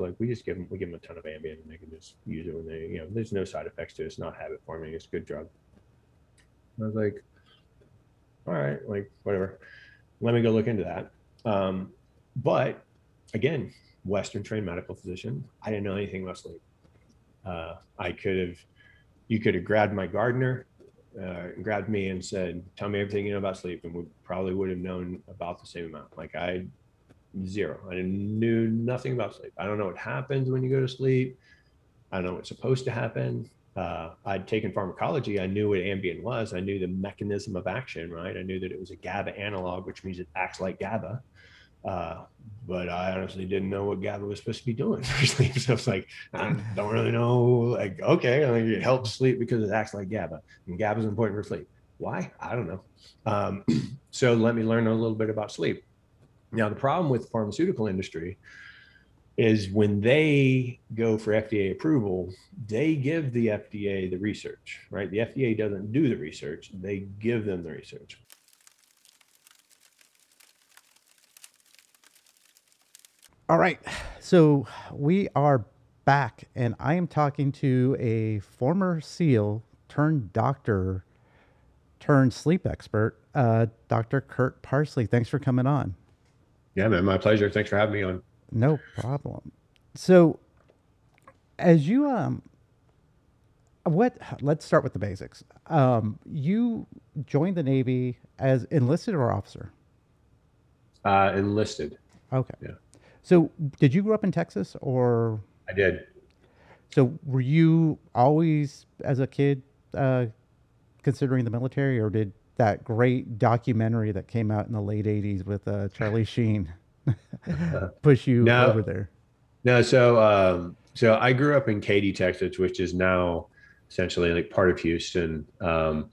like we just give them we give them a ton of Ambien and they can just use it when they you know there's no side effects to it. It's not habit forming. It's a good drug. I was like, all right, like whatever. Let me go look into that. Um, but again, Western trained medical physician. I didn't know anything about sleep. Uh, I could have, you could have grabbed my gardener, uh, grabbed me and said, "Tell me everything you know about sleep," and we probably would have known about the same amount. Like I, zero. I knew nothing about sleep. I don't know what happens when you go to sleep. I don't know what's supposed to happen. Uh, I'd taken pharmacology. I knew what Ambien was. I knew the mechanism of action, right? I knew that it was a GABA analog, which means it acts like GABA. Uh, but I honestly didn't know what GABA was supposed to be doing for sleep. So it's like, I don't really know. Like, okay, it helps sleep because it acts like GABA, and GABA is important for sleep. Why? I don't know. Um, so let me learn a little bit about sleep. Now, the problem with the pharmaceutical industry is when they go for FDA approval, they give the FDA the research, right? The FDA doesn't do the research, they give them the research. All right. So we are back, and I am talking to a former SEAL turned doctor turned sleep expert, uh, Dr. Kirk Parsley. Thanks for coming on. Yeah, man, my pleasure. Thanks for having me on. No problem. So, as you um, what? Let's start with the basics. Um, you joined the Navy as enlisted or officer? Uh, enlisted. Okay. Yeah. So, did you grow up in Texas or? I did. So, were you always, as a kid, uh, considering the military, or did that great documentary that came out in the late '80s with uh, Charlie Sheen push you No. over there? No, so um, so I grew up in Katy, Texas, which is now essentially like part of Houston. Um,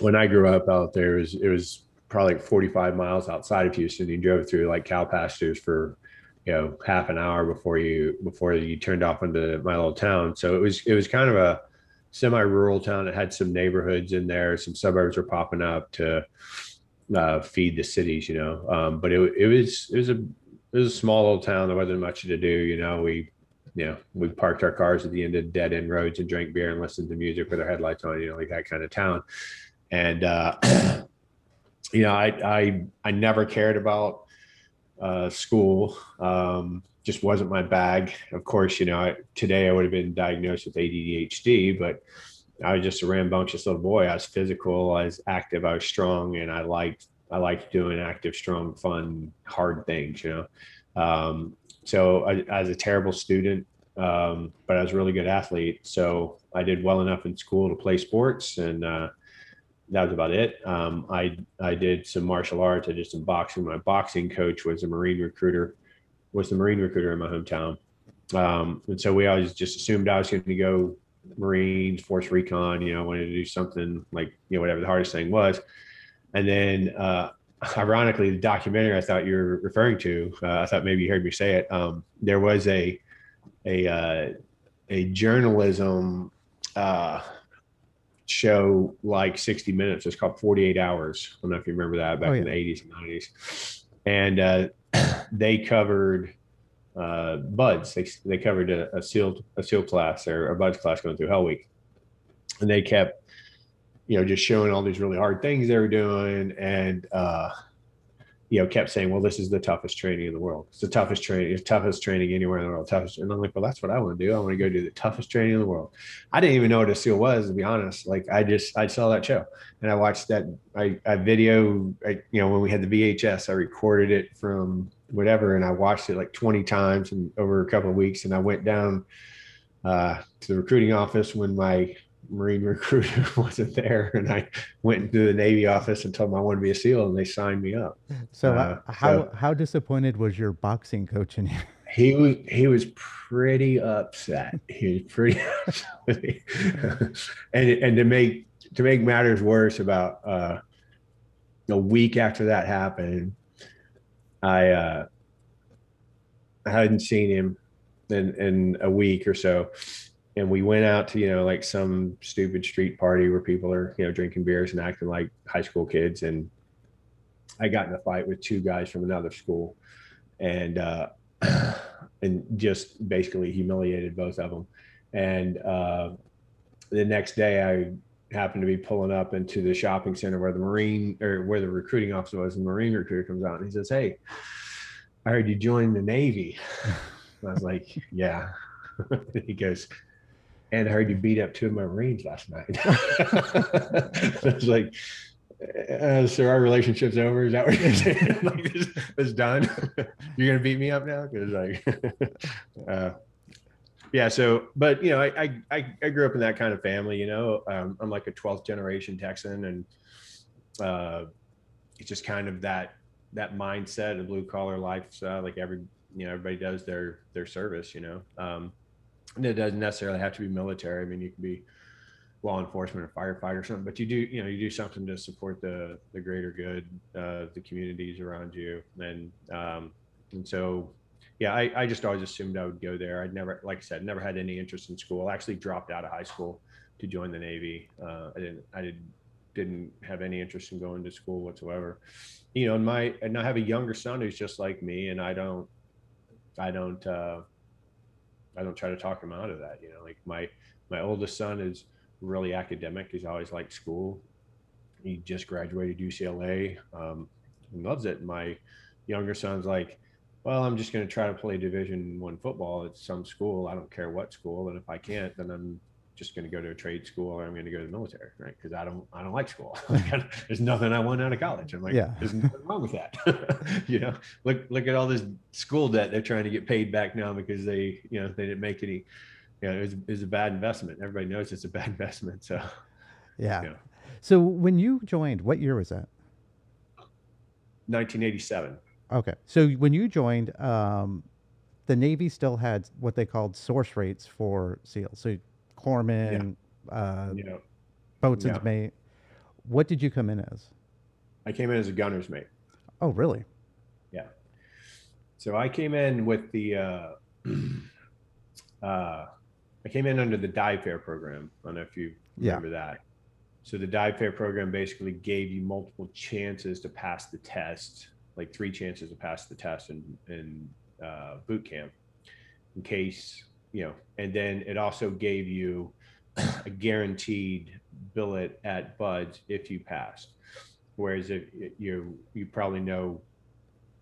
when I grew up out there, it was, it was probably like 45 miles outside of Houston. You drove through like cow pastures for you know half an hour before you before you turned off into my little town. So it was it was kind of a semi-rural town. It had some neighborhoods in there. Some suburbs were popping up to uh, feed the cities, you know. Um, but it it was it was a it was a small little town. There wasn't much to do, you know. We you know we parked our cars at the end of dead end roads and drank beer and listened to music with our headlights on, you know, like that kind of town. And uh, you know, I I I never cared about uh, school. Um, just wasn't my bag. Of course, you know, I, today I would have been diagnosed with ADHD, but I was just a rambunctious little boy. I was physical, I was active, I was strong, and I liked I liked doing active, strong, fun, hard things. You know, um, so I, I was a terrible student, um, but I was a really good athlete. So I did well enough in school to play sports, and uh, that was about it. Um, I I did some martial arts. I did some boxing. My boxing coach was a Marine recruiter, was the Marine recruiter in my hometown, um, and so we always just assumed I was going to go Marines, Force Recon. You know, I wanted to do something like you know whatever the hardest thing was, and then. Uh, Ironically, the documentary I thought you were referring to, uh, I thought maybe you heard me say it. Um, there was a a uh, a journalism uh, show like 60 minutes. It's called 48 Hours. I don't know if you remember that back Oh, in the 80s and 90s. And uh, they covered uh, BUD/S. They, they covered a, a SEAL a SEAL class or a BUD/S class going through Hell Week, and they kept you know just showing all these really hard things they were doing and uh, you know, kept saying, "Well, this is the toughest training in the world. It's the toughest training, it's toughest training anywhere in the world. Toughest." And I'm like, "Well, that's what I want to do. I want to go do the toughest training in the world." I didn't even know what a SEAL was, to be honest. Like, I just I saw that show and I watched that. I I video. I, you know, when we had the VHS, I recorded it from whatever, and I watched it like 20 times and over a couple of weeks. And I went down uh, to the recruiting office when my Marine recruiter wasn't there, and I went into the Navy office and told them I wanted to be a SEAL, and they signed me up. So, Uh, uh, how so- how disappointed was your boxing coach in you? He was he was pretty upset. He was pretty upset and and to make to make matters worse, about uh, a week after that happened, I uh, I hadn't seen him in in a week or so, and we went out to you know like some stupid street party where people are you know drinking beers and acting like high school kids, and I got in a fight with two guys from another school, and uh, and just basically humiliated both of them. And uh, the next day, I happened to be pulling up into the shopping center where the Marine or where the recruiting officer was. And the Marine recruiter comes out and he says, Hey, I heard you joined the Navy. I was like, Yeah. he goes, and I heard you beat up two of my Marines last night. I was like, uh, so our relationship's over. Is that what you're saying? like this, it's done. you're gonna beat me up now because like, uh, yeah. So, but you know, I, I I grew up in that kind of family. You know, um, I'm like a 12th generation Texan, and uh, it's just kind of that that mindset of blue collar lifestyle. Like every you know everybody does their their service. You know, um, it doesn't necessarily have to be military. I mean, you can be law enforcement or firefighter or something, but you do, you know, you do something to support the the greater good, uh, the communities around you, and um, and so, yeah, I, I just always assumed I would go there. I'd never, like I said, never had any interest in school. I actually dropped out of high school to join the Navy. Uh, I didn't, I didn't didn't have any interest in going to school whatsoever. You know, and my and I have a younger son who's just like me, and I don't, I don't, uh, I don't try to talk him out of that. You know, like my my oldest son is really academic. He's always liked school. He just graduated UCLA. Um, loves it. My younger son's like, well, I'm just going to try to play Division One football at some school. I don't care what school, and if I can't, then I'm just going to go to a trade school or I'm going to go to the military, right? Because I don't, I don't like school. there's nothing I want out of college. I'm like, yeah. there's nothing wrong with that. you know, look, look at all this school debt they're trying to get paid back now because they, you know, they didn't make any yeah, it was, it was a bad investment. Everybody knows it's a bad investment. So, yeah. yeah. So when you joined, what year was that? 1987. Okay. So when you joined, um, the Navy still had what they called source rates for SEALs. So corpsman, yeah. Uh, yeah. boatswain's yeah. mate. What did you come in as? I came in as a gunner's mate. Oh, really? Yeah. So I came in with the uh, uh, I came in under the dive fair program. I don't know if you remember yeah. that. So the dive fair program basically gave you multiple chances to pass the test, like three chances to pass the test in, in uh, boot camp in case, you know, and then it also gave you a guaranteed billet at BUD/S if you passed. Whereas if you you probably know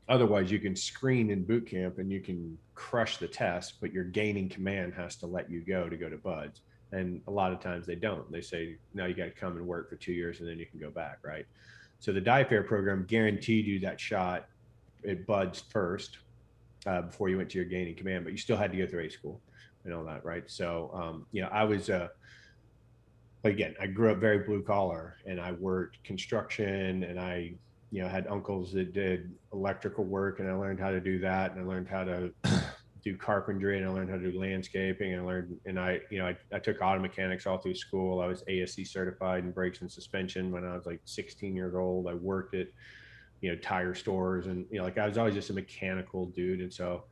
otherwise you can screen in boot camp and you can crush the test but your gaining command has to let you go to go to BUD/S. And a lot of times they don't. They say now you got to come and work for two years and then you can go back right? So the dive fair program guaranteed you that shot at BUD/S first uh, before you went to your gaining command but you still had to go through a school and all that right so um, you know i was uh, again i grew up very blue collar and i worked construction and i you know, had uncles that did electrical work and I learned how to do that. And I learned how to do carpentry and I learned how to do landscaping and I learned, and I, you know, I, I took auto mechanics all through school. I was ASE certified in brakes and suspension when I was like 16 years old. I worked at, you know, tire stores and, you know, like I was always just a mechanical dude. And so,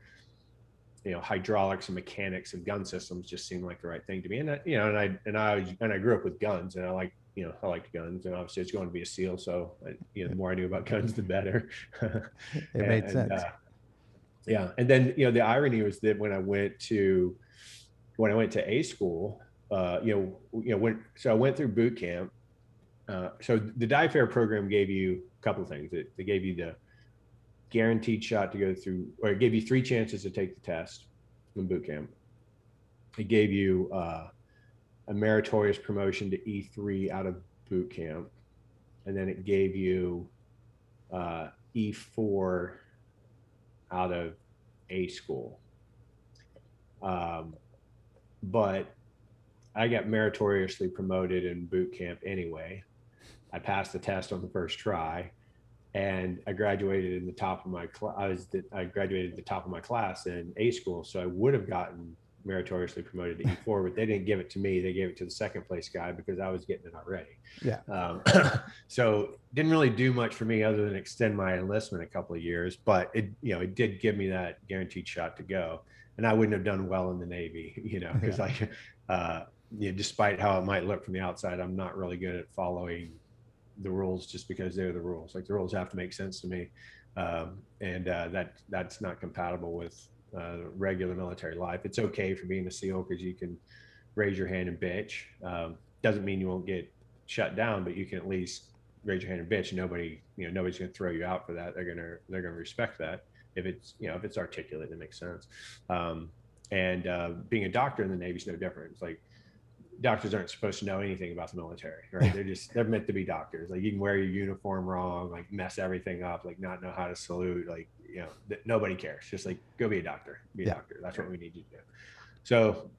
you know, hydraulics and mechanics and gun systems just seemed like the right thing to me. And I, you know, and I, and I, and I grew up with guns and I like you know, I liked guns, and obviously it's going to be a SEAL. So, I, you know, the more I knew about guns, the better. it and, made sense. Uh, yeah, and then you know, the irony was that when I went to when I went to A school, uh, you know, you know, when so I went through boot camp. Uh, so the dive fair program gave you a couple of things. It, they gave you the guaranteed shot to go through, or it gave you three chances to take the test in boot camp. It gave you uh, a meritorious promotion to E3 out of boot camp. And then it gave you uh, E4 out of A school. Um, but I got meritoriously promoted in boot camp anyway. I passed the test on the first try and I graduated in the top of my class. I was the, I graduated at the top of my class in A school, so I would have gotten meritoriously promoted to E4, but they didn't give it to me. They gave it to the second place guy because I was getting it already. Yeah. Um, so didn't really do much for me other than extend my enlistment a couple of years, but it, you know, it did give me that guaranteed shot to go. And I wouldn't have done well in the Navy, you know, because yeah. I, uh, you know, despite how it might look from the outside, I'm not really good at following the rules just because they're the rules. Like the rules have to make sense to me. Um, and uh, that that's not compatible with uh, regular military life. It's okay for being a SEAL because you can raise your hand and bitch. Um, doesn't mean you won't get shut down, but you can at least raise your hand and bitch. Nobody, you know, nobody's going to throw you out for that. They're gonna they're gonna respect that if it's you know if it's articulate and it makes sense. Um, and uh, being a doctor in the Navy is no different. It's like doctors aren't supposed to know anything about the military, right? they're just they're meant to be doctors. Like you can wear your uniform wrong, like mess everything up, like not know how to salute, like you know th- nobody cares. Just like go be a doctor, be a Yeah. doctor. That's what we need you to do. So,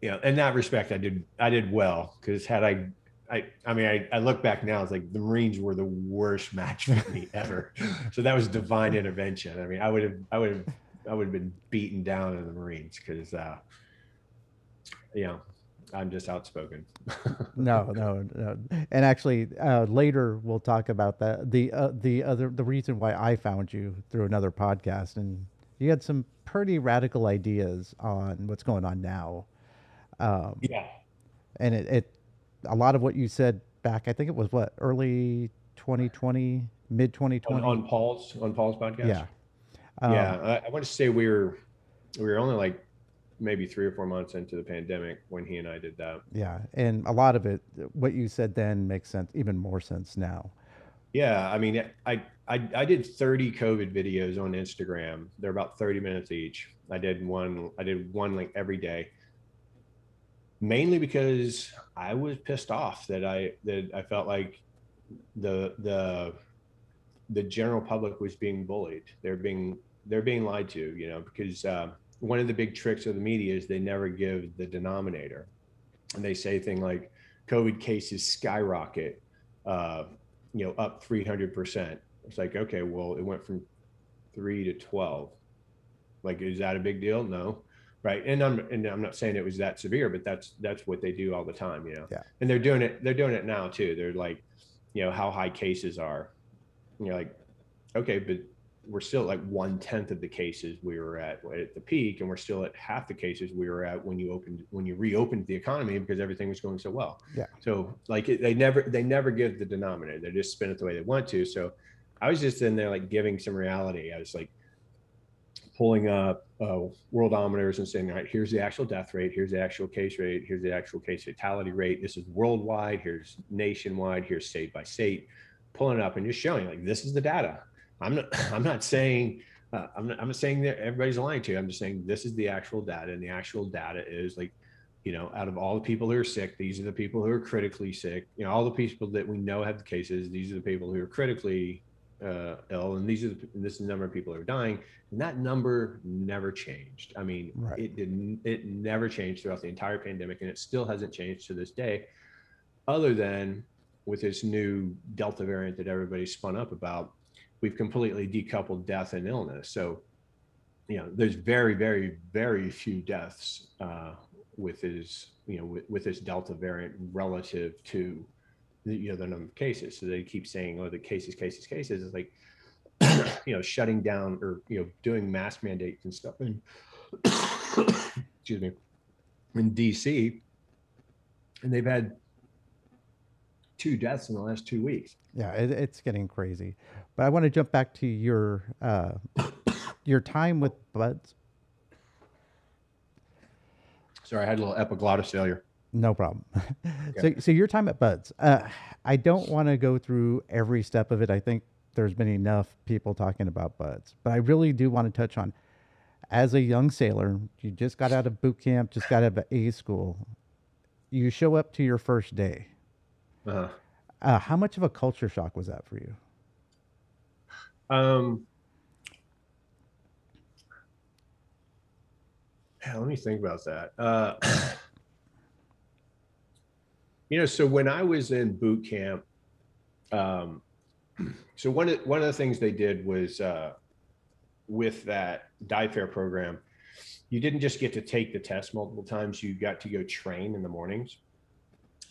you know, in that respect, I did I did well because had I. I, I mean, I, I look back now, it's like the Marines were the worst match for me ever. So that was divine intervention. I mean, I would have, I would have, I would have been beaten down in the Marines because, uh, you know, I'm just outspoken. No, no, no. And actually, uh, later we'll talk about that. The uh, the other the reason why I found you through another podcast, and you had some pretty radical ideas on what's going on now. Um, yeah. and it, it a lot of what you said back, I think it was what early 2020, mid On, 2020. on Paul's on Paul's podcast. yeah, Um, yeah. I, I want to say we were we were only like maybe three or four months into the pandemic when he and I did that. yeah, and a lot of it, what you said then makes sense, even more sense now. Yeah, I mean, I I I did 30 COVID videos on Instagram. They're about 30 minutes each. I did one. I did one like every day. Mainly because I was pissed off that I that I felt like the the the general public was being bullied. They're being they're being lied to. You know, because uh, one of the big tricks of the media is they never give the denominator, and they say thing like COVID cases skyrocket. Uh, you know, up 300%. It's like, okay, well, it went from three to 12. Like, is that a big deal? No. Right. And I'm, and I'm not saying it was that severe, but that's, that's what they do all the time, you know? Yeah. And they're doing it, they're doing it now too. They're like, you know, how high cases are. And you're like, okay, but we're still like one tenth of the cases we were at at the peak, and we're still at half the cases we were at when you opened when you reopened the economy because everything was going so well. Yeah. So like it, they never they never give the denominator. They just spin it the way they want to. So I was just in there like giving some reality. I was like pulling up uh, worldometers and saying, all right, here's the actual death rate, here's the actual case rate, here's the actual case fatality rate. This is worldwide. Here's nationwide. Here's state by state. Pulling it up and just showing like this is the data. I'm not. I'm not saying. Uh, I'm not. I'm not saying that everybody's lying to you. I'm just saying this is the actual data, and the actual data is like, you know, out of all the people who are sick, these are the people who are critically sick. You know, all the people that we know have the cases. These are the people who are critically uh, ill, and these are the, this is the number of people who are dying. And that number never changed. I mean, Right. it didn't. It never changed throughout the entire pandemic, and it still hasn't changed to this day, other than with this new Delta variant that everybody spun up about we've completely decoupled death and illness. So, you know, there's very, very, very few deaths uh, with his, you know, with, with this Delta variant relative to, the, you know, the number of cases. So they keep saying, oh, the cases, cases, cases. It's like, you know, shutting down or you know, doing mask mandates and stuff. And excuse me, in DC, and they've had two deaths in the last two weeks. Yeah, it, it's getting crazy. But I want to jump back to your uh, your time with BUD/S. Sorry, I had a little epiglottis failure. No problem. so, so your time at BUD/S. Uh, I don't want to go through every step of it. I think there's been enough people talking about BUD/S, but I really do want to touch on. As a young sailor, you just got out of boot camp, just got out of A school. You show up to your first day. Uh, Uh, how much of a culture shock was that for you? um, yeah, let me think about that. Uh, you know, so when I was in boot camp, um, so one of one of the things they did was uh, with that dive fair program, you didn't just get to take the test multiple times; you got to go train in the mornings,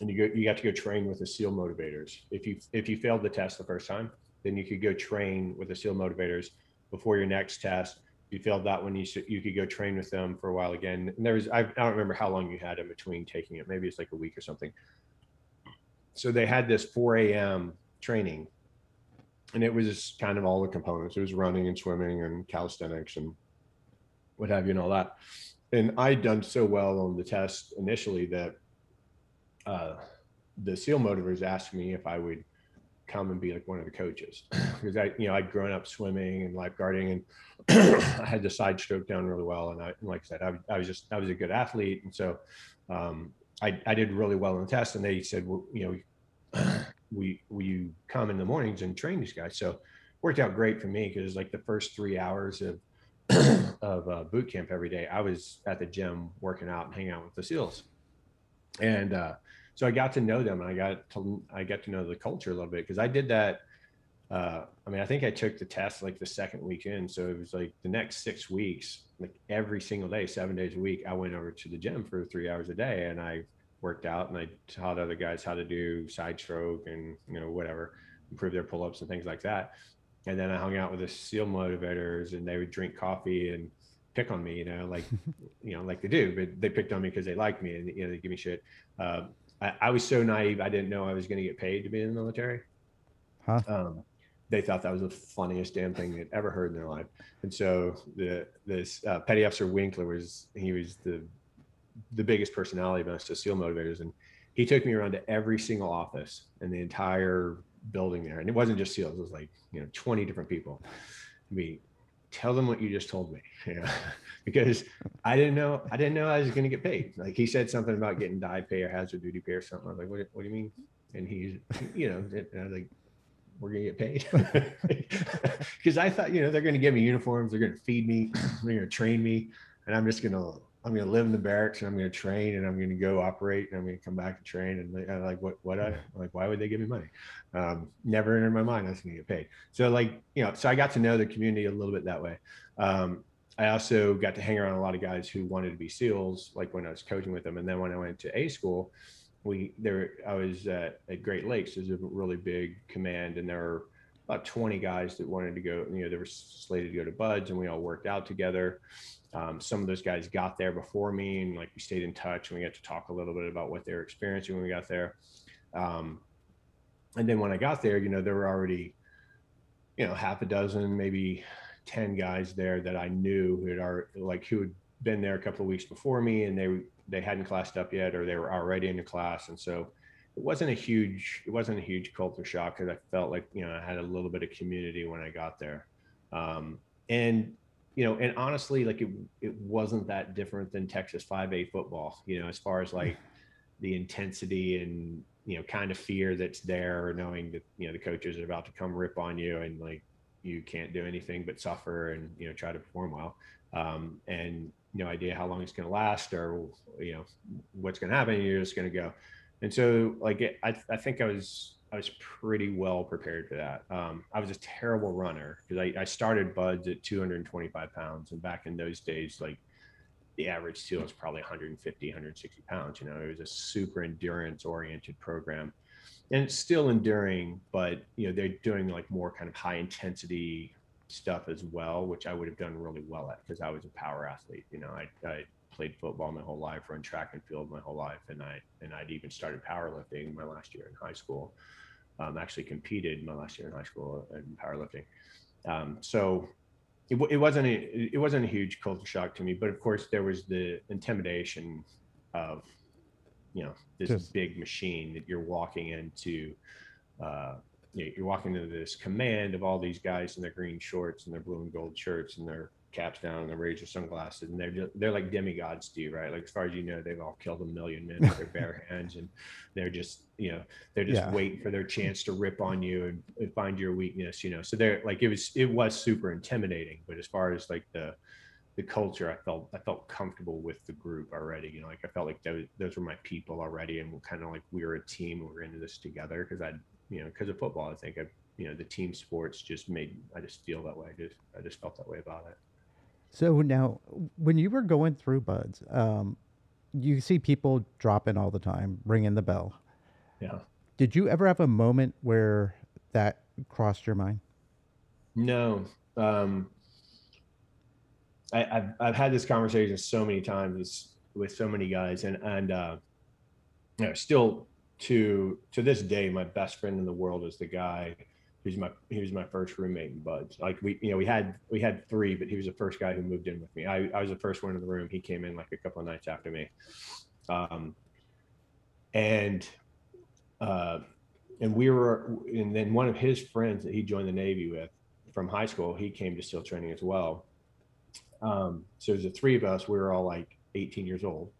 and you go you got to go train with the SEAL motivators. If you if you failed the test the first time, then you could go train with the SEAL motivators before your next test. If you failed that one, you should, you could go train with them for a while again. And there was I, I don't remember how long you had in between taking it. Maybe it's like a week or something. So they had this 4 a.m. training, and it was kind of all the components. It was running and swimming and calisthenics and what have you, and all that. And I'd done so well on the test initially that uh, the SEAL motivators asked me if I would come and be like one of the coaches because I, you know, I'd grown up swimming and lifeguarding and I had the side stroke down really well. And I, and like I said, I, I, was just, I was a good athlete. And so um, I, I did really well in the test and they said, well, you know, we, will you come in the mornings and train these guys? So worked out great for me because like the first three hours of, of uh, boot camp every day, I was at the gym working out and hanging out with the SEALs. And, uh, so I got to know them and I got to I got to know the culture a little bit because I did that. Uh, I mean, I think I took the test like the second weekend, so it was like the next six weeks, like every single day, seven days a week, I went over to the gym for three hours a day and I worked out and I taught other guys how to do side stroke and you know whatever, improve their pull ups and things like that. And then I hung out with the SEAL motivators and they would drink coffee and pick on me, you know, like you know, like they do, but they picked on me because they liked me and you know they give me shit. Uh, I, I, was so naive. I didn't know I was going to get paid to be in the military. Huh? Um, they thought that was the funniest damn thing they'd ever heard in their life. And so the this uh, petty officer Winkler was he was the the biggest personality amongst the SEAL motivators, and he took me around to every single office in the entire building there. And it wasn't just SEALs; it was like you know twenty different people. I mean, tell them what you just told me. Because I didn't know I didn't know I was going to get paid. Like he said something about getting dive pay or hazard duty pay or something. I was like, what, what do you mean? And he's, you know, I was like, we're going to get paid because I thought, you know, they're going to give me uniforms, they're going to feed me, they're going to train me, and I'm just going to I'm going to live in the barracks and I'm going to train and I'm going to go operate and I'm going to come back and train. And like, what, what, I, like, why would they give me money? Um, never entered my mind I was going to get paid. So like, you know, so I got to know the community a little bit that way. Um, I also got to hang around a lot of guys who wanted to be SEALs, like when I was coaching with them. And then when I went to A school, we there I was at, at Great Lakes. There's a really big command, and there were about 20 guys that wanted to go. You know, they were slated to go to BUD/S, and we all worked out together. Um, some of those guys got there before me, and like we stayed in touch, and we got to talk a little bit about what they were experiencing when we got there. Um, and then when I got there, you know, there were already, you know, half a dozen, maybe 10 guys there that I knew who had already, like who had been there a couple of weeks before me and they they hadn't classed up yet or they were already in the class and so it wasn't a huge it wasn't a huge culture shock because I felt like you know I had a little bit of community when I got there um, and you know and honestly like it it wasn't that different than Texas 5A football you know as far as like the intensity and you know kind of fear that's there knowing that you know the coaches are about to come rip on you and like you can't do anything but suffer and you know try to perform well. Um, and no idea how long it's going to last or you know what's going to happen you're just going to go. And so like it, I, I think i was i was pretty well prepared for that um, i was a terrible runner because I, I started BUD/S at 225 pounds and back in those days like the average SEAL was probably 150 160 pounds you know it was a super endurance oriented program and it's still enduring, but you know they're doing like more kind of high intensity stuff as well, which I would have done really well at because I was a power athlete. You know, I, I played football my whole life, run track and field my whole life, and I and I'd even started powerlifting my last year in high school. Um, actually competed my last year in high school in powerlifting. Um, so it, it wasn't a, it wasn't a huge culture shock to me, but of course there was the intimidation of you know this Just, big machine that you're walking into uh, you know, you're walking into this command of all these guys in their green shorts and their blue and gold shirts and their caps down and their razor sunglasses and they're just, they're like demigods to you right? Like as far as you know they've all killed a million men with their bare hands and they're just you know they're just yeah. waiting for their chance to rip on you and, and find your weakness you know? So they're like it was it was super intimidating but as far as like the the culture i felt i felt comfortable with the group already you know? Like i felt like those, those were my people already and we're kind of like we were a team we are into this together because i you know because of football i think i you know the team sports just made i just feel that way I just i just felt that way about it so now when you were going through BUD/S um, you see people dropping all the time ringing the bell. Yeah. Did you ever have a moment where that crossed your mind? No. Um I, have I've had this conversation so many times with, with so many guys, and and uh, you know, still to to this day, my best friend in the world is the guy he was my he was my first roommate in BUD/S. Like we you know we had we had three, but he was the first guy who moved in with me. I, I was the first one in the room. He came in like a couple of nights after me, um, and uh, and we were and then one of his friends that he joined the Navy with from high school, he came to SEAL training as well. Um, so the three of us, we were all like 18 years old.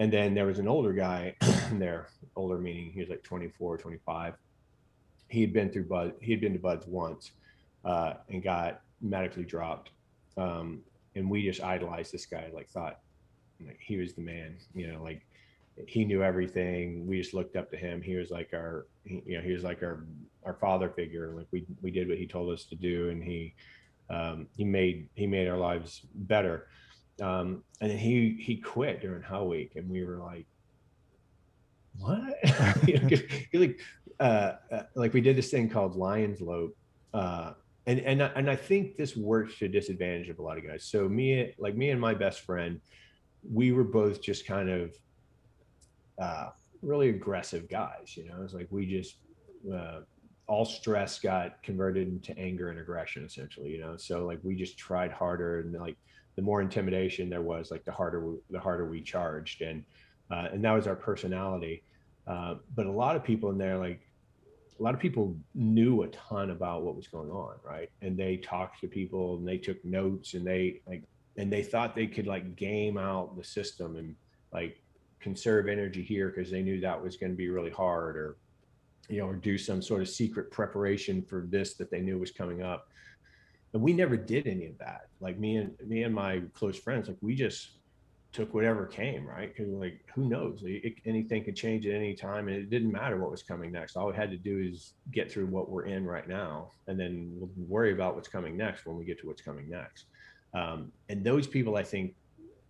And then there was an older guy there, older meaning he was like 24, 25 he had been through Bud. He had been to BUD/S once uh, and got medically dropped. Um, and we just idolized this guy. Like thought like, he was the man. You know, like he knew everything. We just looked up to him. He was like our, he, you know, he was like our our father figure. Like we we did what he told us to do, and he um, he made he made our lives better. Um, and then he he quit during Hell Week, and we were like, what? know, like uh, uh, like we did this thing called Lions Lope, uh, and and and I think this works to disadvantage of a lot of guys. So me, like me and my best friend, we were both just kind of uh, really aggressive guys. You know, it's like we just uh, all stress got converted into anger and aggression, essentially. You know, so like we just tried harder, and like the more intimidation there was, like the harder we, the harder we charged, and uh, and that was our personality. Uh, but a lot of people in there, like a lot of people knew a ton about what was going on, right? And they talked to people and they took notes and they like and they thought they could like game out the system and like conserve energy here because they knew that was going to be really hard or you know or do some sort of secret preparation for this that they knew was coming up and we never did any of that like me and me and my close friends like we just took whatever came, right? Because like, who knows? It, anything could change at any time, and it didn't matter what was coming next. All we had to do is get through what we're in right now, and then we'll worry about what's coming next when we get to what's coming next. Um, and those people, I think,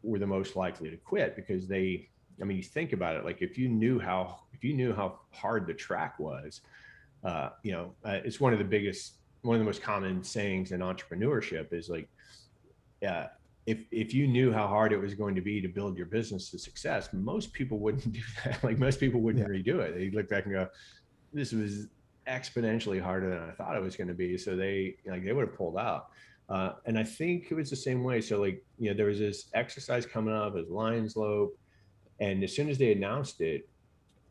were the most likely to quit because they. I mean, you think about it. Like, if you knew how, if you knew how hard the track was, uh, you know, uh, it's one of the biggest, one of the most common sayings in entrepreneurship is like, uh, if if you knew how hard it was going to be to build your business to success, most people wouldn't do that. Like most people wouldn't yeah. redo it. They look back and go, "This was exponentially harder than I thought it was going to be." So they like they would have pulled out. Uh, and I think it was the same way. So like you know there was this exercise coming up as Lions Lope, and as soon as they announced it,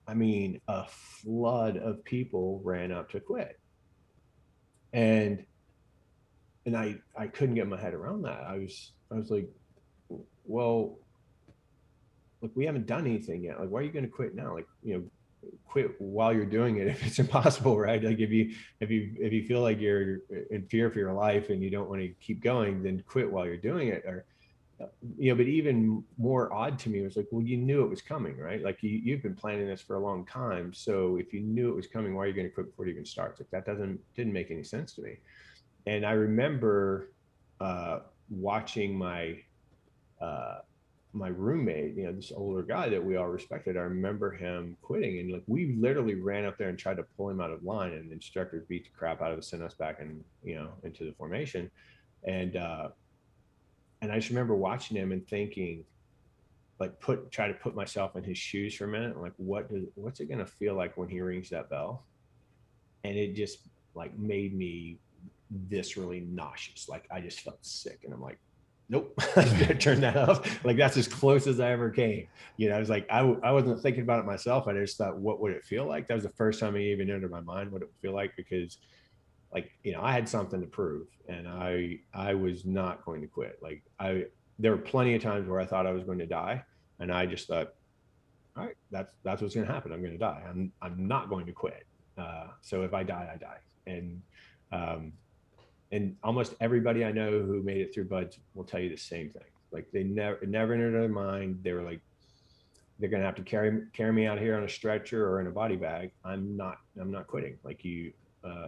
I mean a flood of people ran up to quit. And and I I couldn't get my head around that. I was I was like, well, look, we haven't done anything yet. Like, why are you going to quit now? Like, you know, quit while you're doing it if it's impossible, right? Like, if you if you if you feel like you're in fear for your life and you don't want to keep going, then quit while you're doing it. Or, you know, but even more odd to me was like, well, you knew it was coming, right? Like, you you've been planning this for a long time, so if you knew it was coming, why are you going to quit before you even start? Like, that doesn't didn't make any sense to me. And I remember. Uh, watching my uh, my roommate, you know, this older guy that we all respected, I remember him quitting and like we literally ran up there and tried to pull him out of line and the instructor beat the crap out of us, sent us back and, you know, into the formation. And uh and I just remember watching him and thinking, like put try to put myself in his shoes for a minute. Like what does what's it gonna feel like when he rings that bell? And it just like made me viscerally nauseous. Like I just felt sick, and I'm like, nope, I turn that off. Like that's as close as I ever came. You know, I was like, I, I wasn't thinking about it myself. I just thought, what would it feel like? That was the first time I even entered my mind what it would feel like because, like, you know, I had something to prove, and I I was not going to quit. Like I, there were plenty of times where I thought I was going to die, and I just thought, all right, that's that's what's going to happen. I'm going to die. I'm I'm not going to quit. Uh, so if I die, I die. And um, and almost everybody I know who made it through BUD/S will tell you the same thing. Like they never, never entered their mind. They were like, they're going to have to carry, carry me out here on a stretcher or in a body bag. I'm not, I'm not quitting. Like you, uh,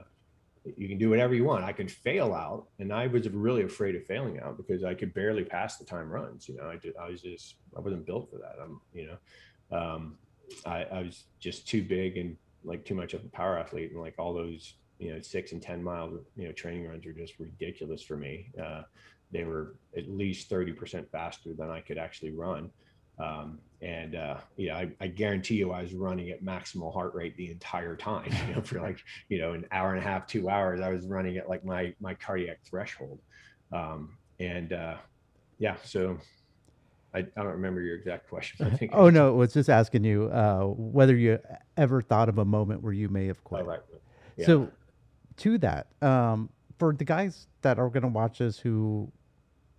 you can do whatever you want. I can fail out. And I was really afraid of failing out because I could barely pass the time runs. You know, I just, I was just, I wasn't built for that. I'm, you know, um, I, I was just too big and like too much of a power athlete and like all those you know six and ten mile you know training runs are just ridiculous for me uh, they were at least 30% faster than i could actually run Um, and uh, yeah, I, I, guarantee you, I was running at maximal heart rate the entire time. You know, for like you know an hour and a half, two hours, I was running at like my my cardiac threshold. Um, and uh, yeah, so I, I, don't remember your exact question. I think. oh no, it was just asking you uh, whether you ever thought of a moment where you may have quit. Oh, right. Yeah. So, to that, um, for the guys that are going to watch this who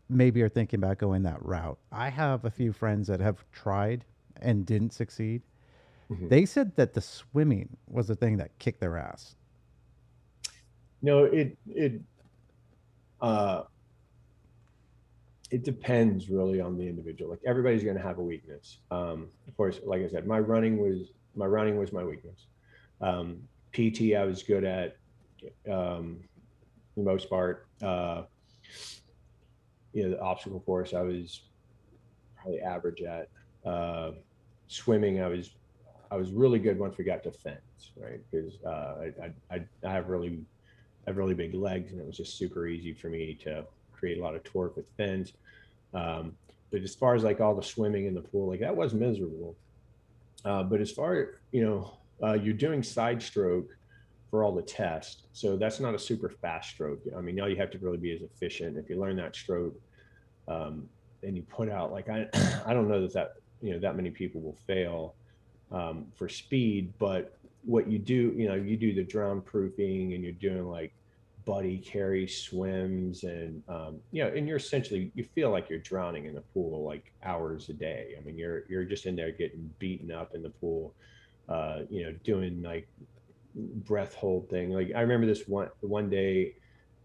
maybe are thinking about going that route, I have a few friends that have tried and didn't succeed. Mm-hmm. They said that the swimming was the thing that kicked their ass. No, it it uh, it depends really on the individual. Like everybody's going to have a weakness. Um, of course, like I said, my running was my running was my weakness. Um, PT I was good at, um, for the most part. Uh, you know, the obstacle course I was probably average at. Uh, swimming I was I was really good once we got to fence, right? Because uh, I, I I have really I have really big legs, and it was just super easy for me to create a lot of torque with fins. Um, but as far as like all the swimming in the pool, like that was miserable. Uh, but as far you know, uh, you're doing side stroke for all the tests, so that's not a super fast stroke. I mean, all you have to really be as efficient. If you learn that stroke, um, and you put out like I, I don't know that that you know that many people will fail um, for speed, but what you do, you know, you do the drown proofing, and you're doing like buddy carry swims and um, you know and you're essentially you feel like you're drowning in the pool like hours a day i mean you're you're just in there getting beaten up in the pool uh, you know doing like breath hold thing like i remember this one one day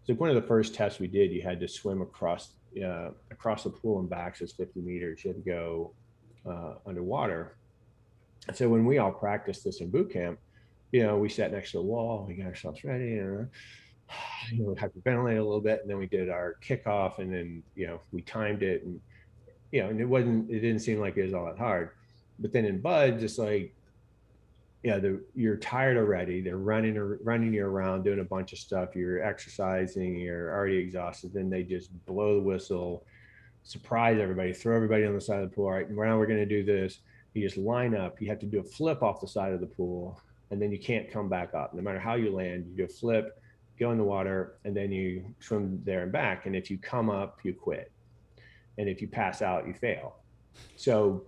it's like one of the first tests we did you had to swim across uh, across the pool and back so it's 50 meters you had to go uh, underwater so when we all practiced this in boot camp you know we sat next to the wall we got ourselves ready and you know, hyperventilate a little bit, and then we did our kickoff, and then you know we timed it, and you know, and it wasn't, it didn't seem like it was all that hard. But then in Bud, just like, yeah, you're tired already. They're running running you around, doing a bunch of stuff. You're exercising. You're already exhausted. Then they just blow the whistle, surprise everybody, throw everybody on the side of the pool. All right, now we're going to do this. You just line up. You have to do a flip off the side of the pool, and then you can't come back up. No matter how you land, you do a flip go in the water, and then you swim there and back. And if you come up, you quit. And if you pass out, you fail. So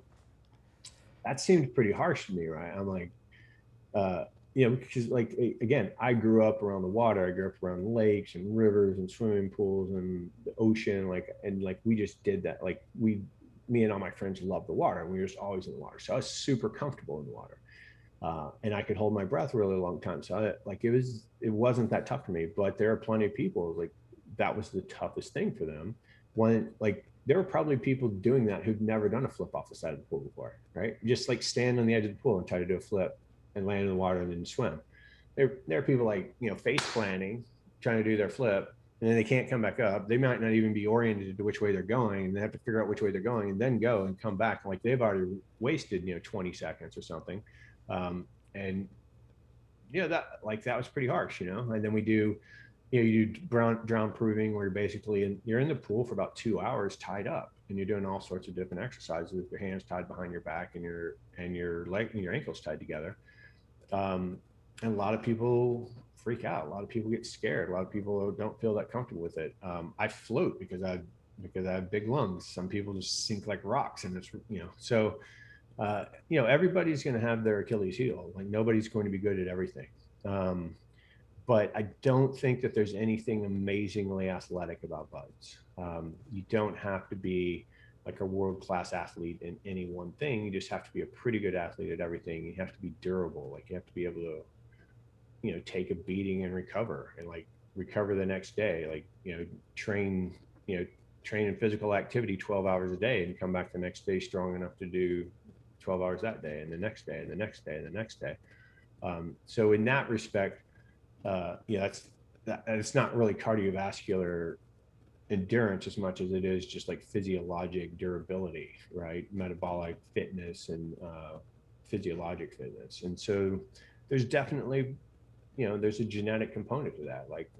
that seemed pretty harsh to me, right? I'm like, uh, you know, because like again, I grew up around the water. I grew up around lakes and rivers and swimming pools and the ocean, like and like we just did that. Like we, me and all my friends loved the water, and we were just always in the water. So I was super comfortable in the water uh, and I could hold my breath really a long time. So I, like it was, it wasn't that tough for me. But there are plenty of people like that was the toughest thing for them. When like there were probably people doing that who'd never done a flip off the side of the pool before, right? Just like stand on the edge of the pool and try to do a flip and land in the water and then swim. There, there are people like you know face planting, trying to do their flip, and then they can't come back up. They might not even be oriented to which way they're going, and they have to figure out which way they're going and then go and come back. Like they've already wasted you know 20 seconds or something um, and you know that like that was pretty harsh, you know. And then we do, you know, you do drown, drown proofing where you're basically in, you're in the pool for about two hours tied up, and you're doing all sorts of different exercises with your hands tied behind your back and your and your leg and your ankles tied together. Um, and a lot of people freak out. A lot of people get scared. A lot of people don't feel that comfortable with it. Um, I float because I because I have big lungs. Some people just sink like rocks, and it's you know so uh, you know, everybody's going to have their Achilles heel. Like nobody's going to be good at everything. Um, but I don't think that there's anything amazingly athletic about BUD/S. Um, you don't have to be like a world class athlete in any one thing. You just have to be a pretty good athlete at everything. You have to be durable. Like you have to be able to, you know, take a beating and recover and like recover the next day. Like, you know, train, you know, train in physical activity 12 hours a day and come back the next day strong enough to do 12 hours that day and the next day and the next day and the next day. Um, so in that respect, uh, yeah, that's that, it's not really cardiovascular endurance as much as it is just like physiologic durability, right? Metabolic fitness and uh, physiologic fitness. And so there's definitely, you know, there's a genetic component to that. Like,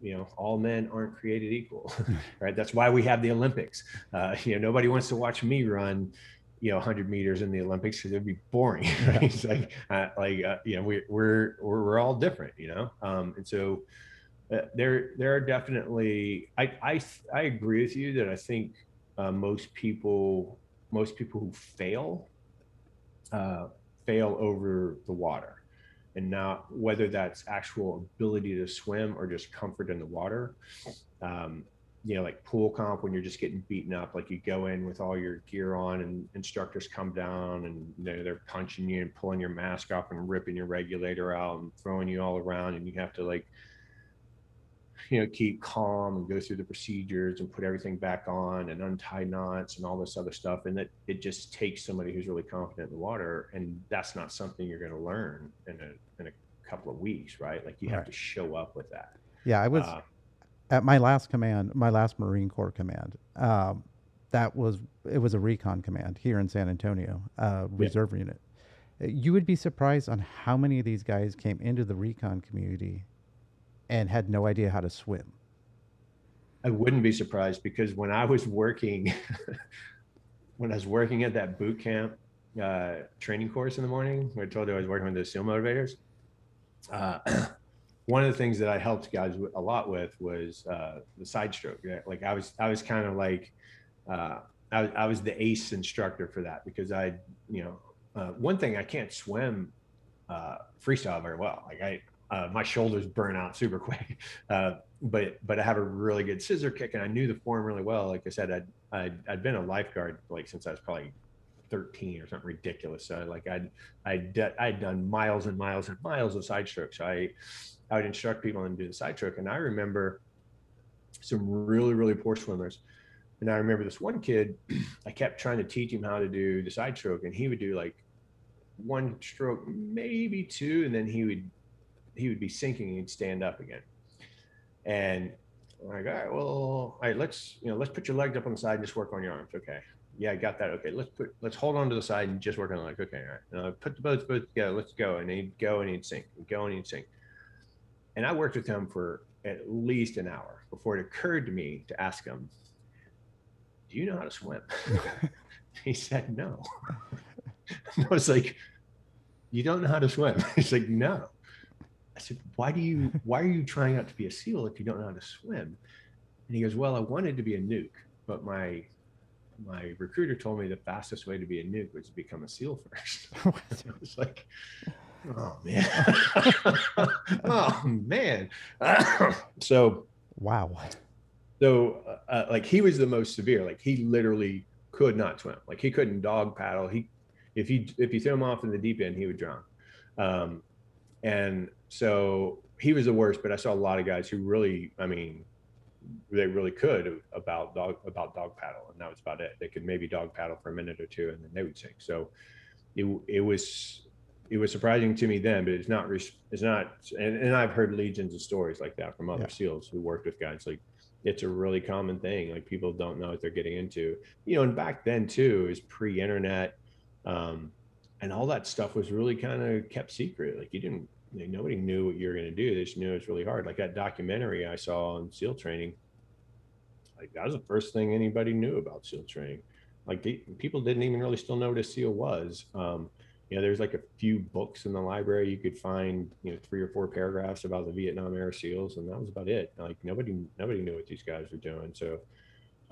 you know, all men aren't created equal, right? That's why we have the Olympics. Uh, you know, nobody wants to watch me run you know 100 meters in the olympics because it'd be boring right? it's like uh, like uh, you know we, we're, we're we're all different you know um, and so there there are definitely I, I i agree with you that i think uh, most people most people who fail uh, fail over the water and not whether that's actual ability to swim or just comfort in the water. Um, you know, like pool comp when you're just getting beaten up, like you go in with all your gear on and instructors come down and they're, they're punching you and pulling your mask off and ripping your regulator out and throwing you all around and you have to like, you know, keep calm and go through the procedures and put everything back on and untie knots and all this other stuff. And that it just takes somebody who's really confident in the water. And that's not something you're going to learn in a, in a couple of weeks, right? Like you have to show up with that. Yeah. I was, uh, at my last command, my last Marine Corps command, um, that was it was a recon command here in San Antonio, uh, reserve yeah. unit. You would be surprised on how many of these guys came into the recon community and had no idea how to swim. I wouldn't be surprised because when I was working, when I was working at that boot camp uh, training course in the morning, I told you I was working with the SEAL motivators. Uh, one of the things that I helped guys a lot with was uh, the side stroke. Like I was, I was kind of like, uh, I, I, was the ace instructor for that because I, you know, uh, one thing I can't swim uh, freestyle very well. Like I, uh, my shoulders burn out super quick, uh, but but I have a really good scissor kick, and I knew the form really well. Like I said, I'd I'd, I'd been a lifeguard like since I was probably 13 or something ridiculous. So like I'd I'd I'd done miles and miles and miles of side strokes. So I I would instruct people and do the side stroke. And I remember some really, really poor swimmers. And I remember this one kid, I kept trying to teach him how to do the side stroke, and he would do like one stroke, maybe two, and then he would he would be sinking and he'd stand up again. And I'm like, all right, well, all right, let's you know, let's put your legs up on the side and just work on your arms. Okay. Yeah, I got that. Okay, let's put let's hold on to the side and just work on the legs. Okay, all right. And I put the boats both together. Let's go. And he'd go and he'd sink, and go and he'd sink. And I worked with him for at least an hour before it occurred to me to ask him, Do you know how to swim? he said, No. I was like, You don't know how to swim? He's like, No. I said, Why do you why are you trying out to be a SEAL if you don't know how to swim? And he goes, Well, I wanted to be a nuke, but my my recruiter told me the fastest way to be a nuke was to become a SEAL first. I was like, Oh man. oh man. so wow. So uh, uh, like he was the most severe. Like he literally could not swim. Like he couldn't dog paddle. He if you if you threw him off in the deep end, he would drown. Um, and so he was the worst. But I saw a lot of guys who really, I mean, they really could about dog about dog paddle, and that was about it. They could maybe dog paddle for a minute or two, and then they would sink. So it it was it was surprising to me then, but it's not, it's not, and, and I've heard legions of stories like that from other yeah. SEALs who worked with guys. Like it's a really common thing. Like people don't know what they're getting into, you know, and back then too is pre internet. Um, and all that stuff was really kind of kept secret. Like you didn't, like, nobody knew what you were going to do. They just knew it was really hard. Like that documentary I saw on SEAL training, like that was the first thing anybody knew about SEAL training. Like they, people didn't even really still know what a SEAL was. Um, you know, there's like a few books in the library you could find, you know, three or four paragraphs about the Vietnam era SEALs, and that was about it. Like nobody, nobody knew what these guys were doing. So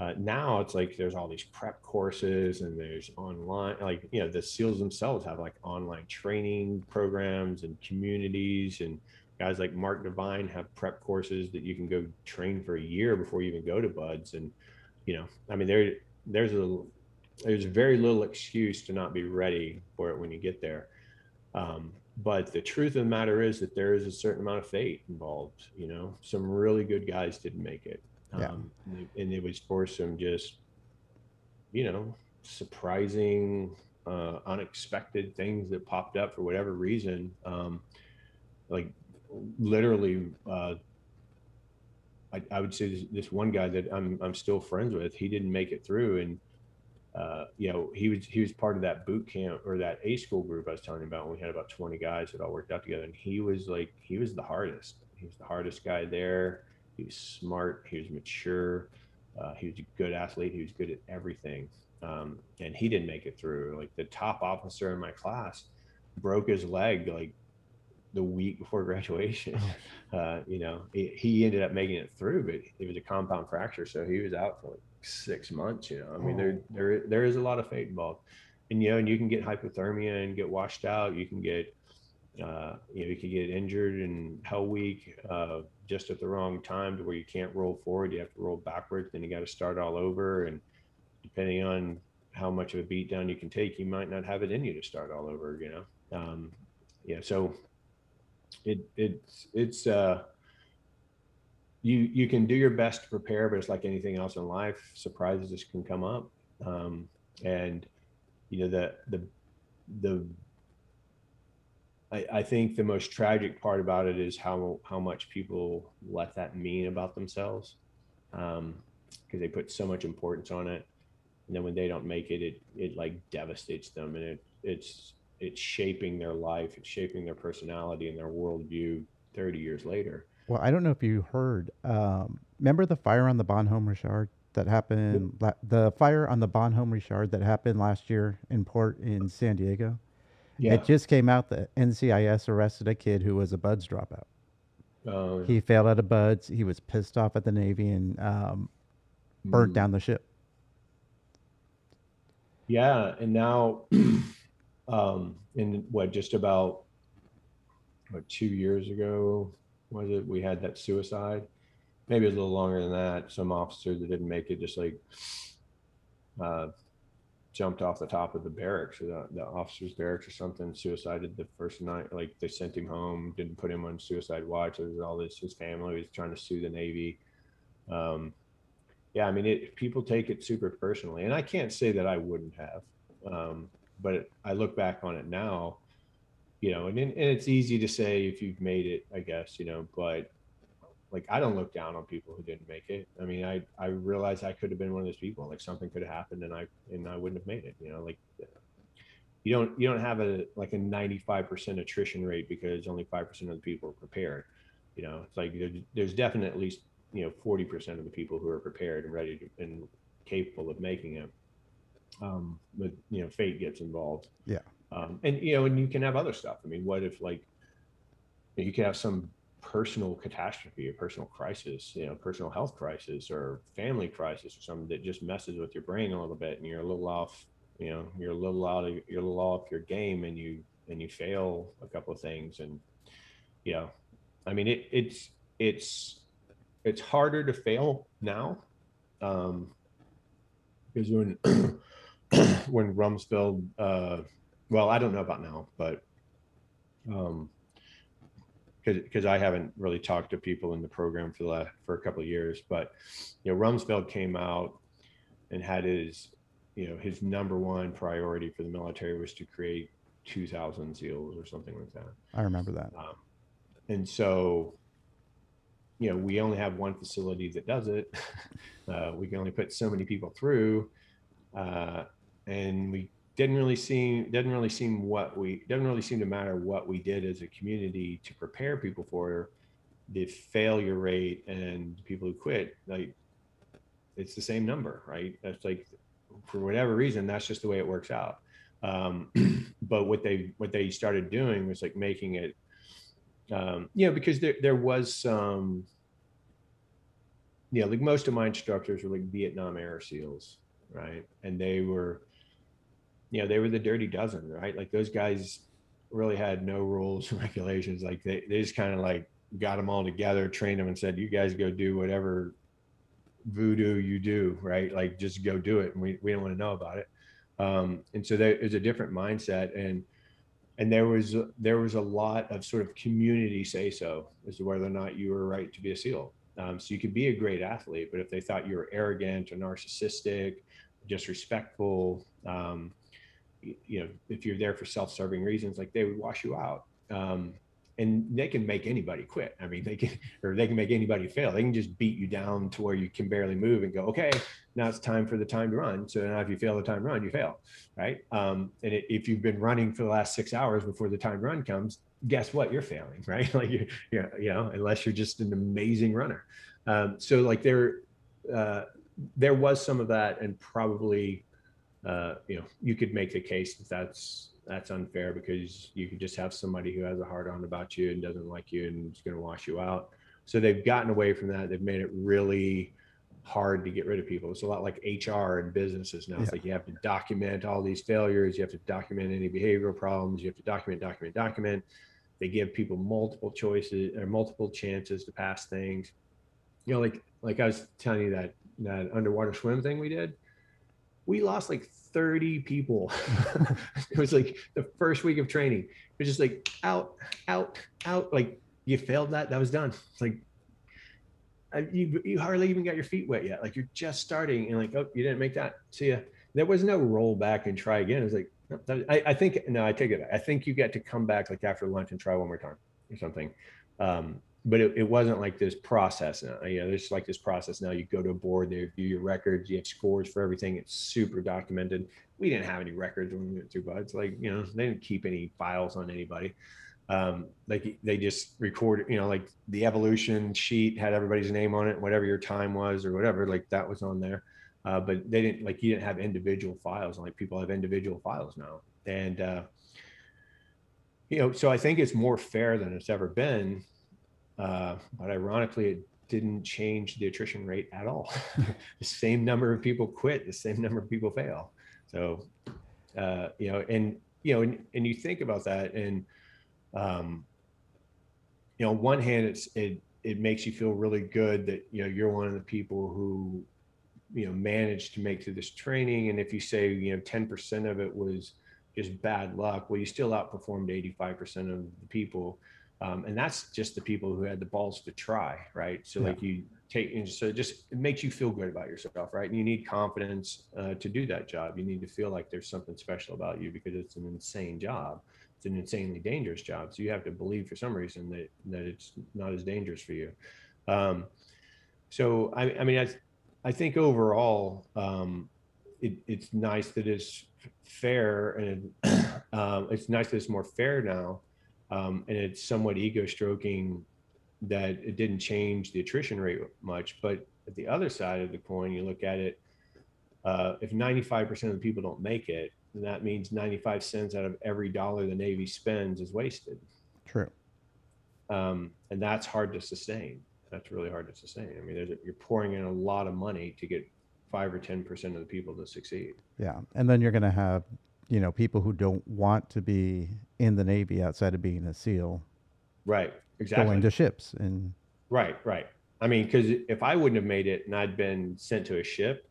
uh, now it's like there's all these prep courses and there's online, like you know, the SEALs themselves have like online training programs and communities, and guys like Mark Divine have prep courses that you can go train for a year before you even go to BUD/S. And you know, I mean, there there's a there's very little excuse to not be ready for it when you get there. Um, but the truth of the matter is that there is a certain amount of fate involved. You know, some really good guys didn't make it, um, yeah. and it was for some just, you know, surprising, uh, unexpected things that popped up for whatever reason. Um, like literally, uh, I, I, would say this, this, one guy that I'm I'm still friends with. He didn't make it through, and uh, you know, he was he was part of that boot camp or that A school group I was telling you about. we had about 20 guys that all worked out together, and he was like he was the hardest. He was the hardest guy there. He was smart. He was mature. Uh, he was a good athlete. He was good at everything. um, and he didn't make it through. Like the top officer in my class broke his leg like the week before graduation. Uh, you know, he, he, ended up making it through, but it was a compound fracture, so he was out for like six months. You know, I mean, oh. there there there is a lot of fate involved, and you know, and you can get hypothermia and get washed out. You can get uh, you know, you can get injured and hell week uh, just at the wrong time to where you can't roll forward. You have to roll backwards. Then you got to start all over. And depending on how much of a beat down you can take, you might not have it in you to start all over. You know, um, yeah. So it it's it's uh you you can do your best to prepare but it's like anything else in life surprises can come up um and you know the the the I, I think the most tragic part about it is how how much people let that mean about themselves um because they put so much importance on it and then when they don't make it it it like devastates them and it it's it's shaping their life, it's shaping their personality and their worldview 30 years later. Well, I don't know if you heard. Um, remember the fire on the Bonhomme Richard that happened? Yep. the fire on the Bonhomme Richard that happened last year in port in San Diego. Yeah. It just came out that NCIS arrested a kid who was a BUD/S dropout. Oh, yeah. He failed out of BUD/S. He was pissed off at the Navy and um, burnt mm. down the ship. Yeah, and now um, in what just about what two years ago was it? We had that suicide. Maybe it was a little longer than that. Some officer that didn't make it just like uh, jumped off the top of the barracks, the, the officer's barracks or something. Suicided the first night. Like they sent him home, didn't put him on suicide watch. There was all this. His family was trying to sue the Navy. Um, yeah, I mean, it, people take it super personally, and I can't say that I wouldn't have. Um, but I look back on it now, you know, and, and it's easy to say if you've made it, I guess, you know, but like I don't look down on people who didn't make it. I mean, I I realize I could have been one of those people. Like something could have happened and I and I wouldn't have made it. You know, like you don't you don't have a like a 95% attrition rate because only 5% of the people are prepared. You know, it's like there's, there's definitely at least you know 40% of the people who are prepared and ready to, and capable of making it um, but you know, fate gets involved. Yeah. Um, and you know, and you can have other stuff. I mean, what if like you can have some personal catastrophe, a personal crisis, you know, personal health crisis or family crisis or something that just messes with your brain a little bit, and you're a little off. You know, you're a little out of you're a little off your game, and you and you fail a couple of things, and you know, I mean, it, it's it's it's harder to fail now um, because when when Rumsfeld, uh, well, I don't know about now, but um, because I haven't really talked to people in the program for the last, for a couple of years, but you know, Rumsfeld came out and had his, you know, his number one priority for the military was to create 2,000 SEALs or something like that. I remember that. Um, and so, you know, we only have one facility that does it. Uh, we can only put so many people through. Uh, and we didn't really seem didn't really seem what we doesn't really seem to matter what we did as a community to prepare people for the failure rate and people who quit. Like it's the same number right? That's like for whatever reason that's just the way it works out. Um, but what they what they started doing was like making it um, you know because there, there was some yeah like most of my instructors were like vietnam air seals right? And they were you know, they were the dirty dozen, right? Like those guys really had no rules and regulations. Like they, they just kind of like got them all together, trained them and said, you guys go do whatever voodoo you do, right? Like just go do it. And we, we don't want to know about it. Um, and so there is a different mindset and, and there was, there was a lot of sort of community say so as to whether or not you were right to be a SEAL. Um, so you could be a great athlete, but if they thought you were arrogant or narcissistic, disrespectful, um, you know, if you're there for self-serving reasons, like they would wash you out. Um, and they can make anybody quit. I mean, they can, or they can make anybody fail. They can just beat you down to where you can barely move and go, okay, now it's time for the time to run. So now if you fail the time run, you fail, right? Um, and it, if you've been running for the last six hours before the time run comes, guess what? You're failing, right? like you, you you know, unless you're just an amazing runner. Um, so like there, uh, there was some of that, and probably uh, you know, you could make the case that that's that's unfair because you could just have somebody who has a hard on about you and doesn't like you and is going to wash you out. So they've gotten away from that. They've made it really hard to get rid of people. It's a lot like HR and businesses now. It's Yeah. like you have to document all these failures. You have to document any behavioral problems. You have to document, document, document. They give people multiple choices or multiple chances to pass things. You know, like like I was telling you that that underwater swim thing we did. We lost like 30 people. it was like the first week of training. It was just like out, out, out. Like you failed that. That was done. It's like I, you you hardly even got your feet wet yet. Like you're just starting, and like, oh, you didn't make that. See ya. There was no roll back and try again. It was like, I, I think no, I take it. I think you get to come back like after lunch and try one more time or something. Um, but it, it wasn't like this process. Now. You know, there's like this process now. You go to a board, they review your records, you have scores for everything. It's super documented. We didn't have any records when we went through BUD/S. Like you know, they didn't keep any files on anybody um, like they just recorded, you know, like the evolution sheet had everybody's name on it, whatever your time was or whatever, like that was on there. Uh, but they didn't like you didn't have individual files. Like people have individual files now, and uh, you know, so I think it's more fair than it's ever been. Uh, but ironically, it didn't change the attrition rate at all. the same number of people quit, the same number of people fail. So, uh, you know, and you know, and, and you think about that, and um, you know, on one hand, it's it it makes you feel really good that you know you're one of the people who you know managed to make through this training, and if you say you know 10% of it was just bad luck, well, you still outperformed 85% of the people, um, and that's just the people who had the balls to try, right? So Yeah. like you take, and so it just it makes you feel good about yourself, right? And you need confidence uh, to do that job. You need to feel like there's something special about you because it's an insane job it's an insanely dangerous job. So you have to believe for some reason that that it's not as dangerous for you. Um, so I, I mean, I, I think overall, um, it, it's nice that it's fair and um, it's nice that it's more fair now, um, and it's somewhat ego stroking that it didn't change the attrition rate much. But at the other side of the coin, you look at it. Uh, if 95% of the people don't make it, then that means 95 cents out of every dollar the Navy spends is wasted. True. Um, and that's hard to sustain. That's really hard to sustain. I mean, there's a, you're pouring in a lot of money to get five or 10% of the people to succeed. Yeah. And then you're going to have, you know, people who don't want to be in the Navy outside of being a SEAL Right. Exactly. going to ships. And Right, right. I mean, because if I wouldn't have made it and I'd been sent to a ship,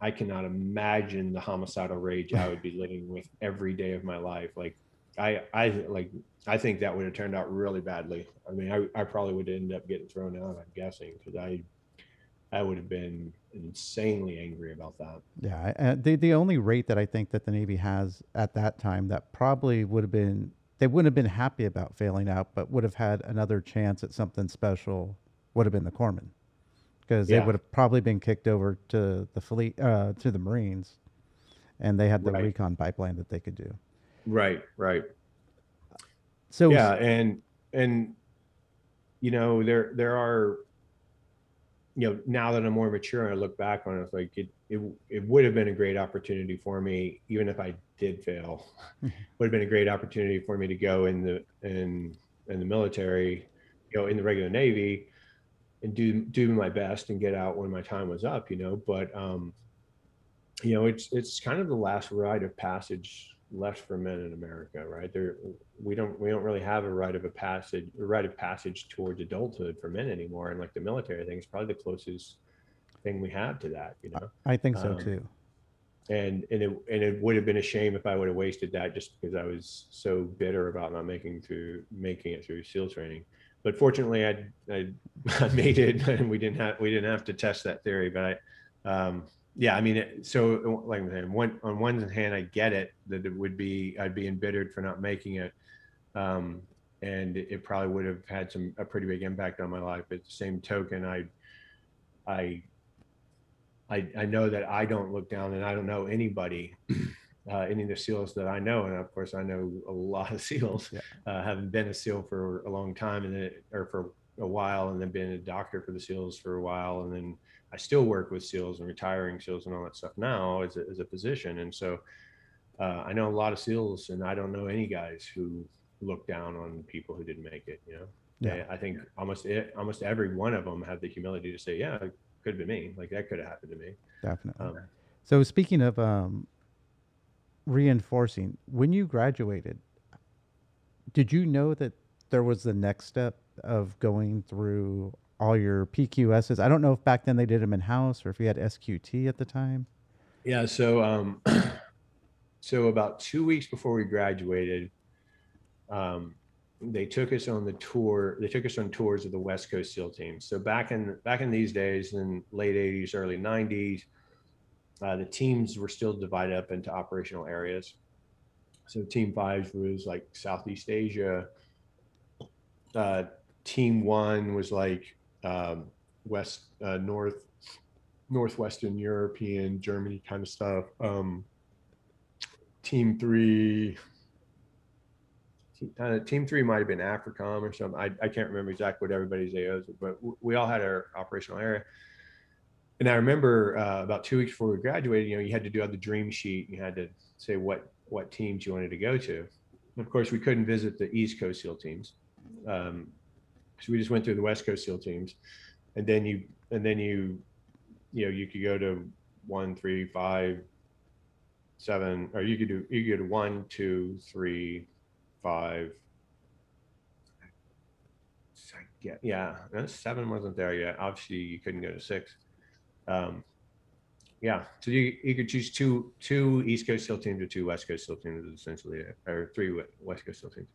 I cannot imagine the homicidal rage I would be living with every day of my life. Like, I, I like, I think that would have turned out really badly. I mean, I, I probably would end up getting thrown out. I'm guessing because I, I would have been insanely angry about that. yeah, uh, the, the only rate that I think that the Navy has at that time that probably would have been, they wouldn't have been happy about failing out, but would have had another chance at something special would have been the corpsmen. Because they would have probably been kicked over to the fleet, uh, to the Marines, and they had the Right. recon pipeline that they could do. Right, right. So yeah and and you know there there are you know now that i'm more mature and i look back on it it's like it it, it would have been a great opportunity for me even if i did fail. Would have been a great opportunity for me to go in the in in the military you know in the regular navy and do do my best and get out when my time was up you know but um you know it's it's kind of the last rite of passage left for men in america right there we don't we don't really have a rite of a passage a rite of passage towards adulthood for men anymore and like the military thing is probably the closest thing we have to that you know I think so um, too. and and it and it would have been a shame if I would have wasted that just because I was so bitter about not making through making it through SEAL training. But fortunately, I I, I made it, and we didn't have we didn't have to test that theory. But I, um, yeah, I mean, it, so like I'm saying, one on one hand, I get it that it would be I'd be embittered for not making it, um, and it probably would have had some a pretty big impact on my life. But the same token, I I I, I know that I don't look down and I don't know anybody, uh, any of the SEALs that I know. And of course, I know a lot of SEALs, Yeah. uh, having been a SEAL for a long time and then, or for a while, and then been a doctor for the SEALs for a while, and then I still work with SEALs and retiring SEALs and all that stuff now as a, as a physician. And so uh, I know a lot of SEALs, and I don't know any guys who look down on people who didn't make it. You know, yeah. I think almost it, almost every one of them had the humility to say, "Yeah, it could have been me. Like that could have happened to me." Definitely. Um, so speaking of um, reinforcing, when you graduated, did you know that there was the next step of going through all your PQSs? I don't know if back then they did them in house or if you had SQT at the time. Yeah. So, um, so about two weeks before we graduated, um, they took us on the tour. They took us on tours of the West Coast SEAL teams. So back in back in these days, in late '80s, early '90s, uh, the teams were still divided up into operational areas. So Team Five was like Southeast Asia. Uh, team One was like um, West uh, North Northwestern European Germany kind of stuff. Um, team Three uh, team three might have been AFRICOM or something. I, I can't remember exactly what everybody's AOs, but we all had our operational area. And I remember uh, about two weeks before we graduated, you know, you had to do the dream sheet. You had to say what what teams you wanted to go to. And of course, we couldn't visit the East Coast SEAL teams, um, so we just went through the West Coast SEAL teams, and then you and then you, you know, you could go to one, three, five, seven, or you could do you could do one, two, three, five. Yeah, yeah, seven wasn't there yet. Obviously, you couldn't go to six. Um, yeah, so you you could choose two two East Coast SEAL teams or two West Coast SEAL teams, essentially, or three West Coast SEAL teams,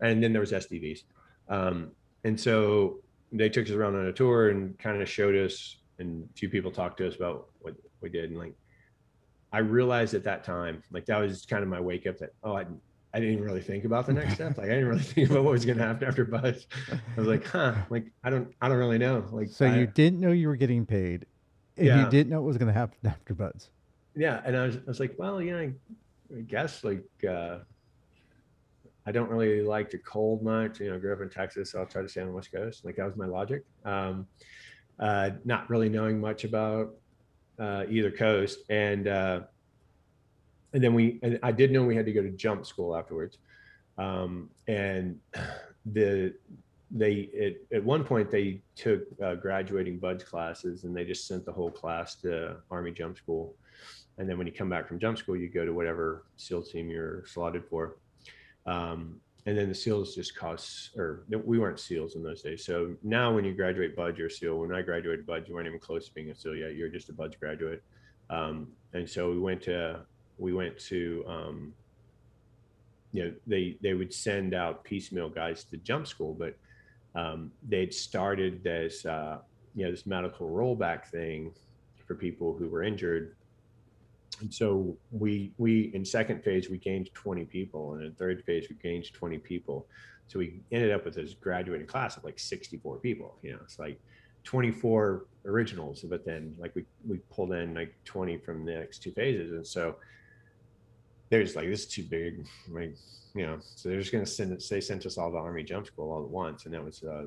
and then there was SDVs. Um, and so they took us around on a tour and kind of showed us, and a few people talked to us about what we did, and like I realized at that time, like that was kind of my wake up that oh, I I didn't really think about the next step. Like I didn't really think about what was going to happen after BUD/S. I was like, huh, like I don't, I don't really know. Like, so I, you didn't know you were getting paid, and yeah. you didn't know what was going to happen after BUD/S. Yeah, and I was, I was like, well, you know, I, I guess like uh, I don't really like the cold much. You know, grew up in Texas, so I'll try to stay on the West Coast. Like that was my logic. Um, uh, not really knowing much about uh, either coast, and uh, and then we and I did know we had to go to jump school afterwards. Um, and the they it, at one point they took uh, graduating BUD/S classes and they just sent the whole class to Army jump school. And then when you come back from jump school, you go to whatever SEAL team you're slotted for. Um, and then the SEALs just cost, or we weren't SEALs in those days. So now when you graduate BUD/S, you're a SEAL. When I graduated BUD/S, you weren't even close to being a SEAL yet. You're just a BUD/S graduate. Um, and so we went to we went to um, you know they they would send out piecemeal guys to jump school but um, they'd started this uh, you know this medical rollback thing for people who were injured and so we we in second phase we gained 20 people and in third phase we gained 20 people so we ended up with this graduating class of like 64 people you know it's like 24 originals but then like we we pulled in like 20 from the next two phases and so they're just like, this is too big. Like, you know, so they're just going to send it, they sent us all to Army Jump School all at once. And that was uh,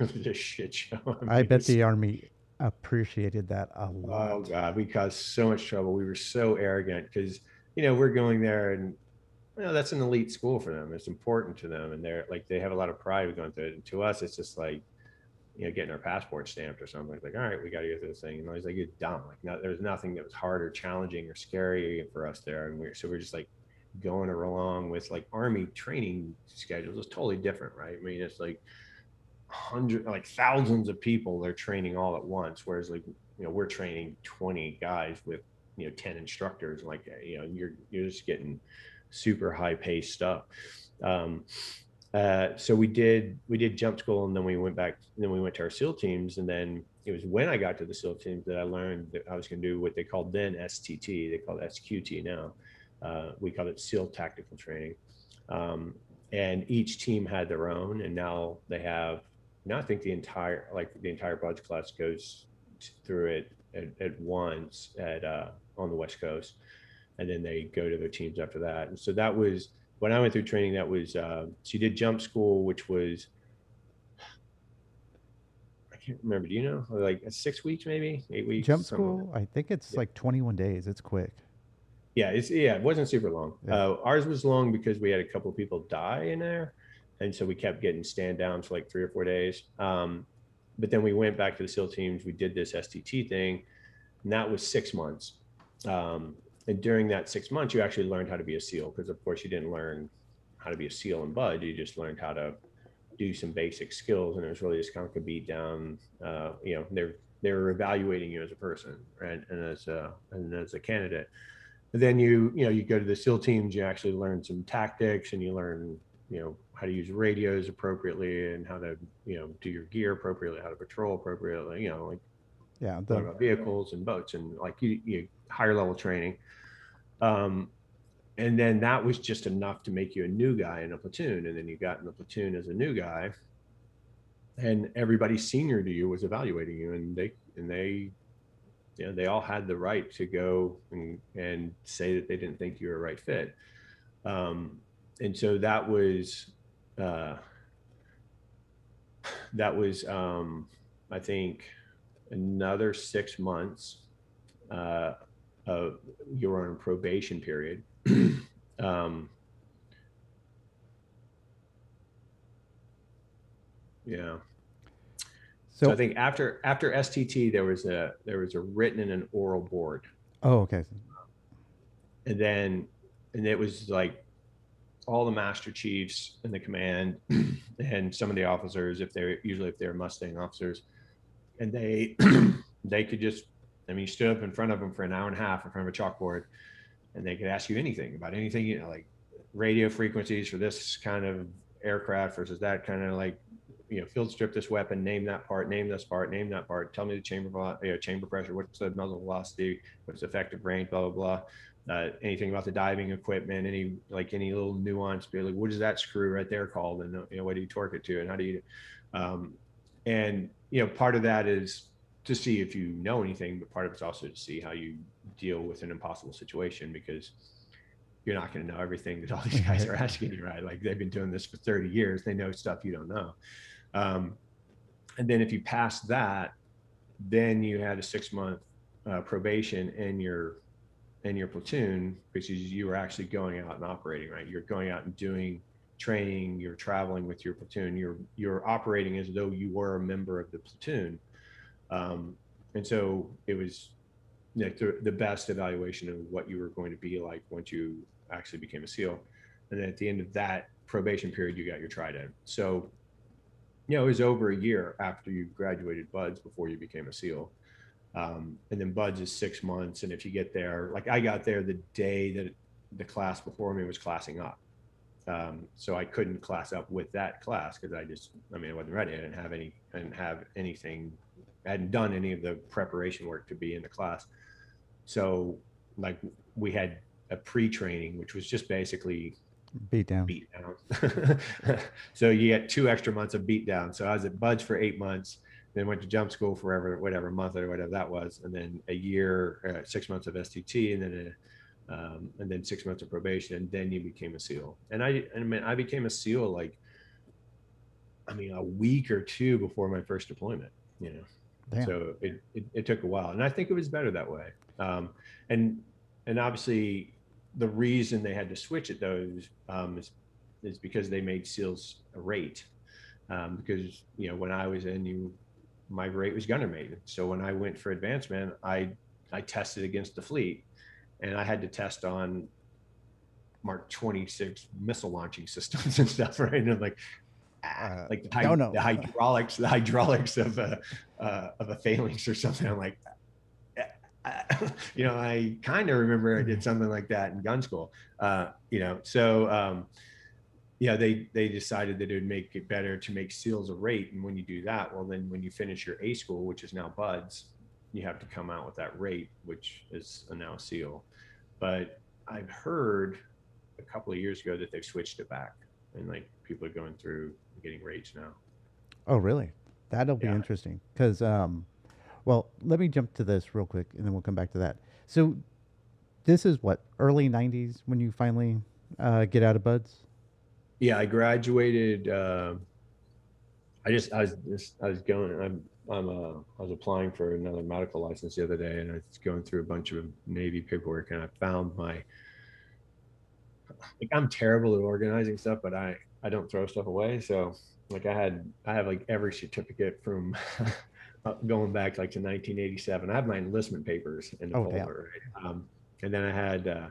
a shit show. I, mean, I bet the Army appreciated that a oh, lot. Oh, God. We caused so much trouble. We were so arrogant because, you know, we're going there and, you know, that's an elite school for them. It's important to them. And they're like, they have a lot of pride going through it. And to us, it's just like, you know, getting our passport stamped or something. It's like, all right, we got to get through this thing. And I was like, it's dumb. Like, no, there's nothing that was hard or challenging or scary for us there. And we're so we're just like going along with like army training schedules. It's totally different, right? I mean, it's like hundred, like thousands of people they're training all at once. Whereas like, you know, we're training 20 guys with, you know, 10 instructors. Like, you know, you're you're just getting super high paced stuff. Um, uh, so we did we did jump school and then we went back then we went to our SEAL teams and then it was when I got to the SEAL teams that I learned that I was going to do what they called then STT they call SQT now uh, we called it SEAL tactical training um, and each team had their own and now they have now I think the entire like the entire BUD/S class goes through it at, at once at uh, on the West Coast and then they go to their teams after that and so that was when I went through training, that was uh, she did jump school, which was I can't remember. Do you know? Like six weeks, maybe eight weeks. Jump like school, I think it's Yeah. like 21 days. It's quick. Yeah, it's yeah, it wasn't super long. Yeah. Uh, ours was long because we had a couple of people die in there, and so we kept getting stand downs for like three or four days. Um, but then we went back to the SEAL teams. We did this STT thing, and that was six months. Um, and during that six months, you actually learned how to be a SEAL because, of course, you didn't learn how to be a SEAL in Bud. You just learned how to do some basic skills, and it was really just kind of a beat down. Uh, you know, they're they're evaluating you as a person, right, and as a and as a candidate. But then you you know you go to the SEAL teams, you actually learn some tactics, and you learn you know how to use radios appropriately and how to you know do your gear appropriately, how to patrol appropriately, you know like Yeah. The, about vehicles and boats and like you, you higher level training. Um, and then that was just enough to make you a new guy in a platoon. And then you got in the platoon as a new guy, and everybody senior to you was evaluating you, and they and they, you know, they all had the right to go and and say that they didn't think you were a right fit. Um, and so that was. Uh, that was um, I think another six months. Uh, uh, you were on a probation period. um, yeah. So, so, I think after after STT there was a there was a written and an oral board, oh, okay. and then and it was like all the master chiefs in the command and some of the officers if they're usually if they're Mustang officers, and they they could just I mean you stood up in front of them for an hour and a half in front of a chalkboard, and they could ask you anything about anything you know like radio frequencies for this kind of aircraft versus that kind of like you know field strip this weapon name that part name this part name that part. Tell me the chamber you know, chamber pressure what's the muzzle velocity what's the effective range blah blah blah uh, anything about the diving equipment any like any little nuance be like what is that screw right there called? And you know what do you torque it to and how do you um, and you know part of that is to see if you know anything but part of it's also to see how you deal with an impossible situation because you're not going to know everything that all these guys are asking you right? Like they've been doing this for 30 years. They know stuff you don't know. Um, and then if you pass that then you had a six month uh, probation in your in your platoon because you were actually going out and operating right you're going out and doing training you're traveling with your platoon you're you're operating as though you were a member of the platoon um, and so it was you know, the, the best evaluation of what you were going to be like once you actually became a SEAL. And then at the end of that probation period, you got your trident. So, you know, it was over a year after you graduated BUD/S before you became a SEAL. Um, and then BUD/S is six months. And if you get there, like I got there the day that the class before me was classing up. Um, so I couldn't class up with that class because I just, I mean, I wasn't ready. I didn't have any, I didn't have anything, I hadn't done any of the preparation work to be in the class. So like we had a pre-training, which was just basically Beat down. beat down. so you get two extra months of beat down. So I was at BUD/S for eight months, then went to jump school forever, whatever month or whatever that was, and then a year, uh, six months of STT, and then a, um, and then six months of probation, and then you became a SEAL. And I, I mean, I became a SEAL like, I mean, a week or two before my first deployment. You know, Damn. so it, it, it took a while and i think it was better that way um, and and obviously the reason they had to switch it though is, um, is, is because they made seals a rate um, because you know when i was in you my rate was gunner mate so when i went for advancement i i tested against the fleet and i had to test on mark 26 missile launching systems and stuff right and I'm like ah, Uh, like the, no, hy- no. the hydraulics the hydraulics of a uh, of a phalanx or something i'm like you know, I kind of remember I did something like that in gun school. Uh, you know, so um, yeah, they they decided that it would make it better to make seals a rate, and when you do that, well, then when you finish your A school, which is now BUD/S, you have to come out with that rate, which is a now seal. But I've heard a couple of years ago that they've switched it back, and like people are going through getting rates now. Oh, really? That'll be Yeah. interesting. Because, um, well, let me jump to this real quick, and then we'll come back to that. So, this is what early '90s when you finally uh, get out of BUD/S. Yeah, I graduated. Uh, I just I was just I was going. I'm I'm uh, I was applying for another medical license the other day, and I was going through a bunch of Navy paperwork, and I found my. Like I'm terrible at organizing stuff, but I I don't throw stuff away. So like I had I have like every certificate from going back like to 1987. I have my enlistment papers in the Oh, folder, right? Um, and then I had. Uh,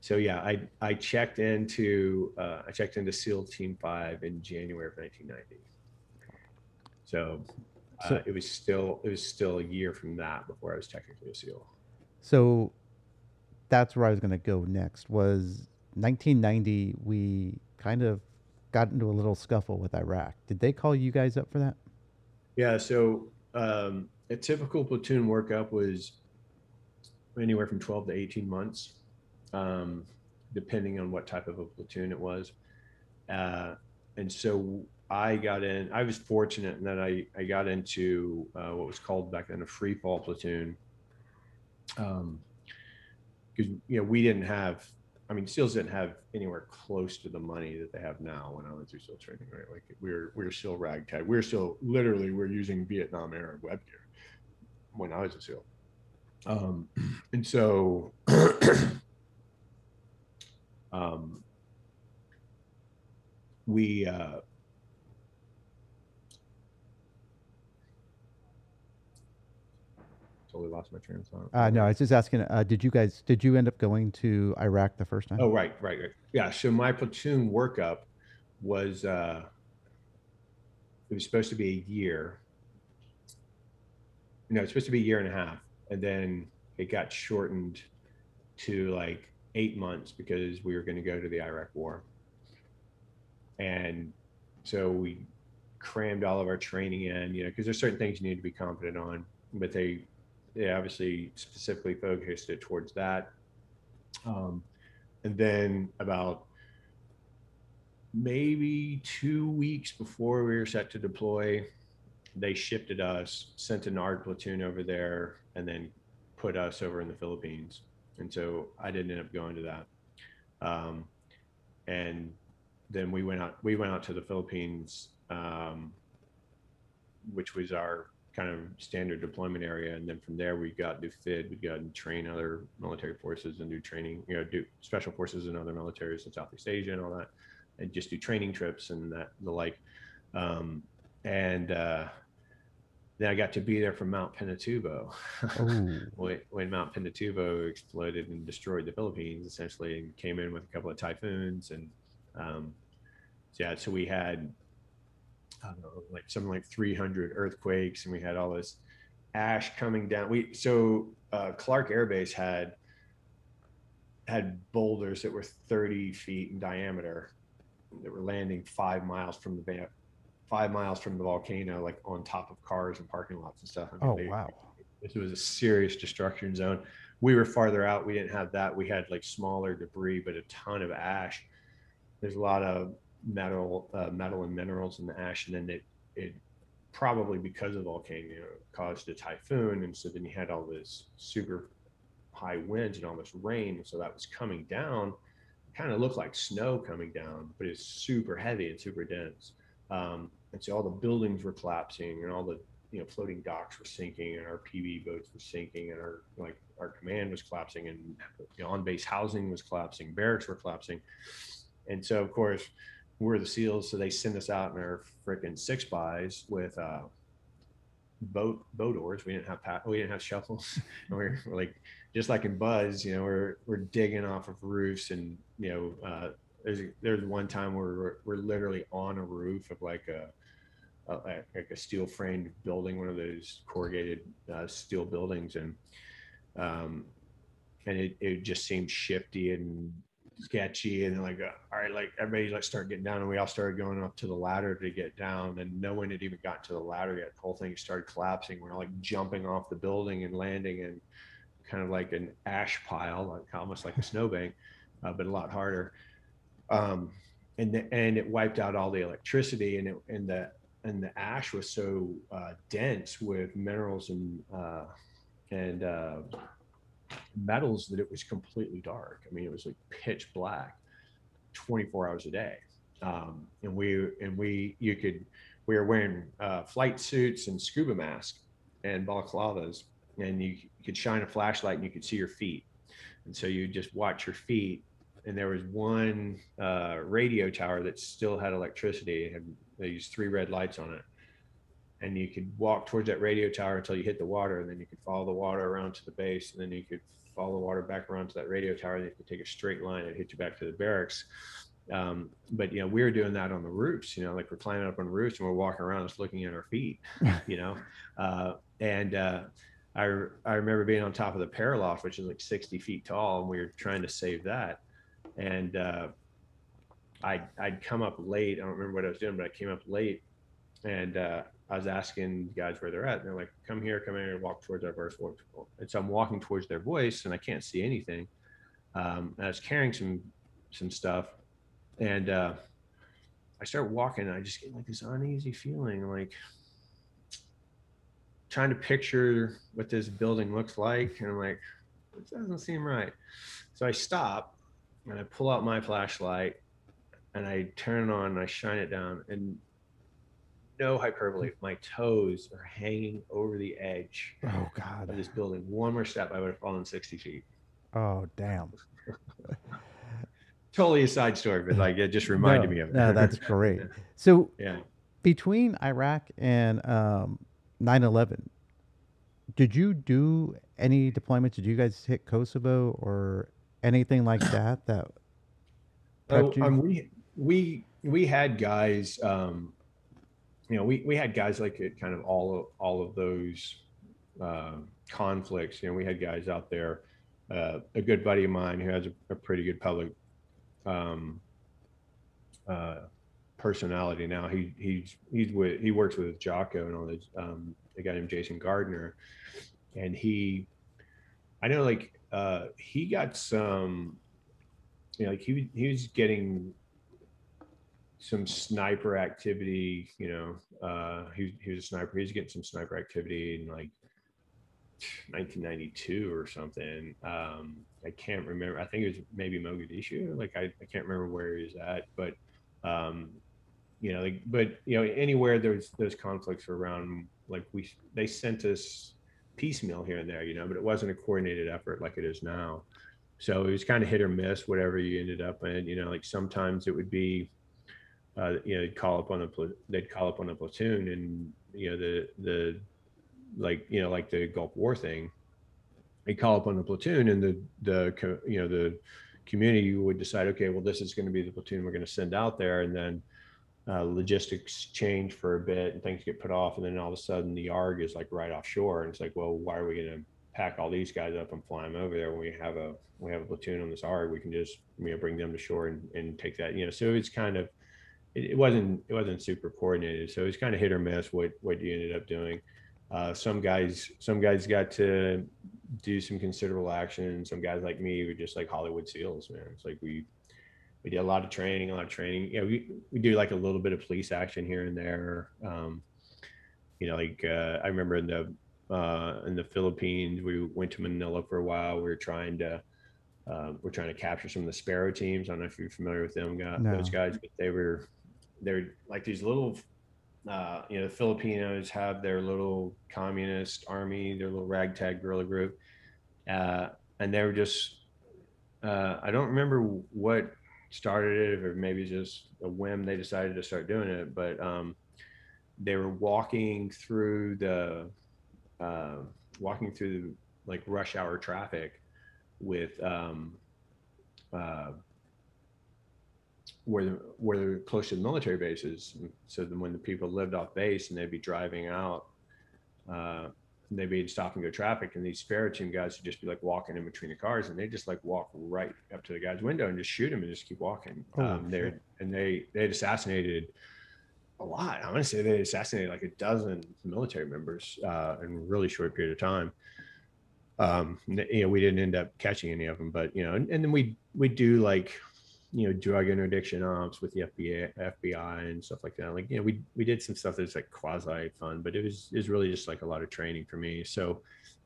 so yeah, I I checked into uh, I checked into SEAL Team Five in January of 1990. So, uh, So- it was still it was still a year from that before I was technically a SEAL. So that's where I was going to go next. Was 1990? We kind of got into a little scuffle with Iraq. Did they call you guys up for that? Yeah. So um, a typical platoon workup was anywhere from 12 to 18 months, um, depending on what type of a platoon it was. Uh, and so I got in, I was fortunate in that I, I got into uh, what was called back then a free fall platoon. Um, because, you know, we didn't have, I mean, SEALs didn't have anywhere close to the money that they have now when I went through SEAL training, right? Like we were, we were still ragtag. We are still literally, we're using Vietnam era web gear when I was a SEAL. Um, and so, um, we, uh, totally lost my train of thought. Uh, no, I was just asking. Uh, did you guys? Did you end up going to Iraq the first time? Oh, right, right, right. Yeah. So my platoon workup was uh it was supposed to be a year. No, it's supposed to be a year and a half. And then it got shortened to like eight months because we were going to go to the Iraq war. And so we crammed all of our training in, you know, because there's certain things you need to be confident on, but they they obviously specifically focused it towards that. Um, and then about maybe two weeks before we were set to deploy, they shifted us, sent an ARD platoon over there, and then put us over in the Philippines. And so I didn't end up going to that. Um, and then we went out. We went out to the Philippines, um, which was our kind of standard deployment area. And then from there, we got to FID. We got to train other military forces and do training. You know, do special forces and other militaries in Southeast Asia and all that and just do training trips and that the like. Um, and uh, then I got to be there for Mount Pinatubo when, when Mount Pinatubo exploded and destroyed the Philippines, essentially, and came in with a couple of typhoons. And um, yeah, so we had I don't know, like something like 300 earthquakes, and we had all this ash coming down. We so uh, Clark Air Base had had boulders that were 30 feet in diameter that were landing five miles from the five miles from the volcano, like on top of cars and parking lots and stuff. I mean, oh they- wow. this was a serious destruction zone. We were farther out. We didn't have that. We had like smaller debris, but a ton of ash. There's a lot of metal, uh, metal and minerals in the ash, and then it it probably because of volcano caused a typhoon, and so then you had all this super high winds and all this rain, and so that was coming down. Kind of looked like snow coming down, but it's super heavy and super dense. Um, and so all the buildings were collapsing, and all the you know floating docks were sinking and our PV boats were sinking and our like our command was collapsing and on base housing was collapsing barracks were collapsing. And so of course we're the seals so they send us out in our freaking six bys with uh boat boat oars. We didn't have pa- we didn't have shuttles and we're, we're like just like in buzz you know we're we're digging off of roofs and you know uh there's there's one time where we're, we're literally on a roof of like a uh, like a steel framed building, one of those corrugated uh, steel buildings, and um, and it, it just seemed shifty and sketchy, and like uh, all right, like everybody like started getting down, and we all started going up to the ladder to get down, and no one had even got to the ladder yet. The whole thing started collapsing. We're all like jumping off the building and landing in kind of like an ash pile, like almost like a snowbank, uh, but a lot harder. Um, and the, and it wiped out all the electricity, and it and the and the ash was so uh, dense with minerals and uh, and uh, metals that it was completely dark. I mean, it was like pitch black, 24 hours a day. Um, and we and we you could we were wearing uh, flight suits and scuba masks and balaclavas, and you, you could shine a flashlight and you could see your feet. And so you just watch your feet. And there was one uh, radio tower that still had electricity. It had they used three red lights on it, and you could walk towards that radio tower until you hit the water, and then you could follow the water around to the base, and then you could follow the water back around to that radio tower, and you could take a straight line and hit you back to the barracks. Um, but you know, we were doing that on the roofs, you know, like we're climbing up on roofs and we're walking around just looking at our feet, you know. Uh, and uh, I I remember being on top of the paraloft, which is like 60 feet tall, and we were trying to save that. And uh, I I'd come up late. I don't remember what I was doing, but I came up late, and uh, I was asking guys where they're at, and they're like, "Come here, come here, walk towards our vertical." And so I'm walking towards their voice, and I can't see anything. Um, I was carrying some some stuff, and uh, I start walking. And I just get like this uneasy feeling, like trying to picture what this building looks like, and I'm like, this doesn't seem right. So I stop and I pull out my flashlight and I turn it on and I shine it down and no hyperbole, my toes are hanging over the edge Oh God. of this building. One more step, I would have fallen 60 feet. Oh damn. Totally a side story, but like it just reminded no, me of it. No, that's great. So yeah. between Iraq and um, 9/11, did you do any deployments? Did you guys hit Kosovo or anything like that? That Oh, um, we we we had guys. Um, you know, we we had guys like at kind of all of all of those uh, conflicts. You know, we had guys out there. Uh, a good buddy of mine who has a, a pretty good public um, uh, personality now. He he's he's with he works with Jocko and all those. Um, a guy named Jason Gardner, and he, I know like uh, he got some you know, like he he was getting some sniper activity. You know, uh, he he was a sniper. He was getting some sniper activity in like 1992 or something. Um, I can't remember. I think it was maybe Mogadishu. Like I, I can't remember where he was at, but um, you know, like but you know, anywhere there's those conflicts were around, like we they sent us piecemeal here and there, you know, but it wasn't a coordinated effort like it is now. So it was kind of hit or miss, whatever you ended up in. You know, like sometimes it would be, uh, you know, they'd call up on a pla- they'd call up on a platoon, and you know the the like you know like the Gulf War thing, they call up on the platoon, and the the you know the community would decide, okay, well this is going to be the platoon we're going to send out there, and then uh, logistics change for a bit and things get put off and then all of a sudden the arg is like right offshore and it's like well why are we going to pack all these guys up and fly them over there when we have a we have a platoon on this arg we can just you know bring them to shore and, and take that you know so it's kind of it, it wasn't it wasn't super coordinated so it's kind of hit or miss what what you ended up doing. Uh, some guys some guys got to do some considerable action some guys like me were just like hollywood seals man. It's like we we did a lot of training, a lot of training. Yeah, we we do like a little bit of police action here and there. Um, you know, like uh, I remember in the uh, in the Philippines, we went to Manila for a while. We were trying to uh, we're trying to capture some of the Sparrow teams. I don't know if you're familiar with them, guys, No. those guys, but they were they're like these little. Uh, you know, the Filipinos have their little communist army, their little ragtag guerrilla group, uh, and they were just. Uh, I don't remember what started it or maybe just a whim they decided to start doing it but um, they were walking through the uh, walking through like rush hour traffic with um, uh, where the, where they're close to the military bases. So then when the people lived off base and they'd be driving out uh, they'd be stop and go traffic and these Sparrow team guys would just be like walking in between the cars and they just like walk right up to the guy's window and just shoot him and just keep walking. Oh, um, they're and they they had assassinated a lot. I want to say they assassinated like a dozen military members uh, in a really short period of time. Um, you know, we didn't end up catching any of them, but you know, and, and then we we do like you know drug interdiction ops with the FBI, FBI and stuff like that. Like you know, we we did some stuff that's like quasi fun, but it was is really just like a lot of training for me. So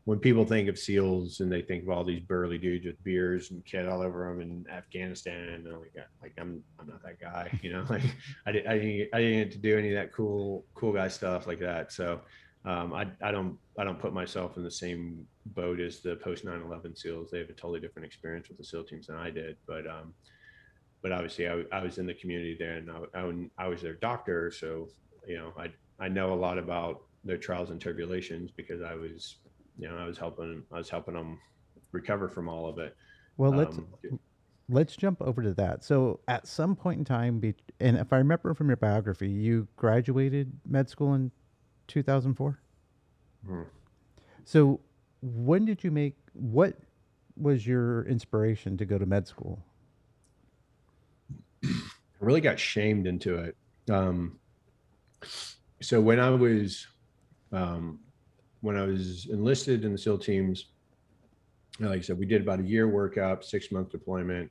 when people think of SEALs and they think of all these burly dudes with beers and kid all over them in Afghanistan, and like, like I'm, I'm not that guy, you know. Like I, did, I didn't, I didn't get to do any of that cool, cool guy stuff like that. So um, I, I don't, I don't put myself in the same boat as the post 9/11 SEALs. They have a totally different experience with the SEAL teams than I did, but um, but obviously I, I was in the community there, and I, I, I was their doctor, so you know I, I know a lot about their trials and tribulations because I was you know, I was helping, I was helping them recover from all of it. Well, let's um, let's jump over to that. So, at some point in time, be, and if I remember from your biography, you graduated med school in 2004. Hmm. So, when did you make what was your inspiration to go to med school? I really got shamed into it. Um, so when I was um, when I was enlisted in the SEAL teams, like I said, we did about a year workup, six month deployment,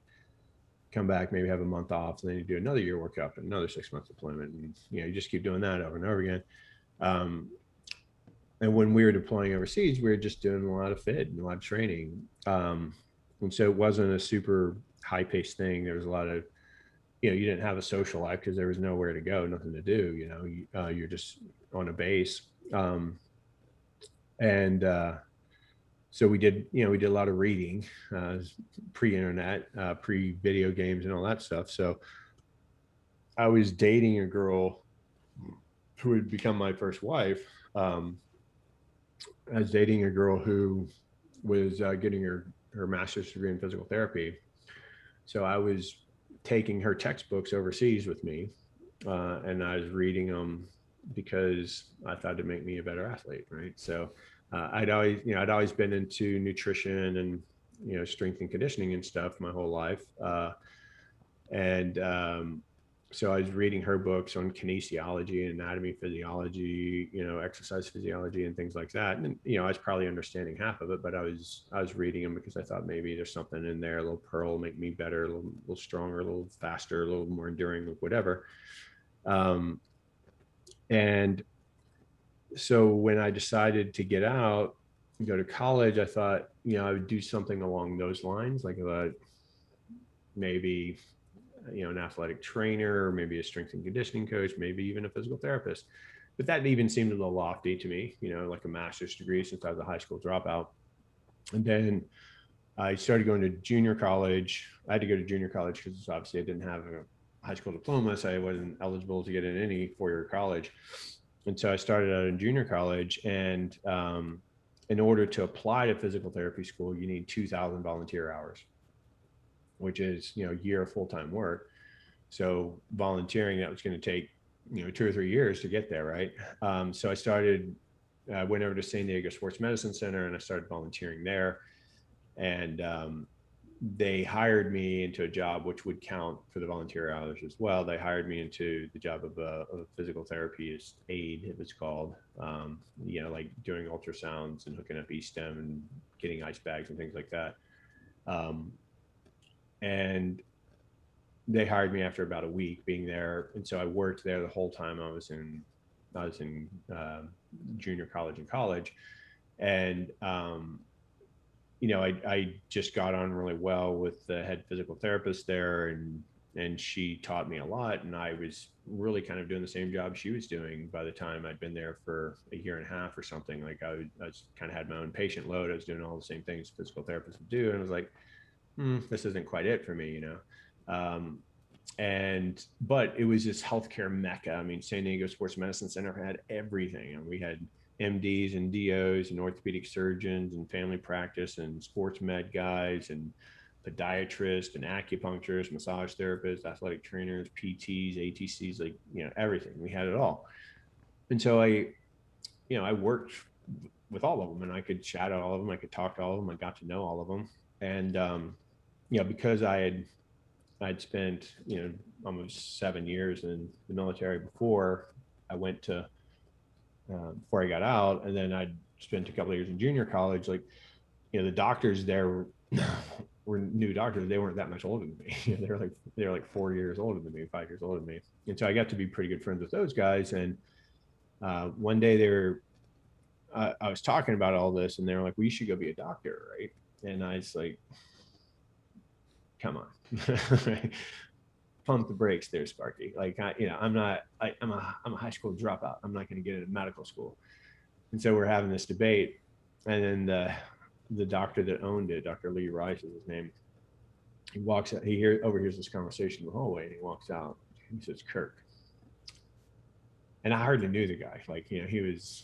come back, maybe have a month off, and then you do another year workup another six month deployment. And you know, you just keep doing that over and over again. Um, and when we were deploying overseas, we were just doing a lot of fit and a lot of training. Um, and so it wasn't a super high paced thing. There was a lot of, you know, you didn't have a social life because there was nowhere to go, nothing to do. You know, you, uh, you're just on a base. Um, and uh, so we did you know we did a lot of reading uh, pre-internet uh, pre-video games and all that stuff so i was dating a girl who would become my first wife um, i was dating a girl who was uh, getting her her master's degree in physical therapy so i was taking her textbooks overseas with me uh, and i was reading them because i thought it'd make me a better athlete right so uh, I'd always, you know, I'd always been into nutrition and, you know, strength and conditioning and stuff my whole life. Uh, and um, so I was reading her books on kinesiology, and anatomy, physiology, you know, exercise physiology and things like that. And, you know, I was probably understanding half of it, but I was, I was reading them because I thought maybe there's something in there, a little pearl make me better, a little, little stronger, a little faster, a little more enduring, whatever. Um, and so when I decided to get out and go to college, I thought, you know, I would do something along those lines, like a, maybe, you know, an athletic trainer, or maybe a strength and conditioning coach, maybe even a physical therapist. But that even seemed a little lofty to me, you know, like a master's degree since I was a high school dropout. And then I started going to junior college. I had to go to junior college because obviously I didn't have a high school diploma, so I wasn't eligible to get in any four-year college and so I started out in junior college, and um, in order to apply to physical therapy school, you need 2,000 volunteer hours, which is you know year of full time work. So volunteering that was going to take you know two or three years to get there, right? Um, so I started, I went over to San Diego Sports Medicine Center, and I started volunteering there, and um, they hired me into a job which would count for the volunteer hours as well. They hired me into the job of a, of a physical therapist aide, it was called. Um, you know, like doing ultrasounds and hooking up e-stim and getting ice bags and things like that. Um, and they hired me after about a week being there, and so I worked there the whole time I was in I was in uh, junior college and college, and um, you know, I, I just got on really well with the head physical therapist there and and she taught me a lot. And I was really kind of doing the same job she was doing by the time I'd been there for a year and a half or something. Like I, I was kind of had my own patient load. I was doing all the same things physical therapists would do. And I was like hmm, this isn't quite it for me you know um, and but it was this healthcare mecca I mean San Diego Sports Medicine Center had everything and we had MDs and DOs and orthopedic surgeons and family practice and sports med guys and podiatrists and acupuncturists, massage therapists, athletic trainers, PTs, ATCs, like, you know, everything. We had it all. And so I, you know, I worked with all of them and I could chat all of them. I could talk to all of them. I got to know all of them. And, um, you know, because I had, I'd spent, you know, almost seven years in the military before I went to uh, before I got out, and then I'd spent a couple of years in junior college. Like, you know, the doctors there were new doctors. They weren't that much older than me. they were like they were like four years older than me, five years older than me, and so I got to be pretty good friends with those guys. And uh, one day they were I, I was talking about all this, and they were like, "We well, should go be a doctor, right?" And I was like, "Come on." pump the brakes there, Sparky. Like, I, you know, I'm not, I, am a, I'm a high school dropout. I'm not going to get into medical school. And so we're having this debate. And then the, the doctor that owned it, Dr. Lee Rice is his name. He walks out, he hear, overhears this conversation in the hallway and he walks out. He says, Kirk. And I hardly knew the guy. Like, you know, he was,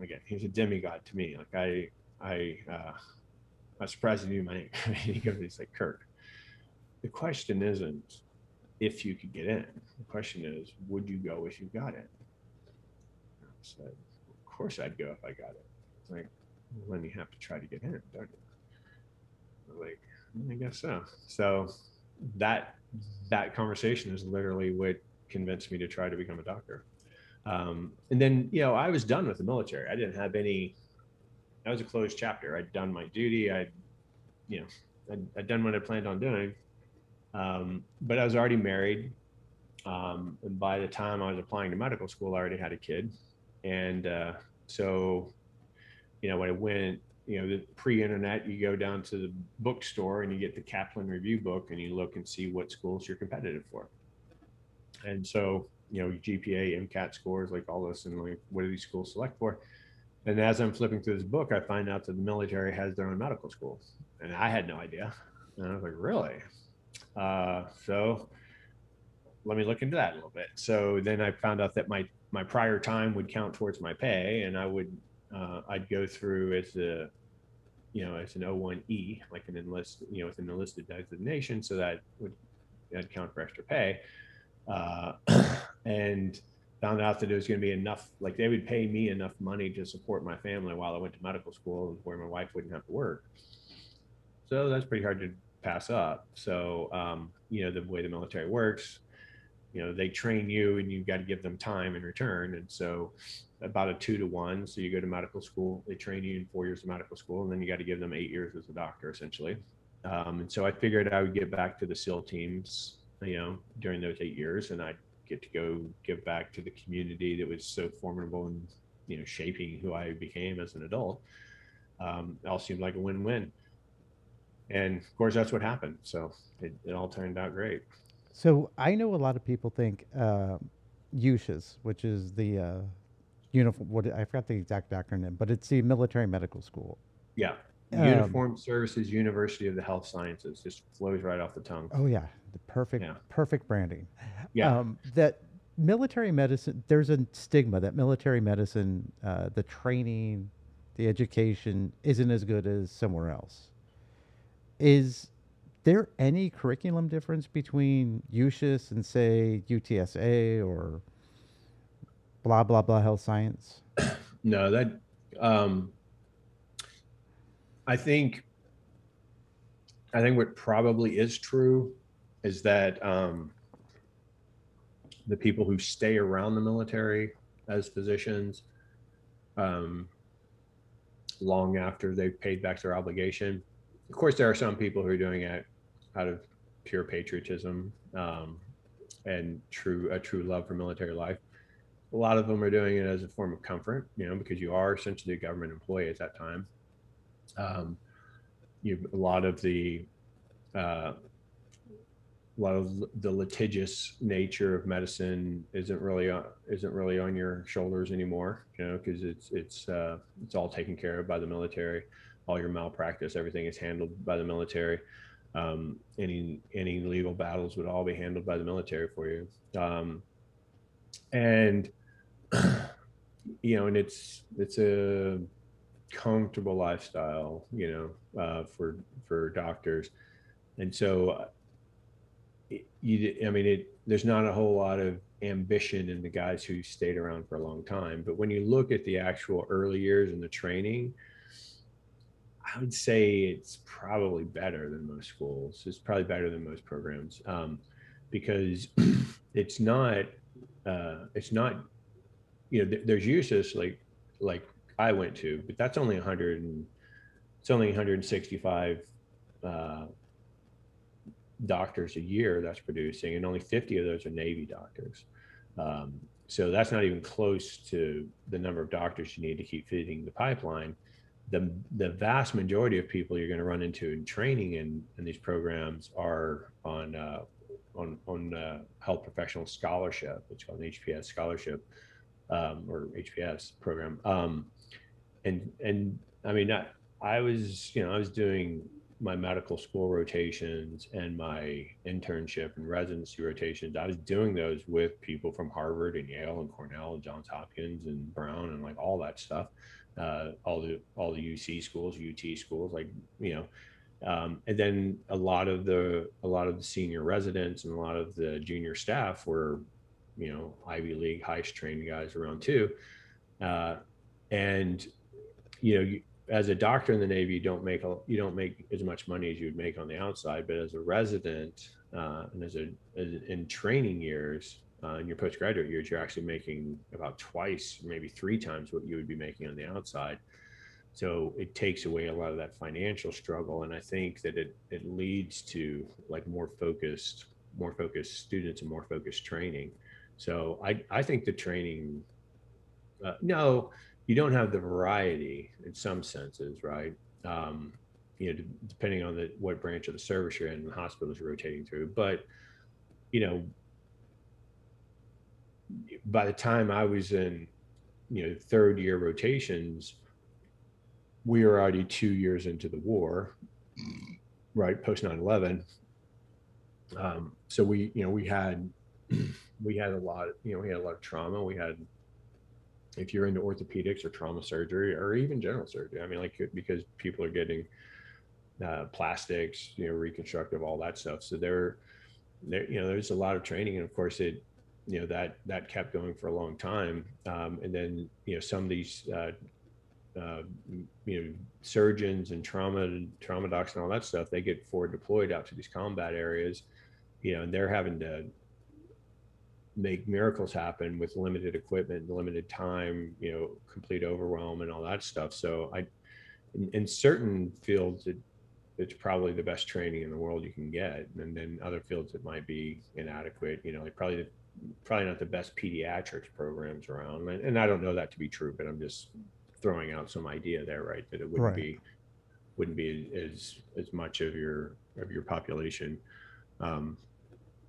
again, he was a demigod to me. Like, I, I, uh, I was surprised he knew my name. he goes, he's like, Kirk. The question isn't if you could get in. The question is, would you go if you got in? I said, of course I'd go if I got it. Like, well, then you have to try to get in, don't you? Like, I guess so. So that that conversation is literally what convinced me to try to become a doctor. Um, and then, you know, I was done with the military. I didn't have any. That was a closed chapter. I'd done my duty. I, you know, I'd, I'd done what I planned on doing. Um, but I was already married. Um, and by the time I was applying to medical school, I already had a kid. And uh, so, you know, when I went, you know, the pre-internet, you go down to the bookstore and you get the Kaplan review book and you look and see what schools you're competitive for. And so, you know, GPA, MCAT scores, like all this, and like, what do these schools select for? And as I'm flipping through this book, I find out that the military has their own medical school, and I had no idea. And I was like, really? Uh, so let me look into that a little bit. So then I found out that my my prior time would count towards my pay, and I would uh, I'd go through as a you know as an O1E, like an enlist you know with an enlisted designation, so that would that count for extra pay. Uh, and found out that it was going to be enough like they would pay me enough money to support my family while i went to medical school where my wife wouldn't have to work so that's pretty hard to pass up. So, um, you know, the way the military works, you know, they train you and you've got to give them time in return. And so, about a two to one. So, you go to medical school, they train you in four years of medical school, and then you got to give them eight years as a doctor, essentially. Um, and so, I figured I would get back to the SEAL teams, you know, during those eight years, and I'd get to go give back to the community that was so formidable and, you know, shaping who I became as an adult. Um, all seemed like a win win and of course that's what happened so it, it all turned out great So I know a lot of people think uh, USUHS, which is the uh, uniform. What I forgot the exact acronym, but it's the military medical school. yeah Um, uniformed services university of the health sciences just flows right off the tongue Oh yeah, the perfect, Yeah. perfect branding. yeah Um, that military medicine. There's a stigma that military medicine, uh, the training, the education isn't as good as somewhere else. Is there any curriculum difference between USUHS and say UTSA or blah blah blah health science? no that um i think i think what probably is true is that um the people who stay around the military as physicians um long after they've paid back their obligation of course there are some people who are doing it out of pure patriotism um, and true a true love for military life. A lot of them are doing it as a form of comfort you know because you are essentially a government employee at that time. Um, you a lot of the uh, a lot of the litigious nature of medicine isn't really on, isn't really on your shoulders anymore you know because it's it's uh, it's all taken care of by the military all your malpractice everything is handled by the military. Um, any any legal battles would all be handled by the military for you. Um, and you know and it's it's a comfortable lifestyle you know uh, for for doctors. And so uh, it- you i mean it there's not a whole lot of ambition in the guys who stayed around for a long time but when you look at the actual early years and the training i would say it's probably better than most schools it's probably better than most programs um, because it's not uh, it's not you know th- there's uses like like i went to but that's only 100 and it's only 165 uh, doctors a year that's producing and only 50 of those are navy doctors um, so that's not even close to the number of doctors you need to keep feeding the pipeline. The, the vast majority of people you're going to run into in training in, in these programs are on uh, on on uh, health professional scholarship, which called an HPS scholarship um, or HPS program. Um, and and I mean, I, I was you know I was doing my medical school rotations and my internship and residency rotations, I was doing those with people from Harvard and Yale and Cornell and Johns Hopkins and Brown and like all that stuff, uh, all the all the UC schools, UT schools, like you know, um, and then a lot of the a lot of the senior residents and a lot of the junior staff were, you know, Ivy League highest trained guys around too, uh, and you know, as a doctor in the Navy, you don't make a, you don't make as much money as you would make on the outside. But as a resident uh, and as a as in training years, uh, in your postgraduate years, you're actually making about twice, maybe three times what you would be making on the outside. So it takes away a lot of that financial struggle, and I think that it it leads to like more focused, more focused students and more focused training. So I I think the training, uh, no you don't have the variety in some senses, right? Um, you know, depending on the what branch of the service you're in, the hospitals you're rotating through. But you know, by the time I was in, you know, third year rotations, we were already two years into the war, right? Post 9/11. Um, so we, you know, we had we had a lot, you know, we had a lot of trauma. We had if you're into orthopedics or trauma surgery or even general surgery. I mean, like because people are getting uh, plastics, you know, reconstructive, all that stuff. So there, there, you know, there's a lot of training, and of course, it, you know, that that kept going for a long time. Um, and then, you know, some of these, uh, uh, you know, surgeons and trauma trauma docs and all that stuff, they get forward deployed out to these combat areas, you know, and they're having to make miracles happen with limited equipment, limited time, you know, complete overwhelm and all that stuff. So I, in, in certain fields, it, it's probably the best training in the world you can get, and then other fields it might be inadequate. You know, like probably probably not the best pediatrics programs around, and, and I don't know that to be true, but I'm just throwing out some idea there, right? That it wouldn't right. be wouldn't be as as much of your of your population. Um,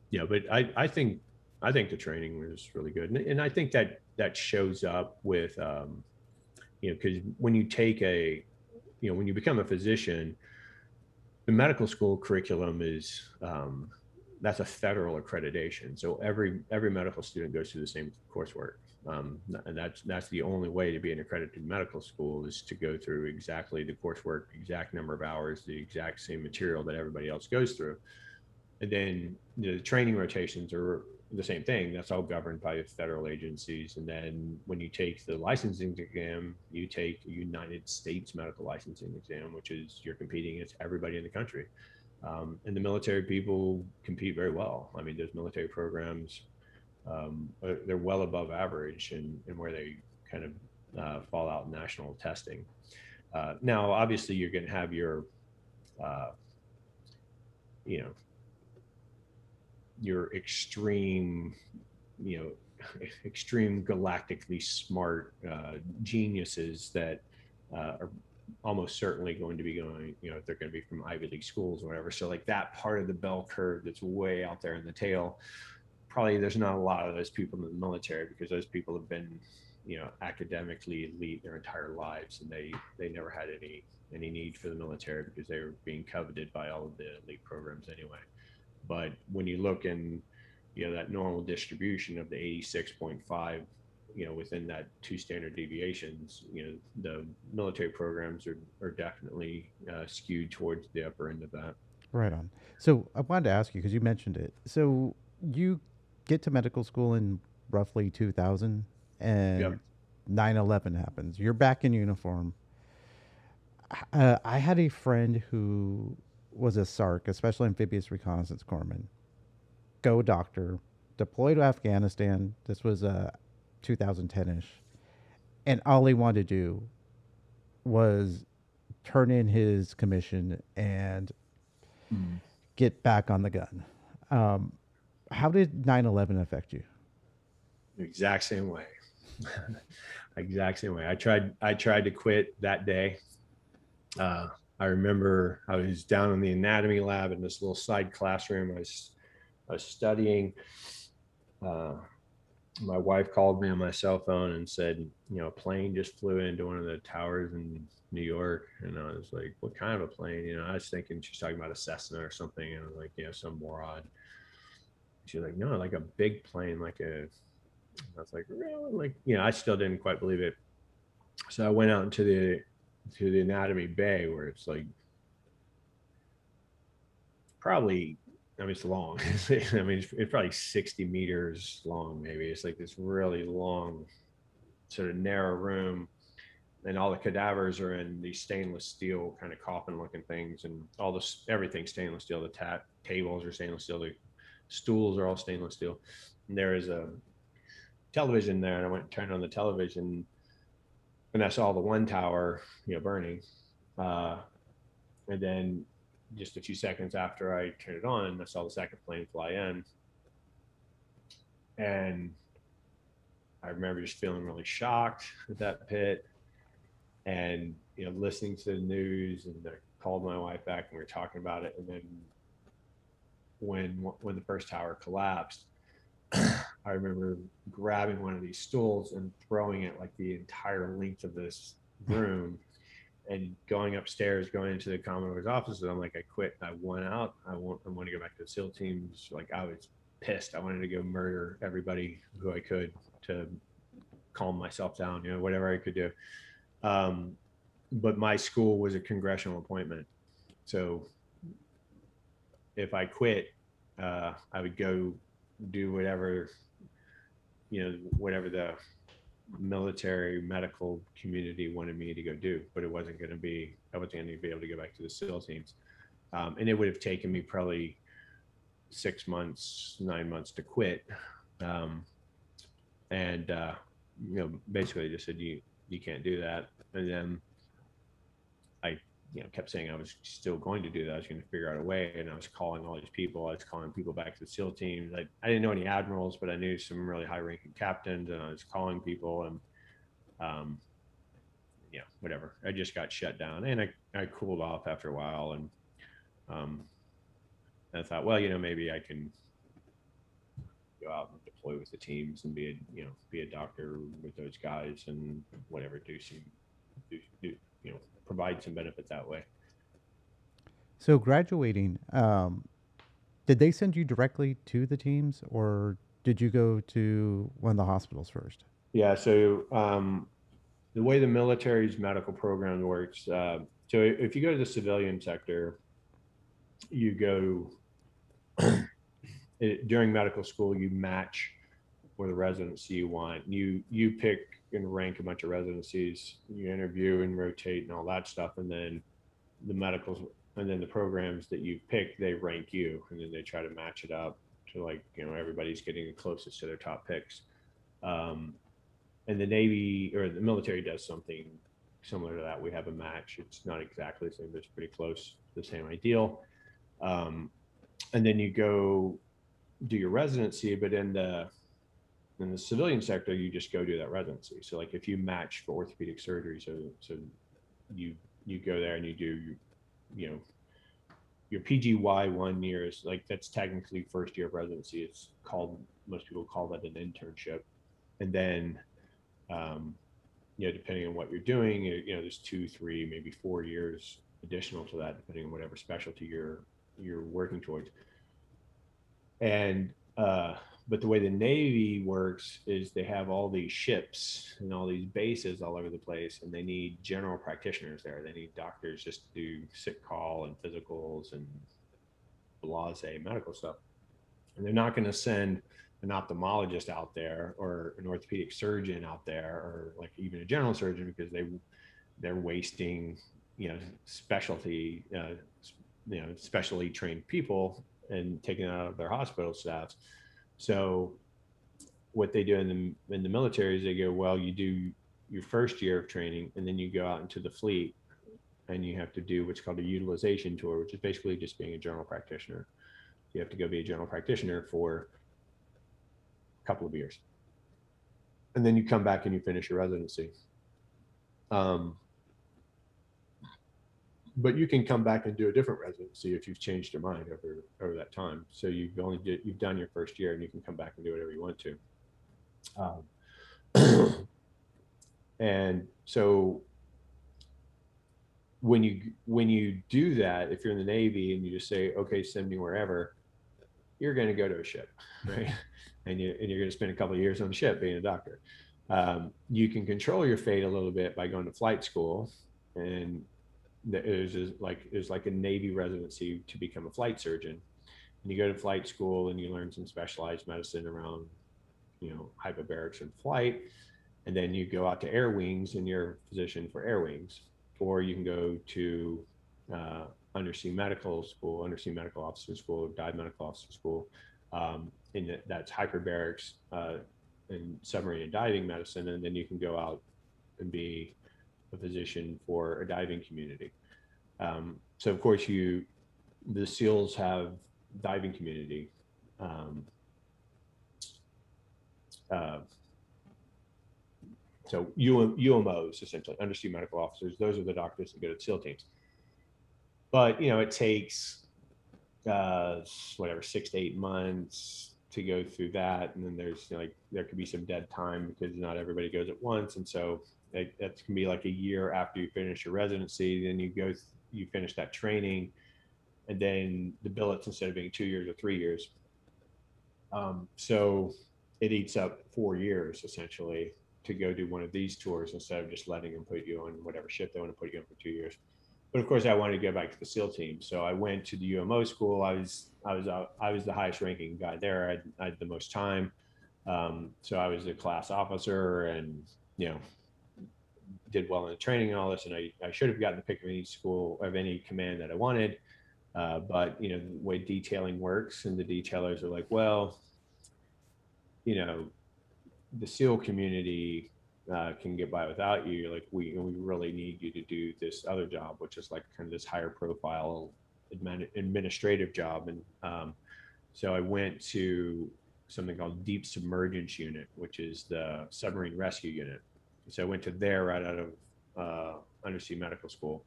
yeah, but I I think I think the training was really good, and, and I think that that shows up with, um, you know, because when you take a, you know, when you become a physician, the medical school curriculum is um, that's a federal accreditation. So every every medical student goes through the same coursework, um, and that's that's the only way to be an accredited medical school is to go through exactly the coursework, exact number of hours, the exact same material that everybody else goes through. And then you know, the training rotations are the same thing. That's all governed by federal agencies. And then when you take the licensing exam, you take a United States medical licensing exam, which is you're competing against everybody in the country. Um, and the military people compete very well. I mean, those military programs, um, they're well above average in, in where they kind of uh, fall out in national testing. Uh, now, obviously, you're going to have your, uh, you know, your extreme, you know, extreme galactically smart uh, geniuses that uh, are almost certainly going to be going, you know, they're going to be from Ivy League schools or whatever. So like that part of the bell curve that's way out there in the tail, probably there's not a lot of those people in the military because those people have been, you know, academically elite their entire lives and they they never had any any need for the military because they were being coveted by all of the elite programs anyway. But when you look in, you know, that normal distribution of the 86.5, you know, within that two standard deviations, you know, the military programs are, are definitely uh, skewed towards the upper end of that. Right on. So I wanted to ask you because you mentioned it. So you get to medical school in roughly 2000 and yep. 9/11 happens. You're back in uniform. Uh, I had a friend who was a SARC, a Special Amphibious Reconnaissance Corpsman. Go doctor, deployed to Afghanistan. This was uh, 2010 ish. And all he wanted to do was turn in his commission and mm. get back on the gun. Um, how did 9 11 affect you? The exact same way. exact same way. I tried. I tried to quit that day. Uh, I remember I was down in the anatomy lab in this little side classroom. I was, I was studying. Uh, my wife called me on my cell phone and said, you know, a plane just flew into one of the towers in New York. And I was like, what kind of a plane? You know, I was thinking she's talking about a Cessna or something. And I was like, you know, some moron. She's like, no, like a big plane, like a, I was like, really? Like, you know, I still didn't quite believe it. So I went out into the, to the anatomy bay where it's like probably I mean, it's long. I mean, it's, it's, probably 60 meters long, maybe. It's like this really long, sort of narrow room. And all the cadavers are in these stainless steel kind of coffin looking things. And all this, everything stainless steel. The ta- tables are stainless steel. The stools are all stainless steel. And there is a television there. And I went and turned on the television and I saw the one tower, you know, burning. Uh, and then just a few seconds after I turned it on, I saw the second plane fly in. And I remember just feeling really shocked at that pit and, you know, listening to the news and I called my wife back and we were talking about it. And then when, when the first tower collapsed, I remember grabbing one of these stools and throwing it like the entire length of this room and going upstairs, going into the Commodore's office, and I'm like, I quit. I went out. I want. I want to go back to the SEAL teams. Like I was pissed. I wanted to go murder everybody who I could to calm myself down. You know, whatever I could do. Um, but my school was a congressional appointment, so if I quit, uh, I would go do whatever, you know, whatever the military medical community wanted me to go do, but it wasn't going to be, I wasn't going to be able to go back to the SEAL teams. Um, and it would have taken me probably six months, nine months to quit. Um, and, uh, you know, basically just said, you, you can't do that. And then you know, kept saying I was still going to do that. I was going to figure out a way. And I was calling all these people. I was calling people back to the SEAL teams. I, I didn't know any admirals, but I knew some really high ranking captains and I was calling people and, um, yeah, whatever. I just got shut down and I, I cooled off after a while. And, um, I thought, well, you know, maybe I can go out and deploy with the teams and be a, you know, be a doctor with those guys and whatever, do some, do, do you know, provide some benefit that way. So graduating, um, did they send you directly to the teams, or did you go to one of the hospitals first? Yeah. So um, the way the military's medical program works, uh, so if you go to the civilian sector, you go it, during medical school. You match for the residency you want. You you pick and rank a bunch of residencies. You interview and rotate and all that stuff, and then the medicals and then the programs that you pick, they rank you, and then they try to match it up to like you know everybody's getting the closest to their top picks. Um, and the Navy or the military does something similar to that. We have a match. It's not exactly the same, but it's pretty close to the same ideal. Um, and then you go do your residency, but in the in the civilian sector, you just go do that residency. So like if you match for orthopedic surgery, so so you you go there and you do you know your PGY one year is like that's technically first year of residency. It's called most people call that an internship, and then um, you know depending on what you're doing, you know there's two, three, maybe four years additional to that depending on whatever specialty you're you're working towards. And uh, but the way the Navy works is they have all these ships and all these bases all over the place, and they need general practitioners there. They need doctors just to do sick call and physicals and blase medical stuff. And they're not going to send an ophthalmologist out there or an orthopedic surgeon out there or like even a general surgeon because they they're wasting you know specialty uh, you know specially trained people and taking out of their hospital staffs so what they do in the in the military is they go, well, you do your first year of training, and then you go out into the fleet, and you have to do what's called a utilization tour, which is basically just being a general practitioner. You have to go be a general practitioner for a couple of years, and then you come back and you finish your residency. Um, but you can come back and do a different residency if you've changed your mind over over that time. So you've only did, you've done your first year, and you can come back and do whatever you want to. Um, and so when you when you do that, if you're in the Navy and you just say, "Okay, send me wherever," you're going to go to a ship, right? and you and you're going to spend a couple of years on the ship being a doctor. Um, you can control your fate a little bit by going to flight school, and it was like it was like a Navy residency to become a flight surgeon. And you go to flight school and you learn some specialized medicine around, you know, hyperbarics and flight, and then you go out to air wings and you're a physician for air wings or you can go to uh, undersea medical school, undersea medical officer school, dive medical officer school. Um, and that's hyperbarics uh, and submarine and diving medicine. And then you can go out and be a physician for a diving community. Um, so of course you, the SEALs have diving community. Um, uh, so UM, UMOs, essentially, undersea medical officers, those are the doctors that go to SEAL teams. But, you know, it takes uh, whatever, six to eight months to go through that. And then there's you know, like, there could be some dead time because not everybody goes at once. And so that can be like a year after you finish your residency. Then you go, you finish that training. And then the billets, instead of being two years or three years. Um, so it eats up four years essentially to go do one of these tours instead of just letting them put you on whatever ship they want to put you on for two years. But of course, I wanted to go back to the SEAL team, so I went to the UMO school. I was I was I was the highest ranking guy there. I had, I had the most time, um, so I was a class officer, and you know, did well in the training and all this. And I, I should have gotten the pick of any school of any command that I wanted, uh, but you know the way detailing works, and the detailers are like, well, you know, the SEAL community uh, can get by without you. Like we we really need you to do this other job, which is like kind of this higher profile admin, administrative job. And um, so I went to something called Deep Submergence Unit, which is the submarine rescue unit. So I went to there right out of uh, undersea medical school.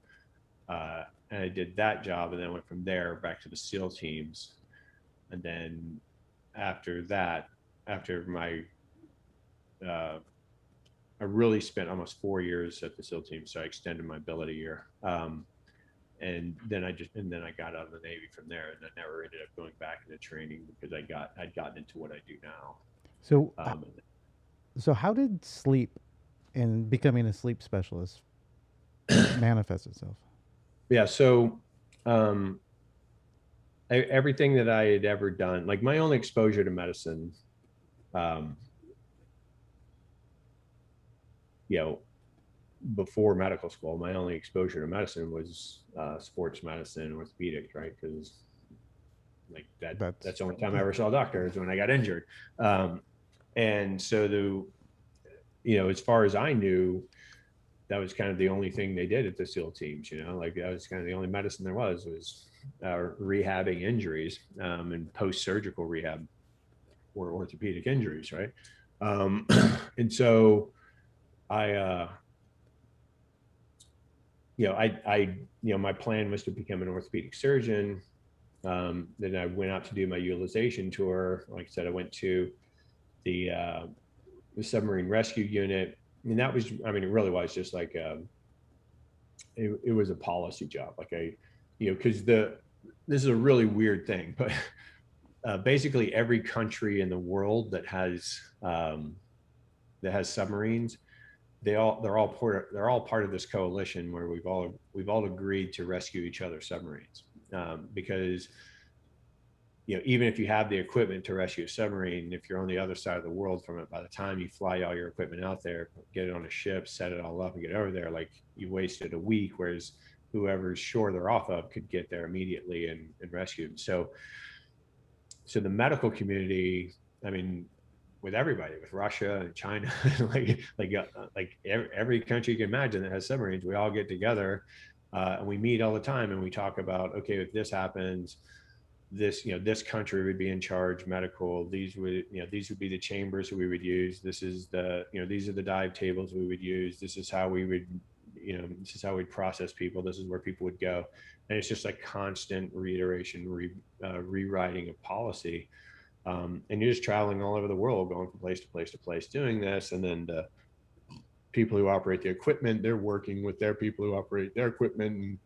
Uh, and I did that job, and then went from there back to the SEAL teams. And then after that, after my uh, I really spent almost four years at the SEAL team, so I extended my billet a year. Um, and then I just and then I got out of the Navy from there, and I never ended up going back into training because I got I'd gotten into what I do now. So, um, so how did sleep and becoming a sleep specialist manifest itself? Yeah, so um, I, everything that I had ever done, like my only exposure to medicine, um, you know, before medical school, my only exposure to medicine was uh, sports medicine, orthopedics, right? Because like that, that's, that's the only time I ever saw a doctor is when I got injured. Um, and so the, you know, as far as I knew, that was kind of the only thing they did at the SEAL teams, you know, like that was kind of the only medicine there was, was uh, rehabbing injuries um, and post-surgical rehab or orthopedic injuries, right? Um, and so I, uh, you know, I, I, you know, my plan was to become an orthopedic surgeon. Um, then I went out to do my utilization tour. Like I said, I went to the, uh, the submarine rescue unit. And that was, I mean, it really was just like, um, it, it was a policy job. Like I, you know, cause the, this is a really weird thing, but uh, basically every country in the world that has, um, that has submarines they all they're all part they're all part of this coalition where we've all we've all agreed to rescue each other's submarines um, because you know even if you have the equipment to rescue a submarine if you're on the other side of the world from it by the time you fly all your equipment out there get it on a ship set it all up and get over there like you wasted a week whereas whoever's shore they're off of could get there immediately and, and rescue them so so the medical community i mean with everybody, with Russia and China, like like uh, like every, every, country you can imagine that has submarines. We all get together uh, and we meet all the time and we talk about okay, if this happens, this you know this country would be in charge medical these would you know these would be the chambers we would use. This is the you know these are the dive tables we would use. This is how we would you know this is how we'd process people. This is where people would go. And it's just like constant reiteration re, uh, rewriting of policy. Um, and you're just traveling all over the world going from place to place to place doing this. And then the people who operate the equipment they're working with their people who operate their equipment and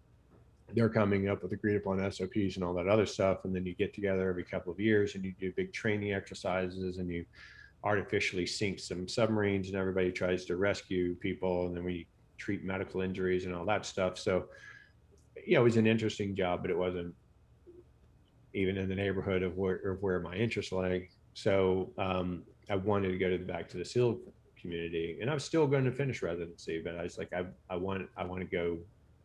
they're coming up with agreed upon SOPs and all that other stuff. And then you get together every couple of years and you do big training exercises and you artificially sink some submarines and everybody tries to rescue people. And then we treat medical injuries and all that stuff. So, yeah, it was an interesting job, but it wasn't even in the neighborhood of where, of where my interest lay. So um, I wanted to go to the, back to the SEAL community and I was still going to finish residency, but I was like, I, I want, I want to go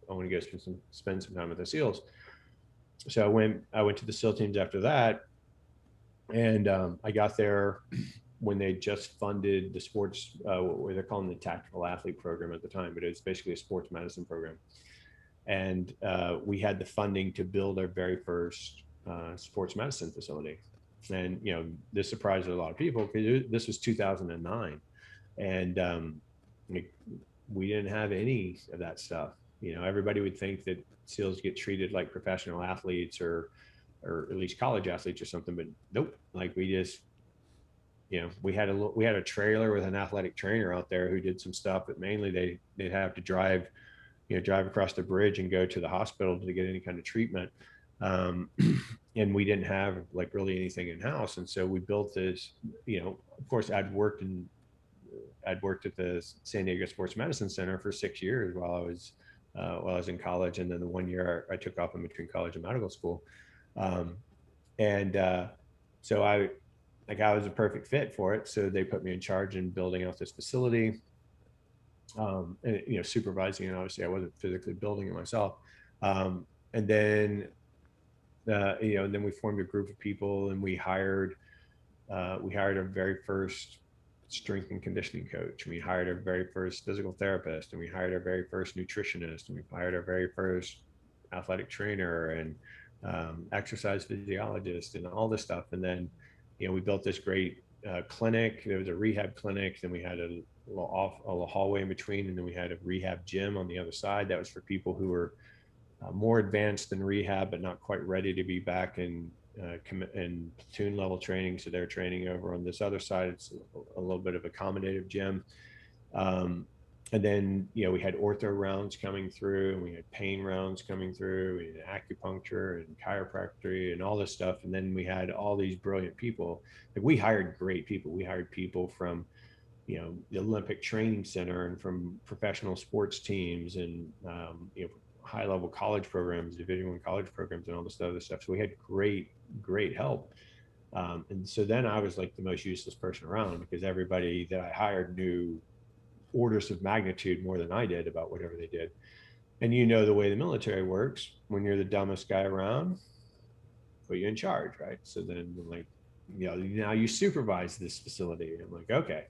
I want to go spend some spend some time with the SEALs. So I went I went to the SEAL teams after that, and um, I got there when they just funded the sports uh, what they're calling the tactical athlete program at the time, but it was basically a sports medicine program, and uh, we had the funding to build our very first uh, sports medicine facility. And you know this surprised a lot of people because this was 2009, and um, we didn't have any of that stuff you know, everybody would think that SEALs get treated like professional athletes or, or at least college athletes or something, but nope. Like we just, you know, we had a we had a trailer with an athletic trainer out there who did some stuff, but mainly they they'd have to drive, you know, drive across the bridge and go to the hospital to get any kind of treatment. Um, and we didn't have like really anything in house, and so we built this. You know, of course, I'd worked in I'd worked at the San Diego Sports Medicine Center for six years while I was uh, while I was in college, and then the one year I, took off in between college and medical school, um, and uh, so I like I was a perfect fit for it. So they put me in charge in building out this facility, um, and you know supervising. And obviously, I wasn't physically building it myself. Um, and then, uh, you know, and then we formed a group of people, and we hired uh, we hired our very first strength and conditioning coach. We hired our very first physical therapist, and we hired our very first nutritionist, and we hired our very first athletic trainer and um, exercise physiologist, and all this stuff. And then, you know, we built this great uh, clinic. There was a rehab clinic. Then we had a little off a little hallway in between, and then we had a rehab gym on the other side. That was for people who were uh, more advanced than rehab, but not quite ready to be back in uh, and platoon level training. So they're training over on this other side. It's a, little bit of a accommodative gym. Um, and then, you know, we had ortho rounds coming through and we had pain rounds coming through, had acupuncture and chiropractic and all this stuff. And then we had all these brilliant people. Like we hired great people. We hired people from, you know, the Olympic Training Center and from professional sports teams and, um, you know, high level college programs, Division One college programs, and all this other stuff. So we had great, great help. Um, and so then I was like the most useless person around because everybody that I hired knew orders of magnitude more than I did about whatever they did. And you know the way the military works when you're the dumbest guy around, put you in charge, right? So then like, you know, now you supervise this facility. I'm like, okay.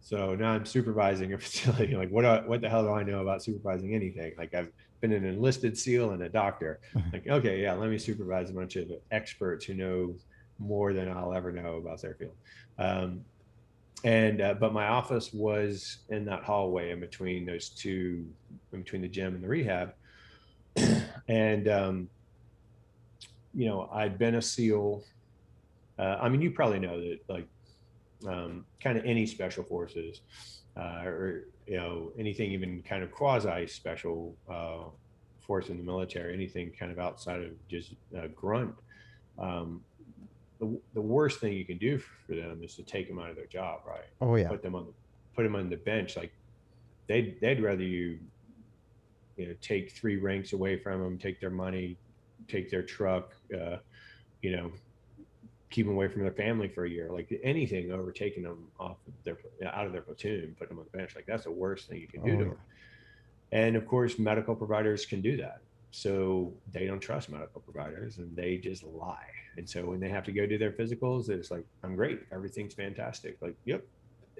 So now I'm supervising a facility. Like, what what the hell do I know about supervising anything? Like, I've been an enlisted SEAL and a doctor. like, okay, yeah, let me supervise a bunch of experts who know more than I'll ever know about their field. Um, and uh, but my office was in that hallway in between those two, in between the gym and the rehab. and um, you know, I'd been a SEAL. Uh, I mean, you probably know that, like um, kind of any special forces uh, or you know anything even kind of quasi special uh, force in the military, anything kind of outside of just uh, grunt. Um, the, the worst thing you can do for them is to take them out of their job, right? Oh yeah. Put them on the put them on the bench. Like they'd they'd rather you you know take three ranks away from them, take their money, take their truck, uh, you know, keep them away from their family for a year. Like anything over taking them off their out of their platoon, put them on the bench. Like that's the worst thing you can do oh, to them. And of course, medical providers can do that. So they don't trust medical providers and they just lie. And so when they have to go do their physicals, it's like, I'm great. Everything's fantastic. Like, yep,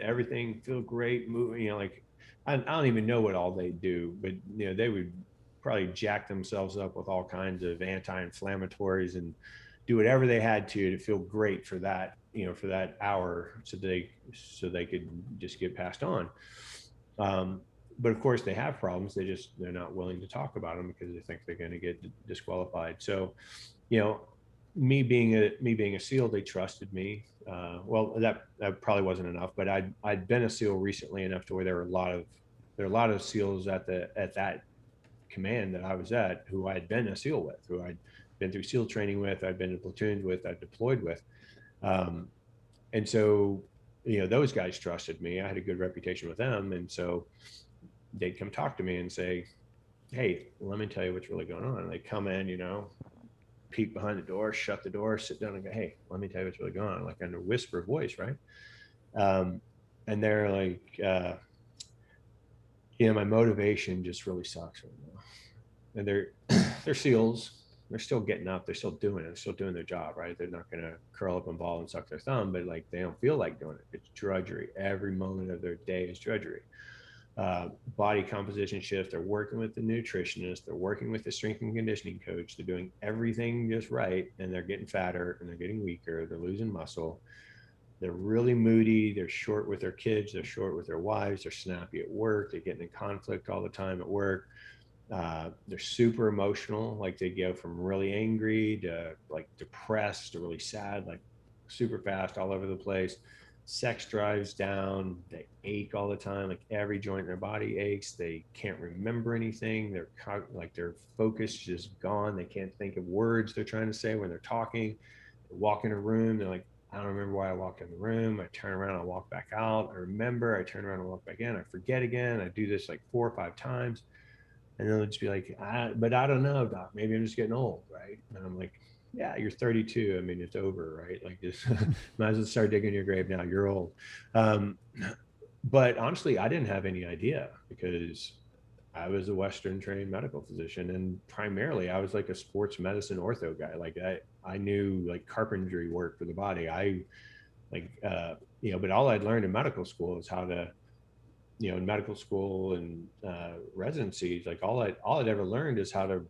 everything feel great. Moving, you know, like I, I don't even know what all they do, but you know, they would probably jack themselves up with all kinds of anti-inflammatories and do whatever they had to to feel great for that you know for that hour so they so they could just get passed on. Um, but of course they have problems. They just they're not willing to talk about them because they think they're going to get disqualified. So you know me being a me being a seal they trusted me. Uh, well that that probably wasn't enough but i'd i'd been a seal recently enough to where there were a lot of there are a lot of seals at the at that command that i was at who i had been a seal with who i'd been through SEAL training with, I've been in platoons with, I've deployed with. Um, and so, you know, those guys trusted me. I had a good reputation with them. And so they'd come talk to me and say, Hey, let me tell you what's really going on. And they come in, you know, peek behind the door, shut the door, sit down and go, Hey, let me tell you what's really going on. Like in a whisper voice, right? Um, and they're like, uh, you know, my motivation just really sucks right now. And they're, they're SEALs, they're still getting up, they're still doing it, they're still doing their job, right? They're not gonna curl up and ball and suck their thumb, but like they don't feel like doing it. It's drudgery. Every moment of their day is drudgery. Uh, body composition shift. They're working with the nutritionist. They're working with the strength and conditioning coach. They're doing everything just right, and they're getting fatter and they're getting weaker. They're losing muscle. They're really moody. They're short with their kids. They're short with their wives. They're snappy at work. They're getting in conflict all the time at work. Uh, they're super emotional. Like they go from really angry to like depressed to really sad, like super fast all over the place. Sex drives down. They ache all the time. Like every joint in their body aches. They can't remember anything. They're like their focus just gone. They can't think of words they're trying to say when they're talking. They walk in a room. They're like, I don't remember why I walked in the room. I turn around, I walk back out. I remember, I turn around and walk back in. I forget again. I do this like four or five times and they'll just be like, I, but I don't know, doc. Maybe I'm just getting old, right? And I'm like, yeah, you're 32. I mean, it's over, right? Like, just might as well start digging your grave now. You're old. Um, but honestly, I didn't have any idea because I was a Western trained medical physician, and primarily I was like a sports medicine ortho guy. Like I, I knew like carpentry work for the body. I, like, uh, you know, but all I'd learned in medical school is how to you know in medical school and uh, residencies like all i all i'd ever learned is how to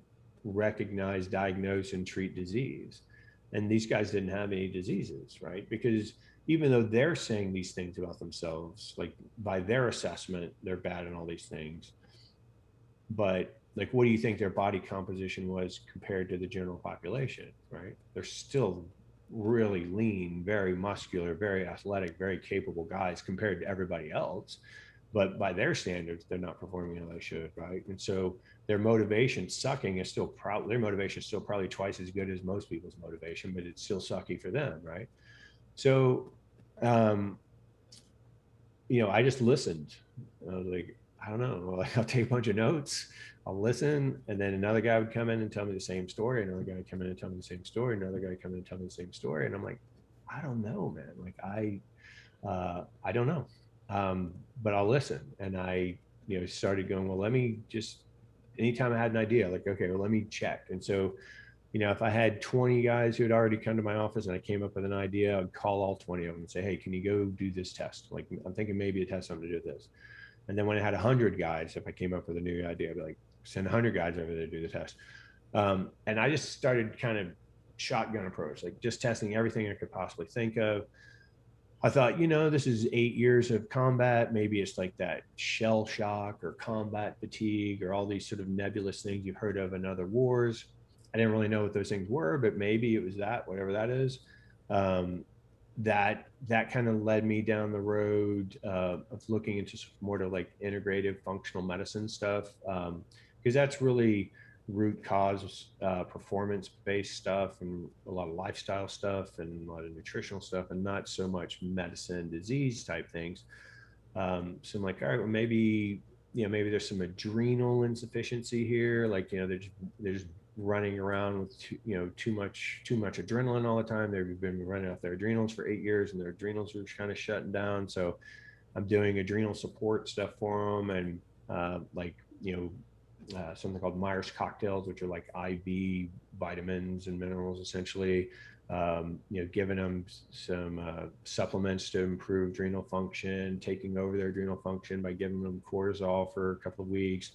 recognize diagnose and treat disease. And these guys didn't have any diseases right? Because even though they're saying these things about themselves like by their assessment they're bad in all these things. But like what do you think their body composition was compared to the general population right? They're still really lean very muscular very athletic very capable guys compared to everybody else but by their standards, they're not performing how they should, right? And so their motivation sucking is still probably their motivation is still probably twice as good as most people's motivation, but it's still sucky for them, right? So, um, you know, I just listened. I was like, I don't know. I'll take a bunch of notes. I'll listen, and then another guy would come in and tell me the same story. Another guy would come in and tell me the same story. Another guy would come in and tell me the same story. And I'm like, I don't know, man. Like I, uh, I don't know um, but I'll listen. And I, you know, started going, well, let me just, anytime I had an idea, like, okay, well, let me check. And so, you know, if I had 20 guys who had already come to my office and I came up with an idea, I'd call all 20 of them and say, hey, can you go do this test? Like, I'm thinking maybe a test something to do with this. And then when I had 100 guys, if I came up with a new idea, I'd be like, send 100 guys over there to do the test. Um, and I just started kind of shotgun approach, like just testing everything I could possibly think of. I thought, you know, this is eight years of combat. Maybe it's like that shell shock or combat fatigue or all these sort of nebulous things you've heard of in other wars. I didn't really know what those things were, but maybe it was that, whatever that is. Um, that that kind of led me down the road uh, of looking into more to like integrative functional medicine stuff because um, that's really root cause uh, performance based stuff and a lot of lifestyle stuff and a lot of nutritional stuff and not so much medicine disease type things. Um, so i'm like all right well maybe you know maybe there's some adrenal insufficiency here like you know they're they're running around with too, you know too much too much adrenaline all the time. They've been running off their adrenals for eight years and their adrenals are kind of shutting down. So i'm doing adrenal support stuff for them and uh, like you know uh, something called Myers cocktails, which are like IV vitamins and minerals, essentially. Um, you know, giving them some uh, supplements to improve adrenal function, taking over their adrenal function by giving them cortisol for a couple of weeks.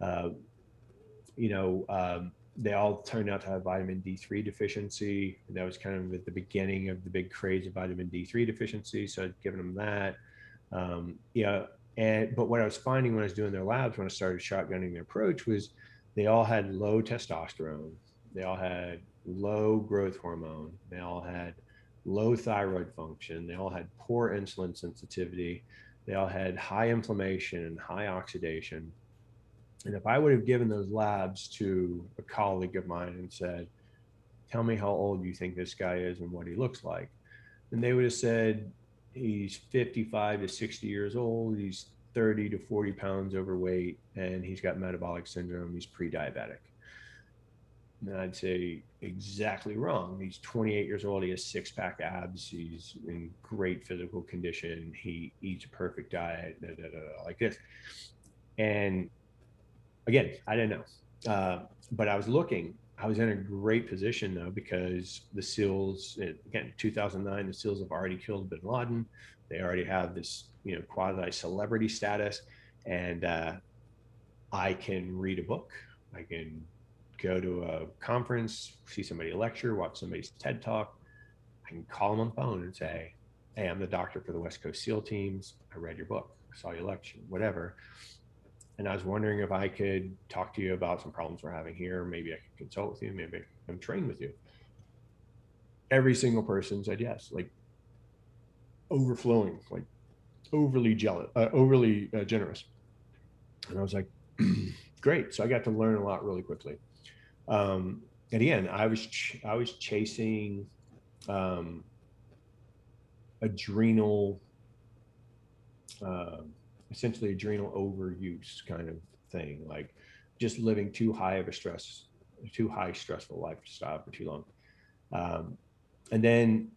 Uh, you know, um, they all turned out to have vitamin D3 deficiency. That was kind of at the beginning of the big craze of vitamin D3 deficiency. So I'd given them that. Um, yeah. And, but what I was finding when I was doing their labs, when I started shotgunning their approach was they all had low testosterone. They all had low growth hormone. They all had low thyroid function. They all had poor insulin sensitivity. They all had high inflammation and high oxidation. And if I would have given those labs to a colleague of mine and said, Tell me how old you think this guy is and what he looks like, and they would have said, He's 55 to 60 years old, he's 30 to 40 pounds overweight, and he's got metabolic syndrome, he's pre diabetic. And I'd say exactly wrong. He's 28 years old. He has six pack abs. He's in great physical condition. He eats a perfect diet, da, da, da, like this. And again, I didn't know. Uh, but I was looking. I was in a great position though because the SEALs, again, 2009, the SEALs have already killed Bin Laden. They already have this, you know, quasi celebrity status, and uh, I can read a book. I can go to a conference, see somebody lecture, watch somebody's TED talk. I can call them on the phone and say, Hey, I'm the doctor for the West Coast SEAL teams. I read your book, I saw your lecture, whatever. And I was wondering if I could talk to you about some problems we're having here. Maybe I could consult with you. Maybe I can train with you. Every single person said yes, like overflowing, like overly jealous, uh, overly uh, generous. And I was like, great. So I got to learn a lot really quickly um, and again, I was ch- I was chasing um, adrenal, uh, essentially adrenal overuse kind of thing, like just living too high of a stress, too high stressful lifestyle for too long. Um, and then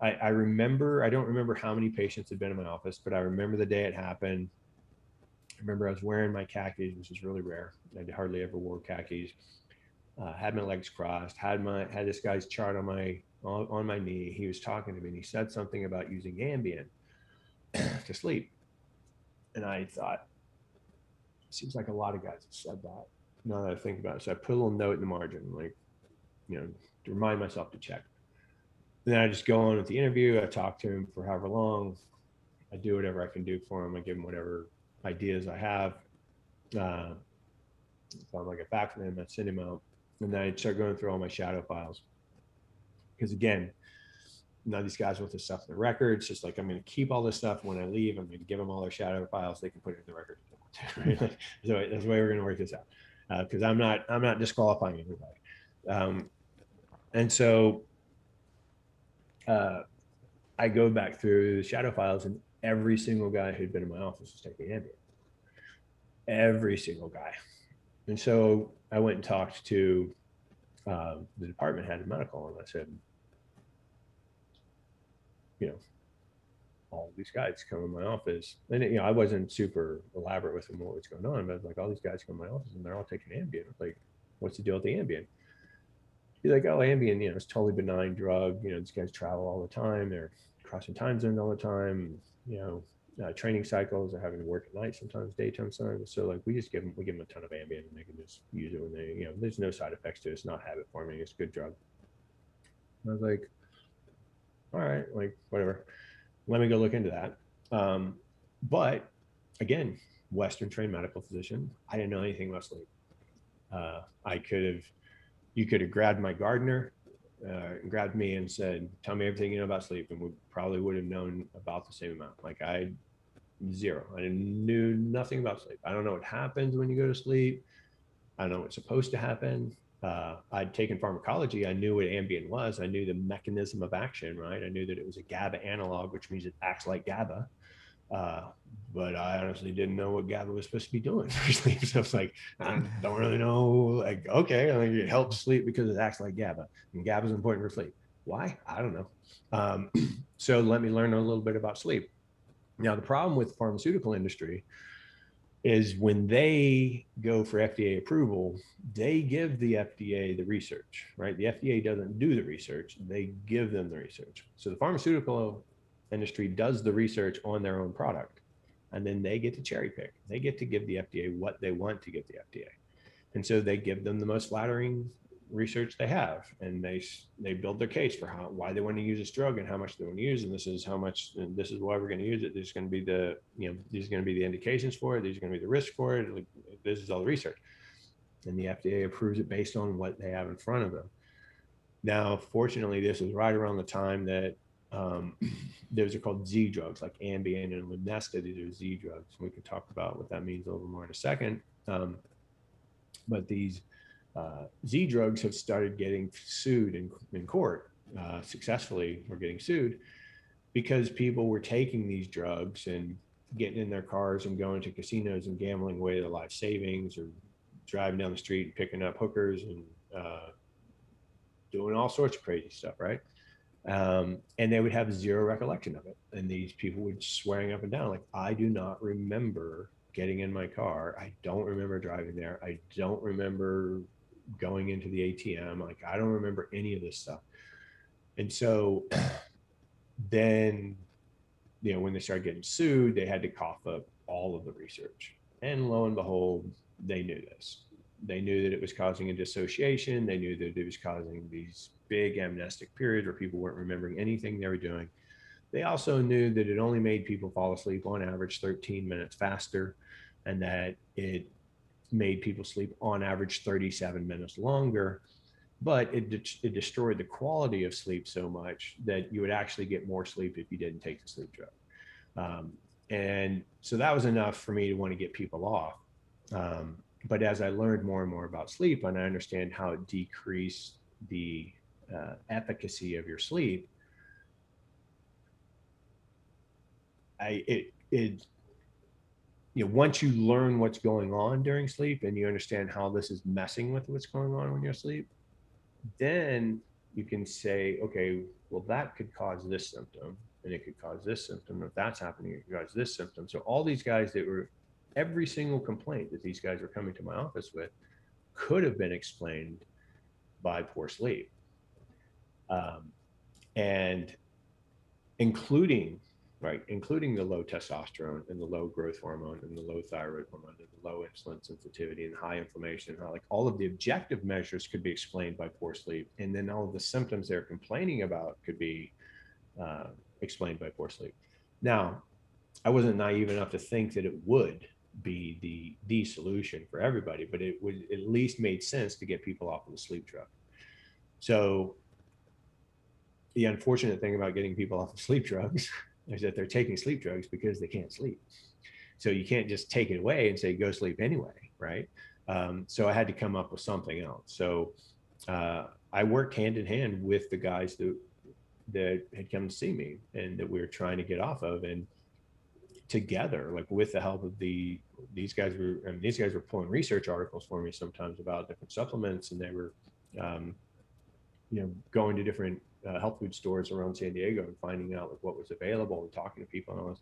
I, I remember, I don't remember how many patients had been in my office, but I remember the day it happened. I remember I was wearing my khakis, which is really rare. I hardly ever wore khakis uh, had my legs crossed, had my had this guy's chart on my on, on my knee. He was talking to me and he said something about using Ambien to sleep. And I thought, seems like a lot of guys have said that. Now that I think about it, so I put a little note in the margin, like, you know, to remind myself to check. And then I just go on with the interview. I talk to him for however long. I do whatever I can do for him. I give him whatever ideas I have. Uh, so I get back from him, I send him out and then I start going through all my shadow files. Because again, none of these guys want this stuff in the records. Just like I'm going to keep all this stuff when I leave. I'm going to give them all their shadow files. They can put it in the record. So that's the way we're going to work this out. Because uh, I'm not I'm not disqualifying anybody. Um, and so uh, I go back through the shadow files, and every single guy who'd been in my office was taking Ambien. Every single guy. And so I went and talked to uh, the department head of medical, and I said, you know, all these guys come in my office, and you know, I wasn't super elaborate with them what was going on, but like all these guys come in my office and they're all taking Ambien. Like, what's the deal with the Ambien? He's like, oh, Ambien, you know, it's totally benign drug. You know, these guys travel all the time. They're crossing time zones all the time. You know, uh, training cycles. They're having to work at night sometimes, daytime sometimes. So like we just give them, we give them a ton of Ambien and they can just use it when they, you know, there's no side effects to it. It's not habit forming. It's a good drug. I was like, all right, like whatever. Let me go look into that. Um, but again, Western trained medical physician. I didn't know anything about sleep. Uh, I could have, you could have grabbed my gardener, uh, grabbed me and said, "Tell me everything you know about sleep," and we probably would have known about the same amount. Like I zero. I knew nothing about sleep. I don't know what happens when you go to sleep. I don't know what's supposed to happen. Uh, I'd taken pharmacology. I knew what Ambien was. I knew the mechanism of action, right? I knew that it was a GABA analog, which means it acts like GABA. Uh, but I honestly didn't know what GABA was supposed to be doing for sleep. So it's like, I don't really know. Like, okay, I mean, it helps sleep because it acts like GABA, and GABA is important for sleep. Why? I don't know. Um, so let me learn a little bit about sleep. Now, the problem with the pharmaceutical industry is when they go for FDA approval, they give the FDA the research, right? The FDA doesn't do the research, they give them the research. So the pharmaceutical industry does the research on their own product and then they get to cherry pick. They get to give the FDA what they want to give the FDA. and so they give them the most flattering research they have and they they build their case for how why they want to use this drug and how much they want to use and this is how much and this is why we're going to use it there's going to be the you know these are going to be the indications for it these are going to be the risk for it like, this is all the research and the fda approves it based on what they have in front of them now fortunately this is right around the time that um, those are called Z drugs like Ambien and Lunesta. These are Z drugs. We can talk about what that means a little more in a second. Um, but these uh, Z drugs have started getting sued in, in court uh, successfully. We're getting sued because people were taking these drugs and getting in their cars and going to casinos and gambling away their life savings or driving down the street and picking up hookers and uh, doing all sorts of crazy stuff, right? Um, and they would have zero recollection of it. And these people would swearing up and down, like, I do not remember getting in my car. I don't remember driving there. I don't remember going into the ATM. Like, I don't remember any of this stuff. And so then, you know, when they started getting sued, they had to cough up all of the research. And lo and behold, they knew this. They knew that it was causing a dissociation. They knew that it was causing these big amnestic periods where people weren't remembering anything they were doing. They also knew that it only made people fall asleep on average 13 minutes faster and that it made people sleep on average 37 minutes longer. But it, de- it destroyed the quality of sleep so much that you would actually get more sleep if you didn't take the sleep drug. Um, and so that was enough for me to want to get people off. Um, but as I learned more and more about sleep and I understand how it decreased the uh, efficacy of your sleep, I it it you know once you learn what's going on during sleep and you understand how this is messing with what's going on when you're asleep, then you can say, okay, well that could cause this symptom and it could cause this symptom. If that's happening, it could cause this symptom. So all these guys that were every single complaint that these guys were coming to my office with could have been explained by poor sleep um, and including right including the low testosterone and the low growth hormone and the low thyroid hormone and the low insulin sensitivity and high inflammation and how like all of the objective measures could be explained by poor sleep. And then all of the symptoms they're complaining about could be uh, explained by poor sleep. Now i wasn't naive enough to think that it would be the the solution for everybody but it would at least made sense to get people off of the sleep drug. So the unfortunate thing about getting people off of sleep drugs is that they're taking sleep drugs because they can't sleep. So you can't just take it away and say, go sleep anyway, right? Um, so I had to come up with something else. So uh, I worked hand in hand with the guys that that had come to see me and that we were trying to get off of and together like with the help of the these guys were I mean, these guys were pulling research articles for me sometimes about different supplements and they were um, you know going to different uh, health food stores around San Diego and finding out like what was available and talking to people and all this.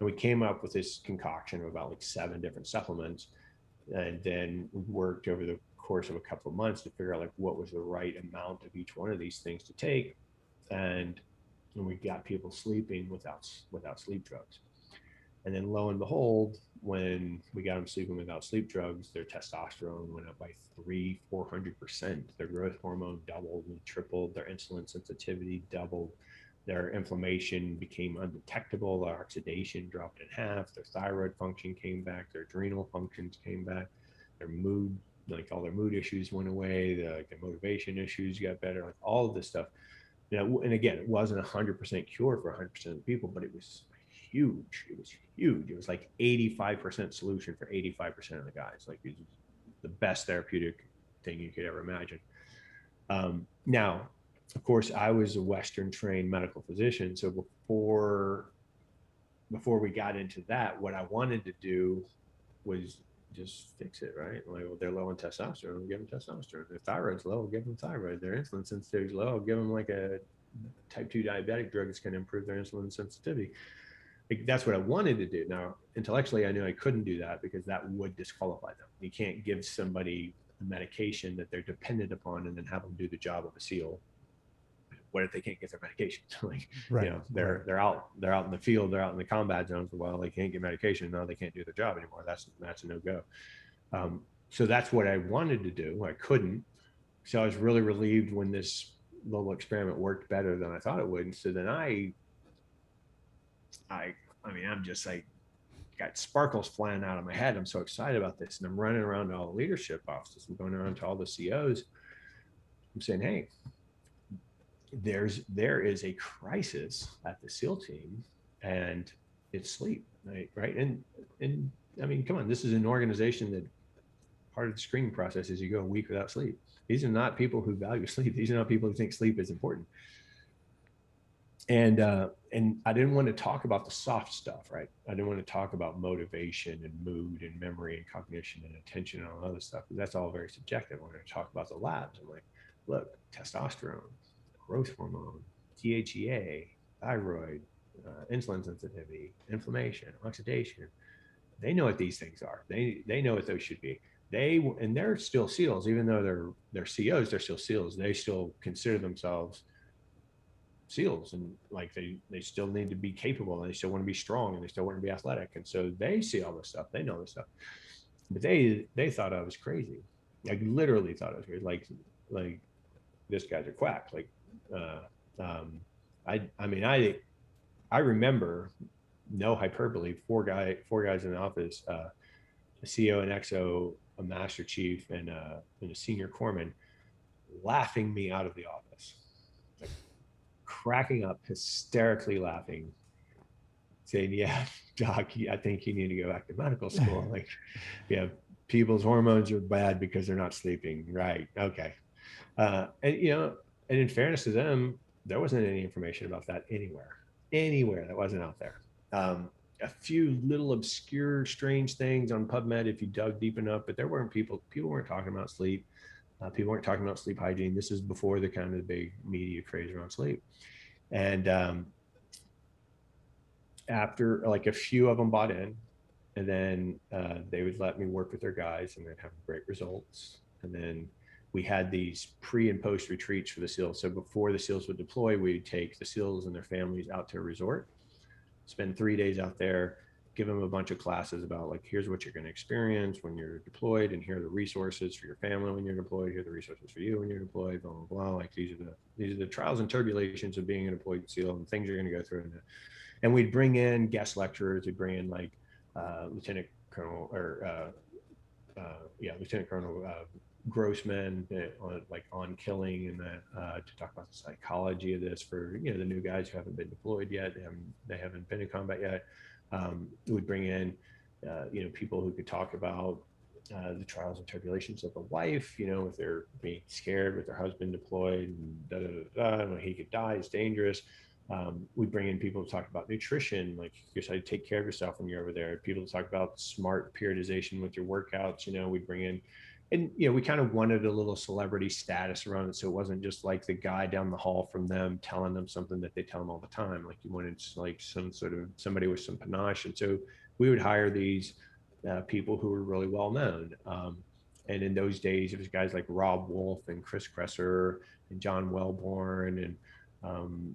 And we came up with this concoction of about like seven different supplements. And then we worked over the course of a couple of months to figure out like what was the right amount of each one of these things to take. And, and we got people sleeping without without sleep drugs. And then lo and behold, when we got them sleeping without sleep drugs, their testosterone went up by three, 400%. Their growth hormone doubled and tripled. Their insulin sensitivity doubled. Their inflammation became undetectable. Their oxidation dropped in half. Their thyroid function came back. Their adrenal functions came back. Their mood, like all their mood issues went away. The, like, their motivation issues got better. Like all of this stuff. Know, and again, it wasn't a 100% cure for 100% of the people, but it was huge. It was huge. It was like 85% solution for 85% of the guys. Like it was the best therapeutic thing you could ever imagine. Um, now, of course, I was a Western trained medical physician. So before before we got into that, what I wanted to do was just fix it, right? Like, well, they're low in testosterone, we'll give them testosterone. Their thyroid's low, we'll give them thyroid. Their insulin sensitivity is low, I'll give them like a type 2 diabetic drug that's going to improve their insulin sensitivity that's what I wanted to do. Now, intellectually, I knew I couldn't do that because that would disqualify them. You can't give somebody a medication that they're dependent upon and then have them do the job of a SEAL. What if they can't get their medication? like, right. you know, they're right. they're out they're out in the field, they're out in the combat zones. while. they can't get medication. Now they can't do their job anymore. That's that's a no go. Um, so that's what I wanted to do. I couldn't. So I was really relieved when this little experiment worked better than I thought it would. And so then I, I, I mean, I'm just like, got sparkles flying out of my head. I'm so excited about this. And I'm running around to all the leadership offices. I'm going around to all the COs. I'm saying, hey, there's there is a crisis at the SEAL team and it's sleep, right? Right. And and I mean, come on, this is an organization that part of the screening process is you go a week without sleep. These are not people who value sleep. These are not people who think sleep is important. And uh, and I didn't want to talk about the soft stuff, right? I didn't want to talk about motivation and mood and memory and cognition and attention and all other stuff. That's all very subjective. I wanted to talk about the labs. I'm like, look, testosterone, growth hormone, DHEA, thyroid, uh, insulin sensitivity, inflammation, oxidation. They know what these things are. They they know what those should be they and they're still SEALs, even though they're they're COs, they're still SEALs. They still consider themselves SEALs, and like they they still need to be capable, and they still want to be strong, and they still want to be athletic, and so they see all this stuff. They know this stuff, but they they thought I was crazy. Like literally thought I was crazy. Like like this guy's a quack. Like uh, um, I I mean I I remember no hyperbole. Four guy four guys in the office. Uh, a CEO and XO a master chief and a, and a senior corpsman laughing me out of the office, cracking up, hysterically laughing, saying, "Yeah, doc, I think you need to go back to medical school. like, yeah, people's hormones are bad because they're not sleeping. Right? Okay." Uh, and you know, and in fairness to them, there wasn't any information about that anywhere, anywhere that wasn't out there. Um, a few little obscure, strange things on PubMed if you dug deep enough, but there weren't people. People weren't talking about sleep. Uh, people weren't talking about sleep hygiene. This is before the kind of the big media craze around sleep. And um, after like a few of them bought in, and then uh, they would let me work with their guys and they'd have great results. And then we had these pre and post retreats for the SEALs. So before the SEALs would deploy, we'd take the SEALs and their families out to a resort spend three days out there, give them a bunch of classes about like, here's what you're going to experience when you're deployed, and here are the resources for your family when you're deployed. Here are the resources for you when you're deployed. Blah blah blah. Like these are the these are the trials and tribulations of being a deployed SEAL and things you're going to go through. And, and we'd bring in guest lecturers. We'd bring in like uh, Lieutenant Colonel or uh, uh, yeah, Lieutenant Colonel uh, Grossman uh, on like on killing and that uh, to talk about the psychology of this for you know the new guys who haven't been deployed yet, haven't, they haven't been in combat yet. Um, would bring in uh, you know people who could talk about uh, the trials and tribulations of the wife, you know, if they're being scared with their husband deployed and da da da, da he could die, it's dangerous. Um, we bring in people to talk about nutrition, like how to take care of yourself when you're over there. People to talk about smart periodization with your workouts. You know, we bring in and you know we kind of wanted a little celebrity status around it so it wasn't just like the guy down the hall from them telling them something that they tell them all the time like you wanted like some sort of somebody with some panache and so we would hire these uh, people who were really well known um, and in those days it was guys like robb wolf and chris kresser and john welbourn and um,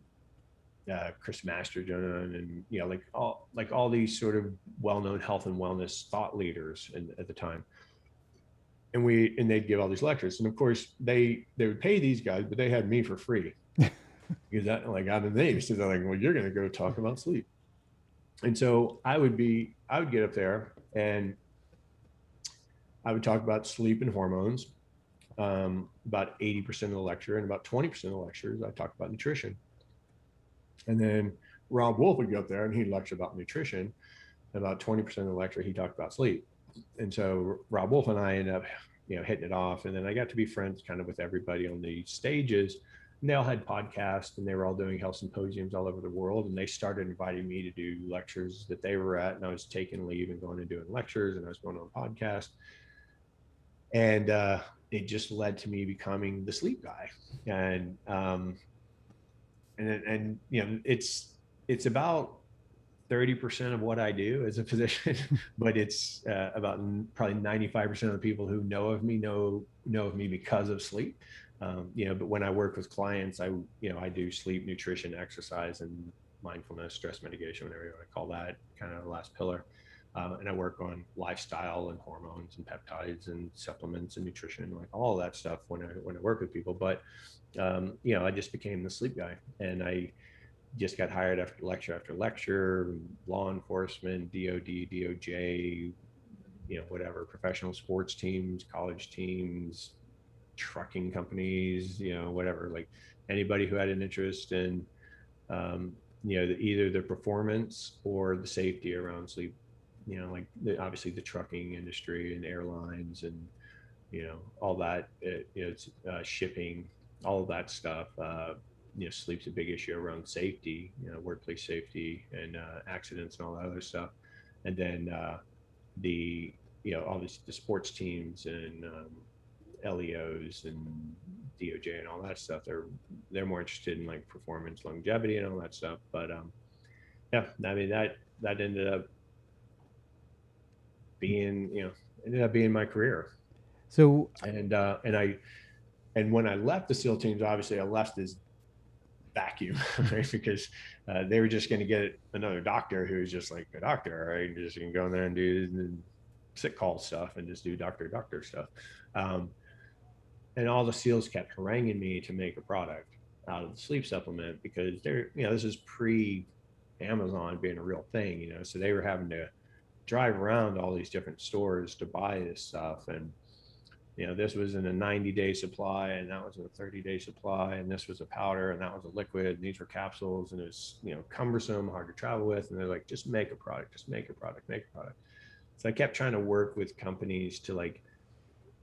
uh, Chris Masterjohn and you know like all like all these sort of well-known health and wellness thought leaders in, at the time and we and they'd give all these lectures. And of course they they would pay these guys but they had me for free. Because that like i'm the name so they're like well you're going to go talk about sleep. And so i would be i would get up there and i would talk about sleep and hormones um, about 80% of the lecture and about 20% of the lectures i talk about nutrition. And then robb wolf would go up there and he'd lecture about nutrition about 20% of the lecture he talked about sleep and so Robb Wolf and I ended up, you know, hitting it off. And then I got to be friends kind of with everybody on the stages. And they all had podcasts and they were all doing health symposiums all over the world. And they started inviting me to do lectures that they were at. And I was taking leave and going and doing lectures and I was going on podcasts. And uh, it just led to me becoming the sleep guy. And, um, and, and, you know, it's, it's about 30% of what I do as a physician, but it's uh, about probably 95% of the people who know of me know know of me because of sleep. Um, you know, but when I work with clients, I you know I do sleep, nutrition, exercise, and mindfulness, stress mitigation, whatever you want to call that, kind of the last pillar. uh, and I work on lifestyle and hormones and peptides and supplements and nutrition, like all that stuff when I when I work with people. But um, you know, I just became the sleep guy, and I just got hired after lecture after lecture, law enforcement, DOD, DOJ, you know, whatever, professional sports teams, college teams, trucking companies, you know, whatever, like anybody who had an interest in, um, you know, the, either the performance or the safety around sleep you know, like the, obviously the trucking industry and airlines and you know all that. It, you know, it's uh, shipping, all of that stuff. Uh, you know, sleep's a big issue around safety, you know, workplace safety and uh, accidents and all that other stuff. And then uh, the you know all these the sports teams and um, LEOs and DOJ and all that stuff. They're they're more interested in like performance, longevity, and all that stuff. But um, yeah, I mean that that ended up being you know ended up being my career so and uh and i and when i left the seal teams obviously i left this vacuum right? Because uh, they were just going to get another doctor who was just like a doctor right and just going to go in there and do sick call stuff and just do doctor doctor stuff. Um, and all the seals kept haranguing me to make a product out of the sleep supplement because they're you know this is pre amazon being a real thing you know? So they were having to drive around all these different stores to buy this stuff and you know this was in a 90 day supply and that was a 30 day supply and this was a powder and that was a liquid and these were capsules and it was you know cumbersome hard to travel with and they're like just make a product just make a product make a product so i kept trying to work with companies to like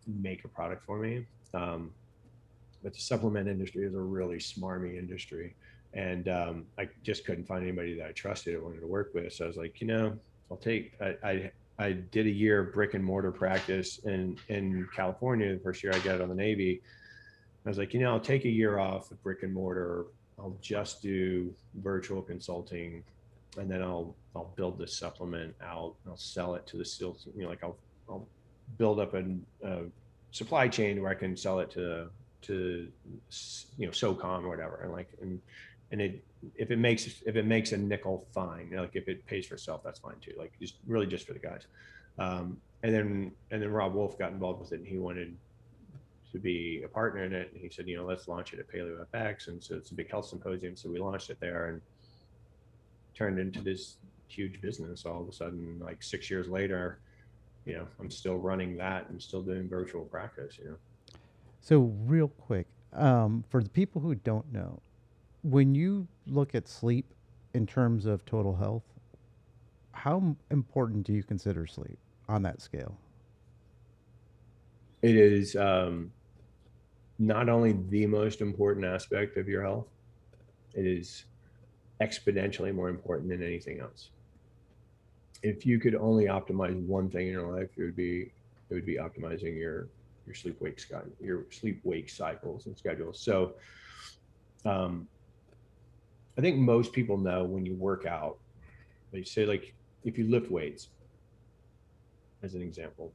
make a product for me um, but the supplement industry is a really smarmy industry and um, i just couldn't find anybody that i trusted or wanted to work with so i was like you know I'll take. I, I, I did a year of brick and mortar practice in in California. The first year I got on the Navy, I was like, you know, I'll take a year off of brick and mortar. I'll just do virtual consulting, and then I'll I'll build this supplement out. I'll sell it to the SEAL. You know, like I'll I'll build up a, a supply chain where I can sell it to to you know SOCOM or whatever, and like and and it if it makes if it makes a nickel, fine. You know, like if it pays for itself, that's fine too. Like just really just for the guys. Um, and then and then Robb Wolf got involved with it, and he wanted to be a partner in it. And he said, you know, let's launch it at Paleo FX. And so it's a big health symposium. So we launched it there and turned into this huge business all of a sudden. Like six years later, you know, I'm still running that and still doing virtual practice. You know. So real quick, um, for the people who don't know, when you look at sleep in terms of total health, how important do you consider sleep on that scale? It is um, not only the most important aspect of your health, it is exponentially more important than anything else. If you could only optimize one thing in your life, it would be it would be optimizing your your sleep wake your sleep wake cycles and schedules. So um, I think most people know when you work out, they say like if you lift weights, as an example,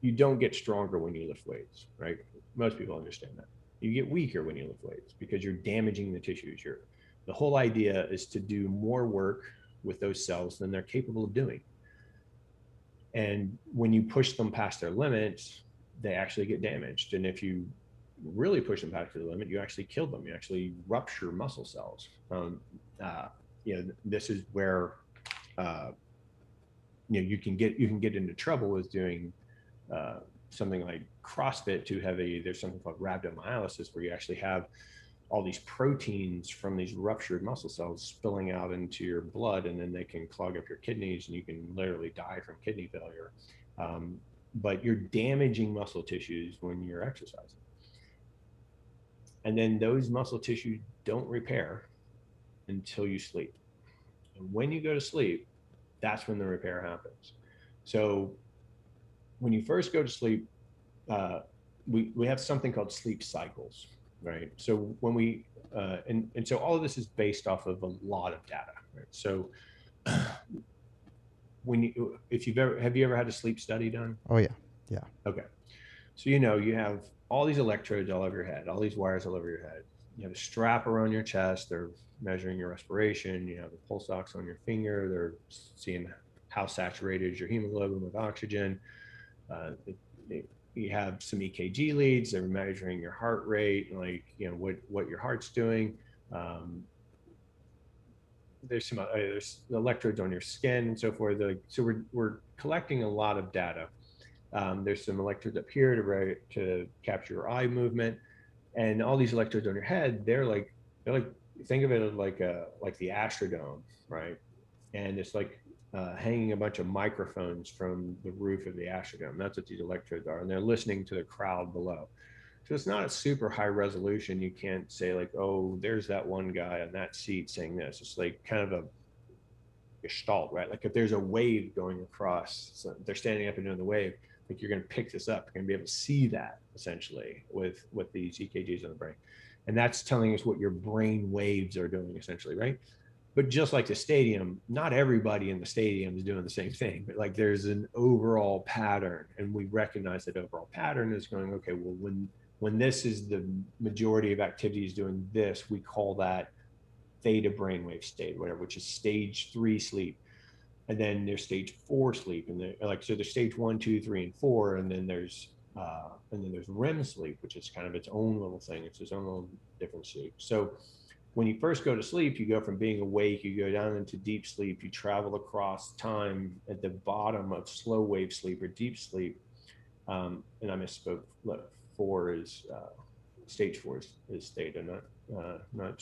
you don't get stronger when you lift weights, right? Most people understand that. You get weaker when you lift weights because you're damaging the tissues. You're the whole idea is to do more work with those cells than they're capable of doing. And when you push them past their limits, they actually get damaged. And if you really push them back to the limit, you actually kill them. You actually rupture muscle cells. Um, uh, you know, this is where uh, you know you can get you can get into trouble with doing uh, something like CrossFit too heavy. There's something called rhabdomyolysis where you actually have all these proteins from these ruptured muscle cells spilling out into your blood, and then they can clog up your kidneys, and you can literally die from kidney failure. Um, but you're damaging muscle tissues when you're exercising and then those muscle tissues don't repair until you sleep. And when you go to sleep, that's when the repair happens. So when you first go to sleep, uh, we, we have something called sleep cycles, right? So when we, uh, and, and so all of this is based off of a lot of data, right? So when you, if you've ever, have you ever had a sleep study done? Oh yeah. Yeah. Okay. So, you know, you have all these electrodes all over your head, all these wires all over your head. You have a strap around your chest. They're measuring your respiration. You have the pulse ox on your finger. They're seeing how saturated is your hemoglobin with oxygen. Uh, it, it, you have some EKG leads. They're measuring your heart rate, like you know what what your heart's doing. Um, there's some uh, there's electrodes on your skin and so forth. Like, so we're we're collecting a lot of data. Um, there's some electrodes up here to to capture your eye movement, and all these electrodes on your head. They're like they're like think of it like a like the Astrodome, right? And it's like uh, hanging a bunch of microphones from the roof of the Astrodome. That's what these electrodes are, and they're listening to the crowd below. So it's not a super high resolution. You can't say like, oh, there's that one guy on that seat saying this. It's like kind of a gestalt, right? Like if there's a wave going across, so they're standing up and doing the wave, like you're going to pick this up. You're going to be able to see that essentially with with these EKGs on the brain, and that's telling us what your brain waves are doing essentially, right? But just like the stadium, not everybody in the stadium is doing the same thing. But like there's an overall pattern, and we recognize that overall pattern is going okay. Well, when when this is the majority of activities doing this, we call that theta brainwave state, whatever, which is stage three sleep. And then there's stage four sleep, and like so there's stage one, two, three, and four, and then there's uh, and then there's REM sleep, which is kind of its own little thing. It's its own little different sleep. So when you first go to sleep, you go from being awake, you go down into deep sleep, you travel across time at the bottom of slow wave sleep or deep sleep. Um, and I misspoke. Look, four is uh, stage four is, is theta, not uh, not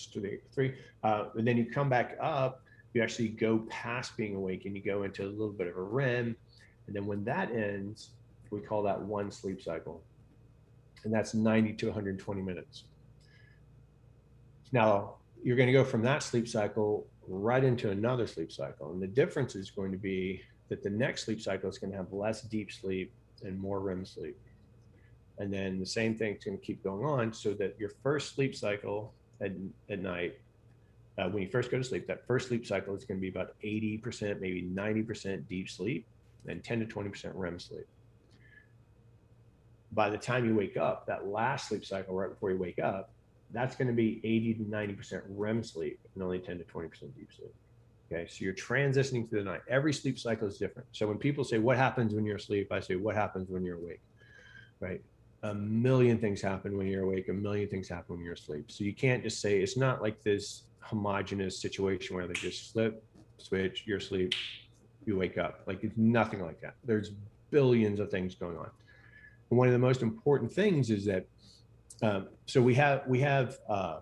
three. Uh, and then you come back up, you actually go past being awake and you go into a little bit of a REM. And then when that ends, we call that one sleep cycle. And that's 90 to 120 minutes. Now, you're going to go from that sleep cycle right into another sleep cycle. And the difference is going to be that the next sleep cycle is going to have less deep sleep and more REM sleep. And then the same thing's going to keep going on so that your first sleep cycle at, at night, uh, when you first go to sleep, that first sleep cycle is going to be about 80%, maybe 90% deep sleep and 10 to 20% REM sleep. By the time you wake up, that last sleep cycle right before you wake up, that's going to be 80 to 90% REM sleep and only 10 to 20% deep sleep. Okay, so you're transitioning through the night. Every sleep cycle is different. So when people say, What happens when you're asleep? I say, What happens when you're awake? Right a million things happen when you're awake, a million things happen when you're asleep. So you can't just say it's not like this homogenous situation where they just flip, switch, you're asleep, you wake up. Like it's nothing like that. There's billions of things going on. And one of the most important things is that um, so we have we have uh,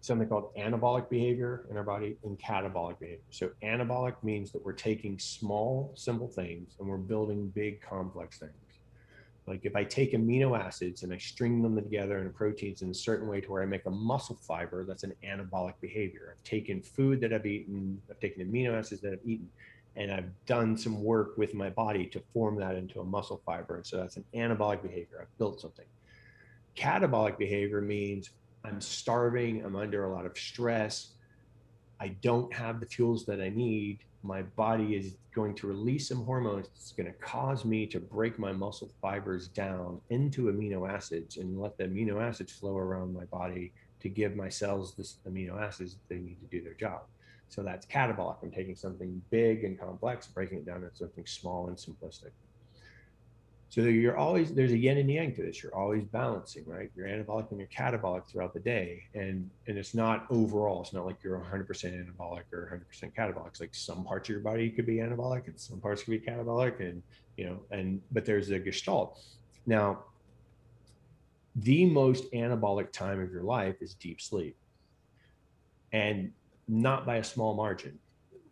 something called anabolic behavior in our body and catabolic behavior. So anabolic means that we're taking small, simple things and we're building big, complex things. Like if I take amino acids and I string them together in proteins in a certain way to where I make a muscle fiber, that's an anabolic behavior. I've taken food that I've eaten, I've taken amino acids that I've eaten, and I've done some work with my body to form that into a muscle fiber. So that's an anabolic behavior. I've built something. Catabolic behavior means I'm starving, I'm under a lot of stress, I don't have the fuels that I need my body is going to release some hormones It's going to cause me to break my muscle fibers down into amino acids and let the amino acids flow around my body to give my cells the amino acids they need to do their job. So that's catabolic. I'm taking something big and complex, breaking it down into something small and simplistic. So you're always there's a yin and yang to this. You're always balancing, right? You're anabolic and you're catabolic throughout the day, and and it's not overall. It's not like you're 100% anabolic or 100% catabolic. It's like some parts of your body could be anabolic and some parts could be catabolic, and you know, and but there's a gestalt. Now, the most anabolic time of your life is deep sleep, and not by a small margin.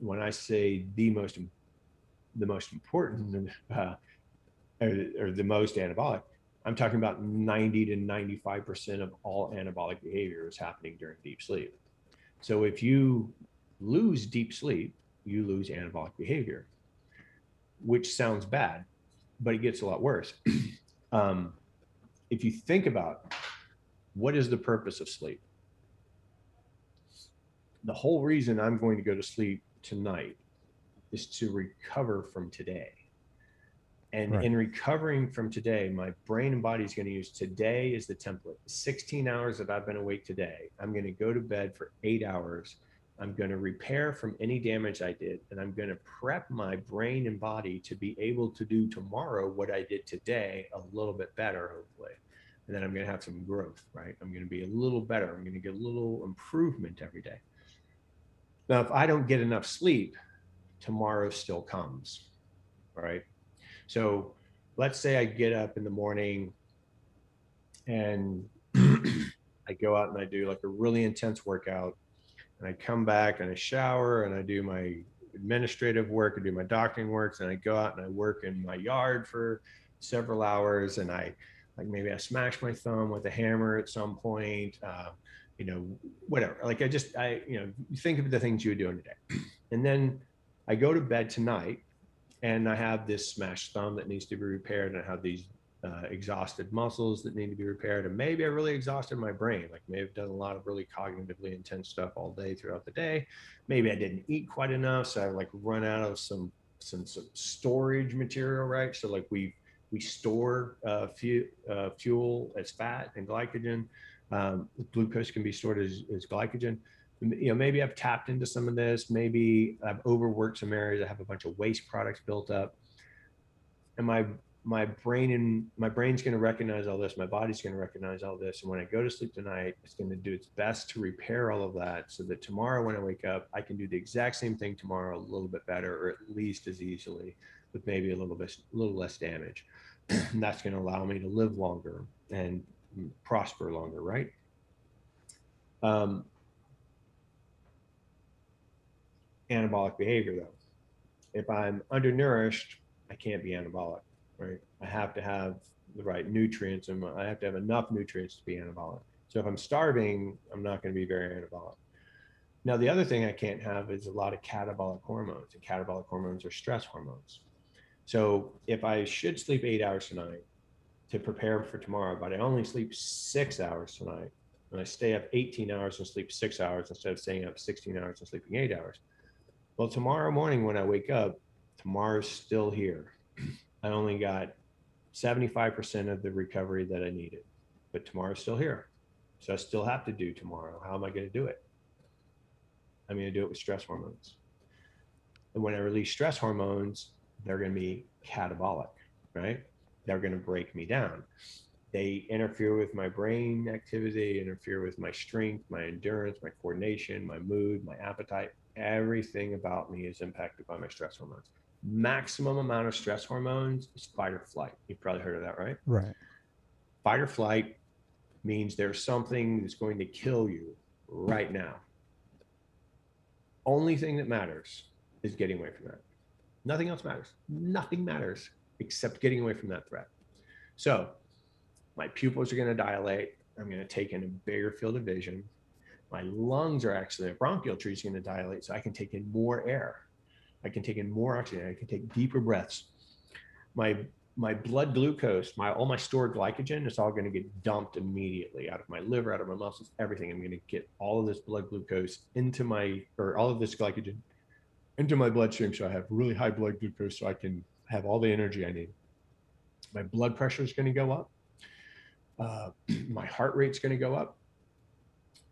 When I say the most, the most important. Uh, or, or the most anabolic. I'm talking about 90 to 95% of all anabolic behavior is happening during deep sleep. So if you lose deep sleep, you lose anabolic behavior, which sounds bad, but it gets a lot worse. um, if you think about what is the purpose of sleep? The whole reason I'm going to go to sleep tonight is to recover from today. And right. in recovering from today, my brain and body is going to use today as the template. 16 hours that I've been awake today, I'm going to go to bed for eight hours. I'm going to repair from any damage I did, and I'm going to prep my brain and body to be able to do tomorrow what I did today a little bit better, hopefully. And then I'm going to have some growth, right? I'm going to be a little better. I'm going to get a little improvement every day. Now, if I don't get enough sleep, tomorrow still comes, right? So let's say I get up in the morning and I go out and I do like a really intense workout. And I come back and I shower and I do my administrative work, and do my doctoring works, and I go out and I work in my yard for several hours, and I like maybe I smash my thumb with a hammer at some point, uh, you know, whatever. Like I just I you know think of the things you would do in a day, and then I go to bed tonight, and I have this smashed thumb that needs to be repaired, and I have these uh, exhausted muscles that need to be repaired. And maybe I really exhausted my brain, like maybe I've done a lot of really cognitively intense stuff all day throughout the day. Maybe I didn't eat quite enough. So I like run out of some, some, some storage material, right? So like we, we store uh, fu- uh, fuel as fat and glycogen. Um, glucose can be stored as, as glycogen. You know, maybe I've tapped into some of this. Maybe I've overworked some areas. I have a bunch of waste products built up. And my my brain and my brain's going to recognize all this my body's going to recognize all this and when i go to sleep tonight it's going to do its best to repair all of that so that tomorrow when i wake up i can do the exact same thing tomorrow a little bit better or at least as easily with maybe a little bit a little less damage and that's going to allow me to live longer and prosper longer right um, anabolic behavior though if i'm undernourished i can't be anabolic right? I have to have the right nutrients and I have to have enough nutrients to be anabolic. So if I'm starving, I'm not going to be very anabolic. Now, the other thing I can't have is a lot of catabolic hormones, and catabolic hormones are stress hormones. So if I should sleep eight hours tonight to prepare for tomorrow, but I only sleep six hours tonight, and I stay up 18 hours and sleep six hours instead of staying up 16 hours and sleeping eight hours. Well, tomorrow morning when I wake up, tomorrow's still here. I only got 75% of the recovery that I needed, but tomorrow's still here. So I still have to do tomorrow. How am I going to do it? I'm going to do it with stress hormones. And when I release stress hormones, they're going to be catabolic, right? They're going to break me down. They interfere with my brain activity, interfere with my strength, my endurance, my coordination, my mood, my appetite. Everything about me is impacted by my stress hormones maximum amount of stress hormones is fight or flight. You've probably heard of that, right? Right. Fight or flight means there's something that's going to kill you right now. Only thing that matters is getting away from that. Nothing else matters. Nothing matters except getting away from that threat. So my pupils are going to dilate. I'm going to take in a bigger field of vision. My lungs are actually, a bronchial tree is going to dilate so I can take in more air. I can take in more oxygen. I can take deeper breaths. My my blood glucose, my all my stored glycogen, it's all going to get dumped immediately out of my liver, out of my muscles, everything. I'm going to get all of this blood glucose into my or all of this glycogen into my bloodstream, so I have really high blood glucose, so I can have all the energy I need. My blood pressure is going to go up. Uh, my heart rate's going to go up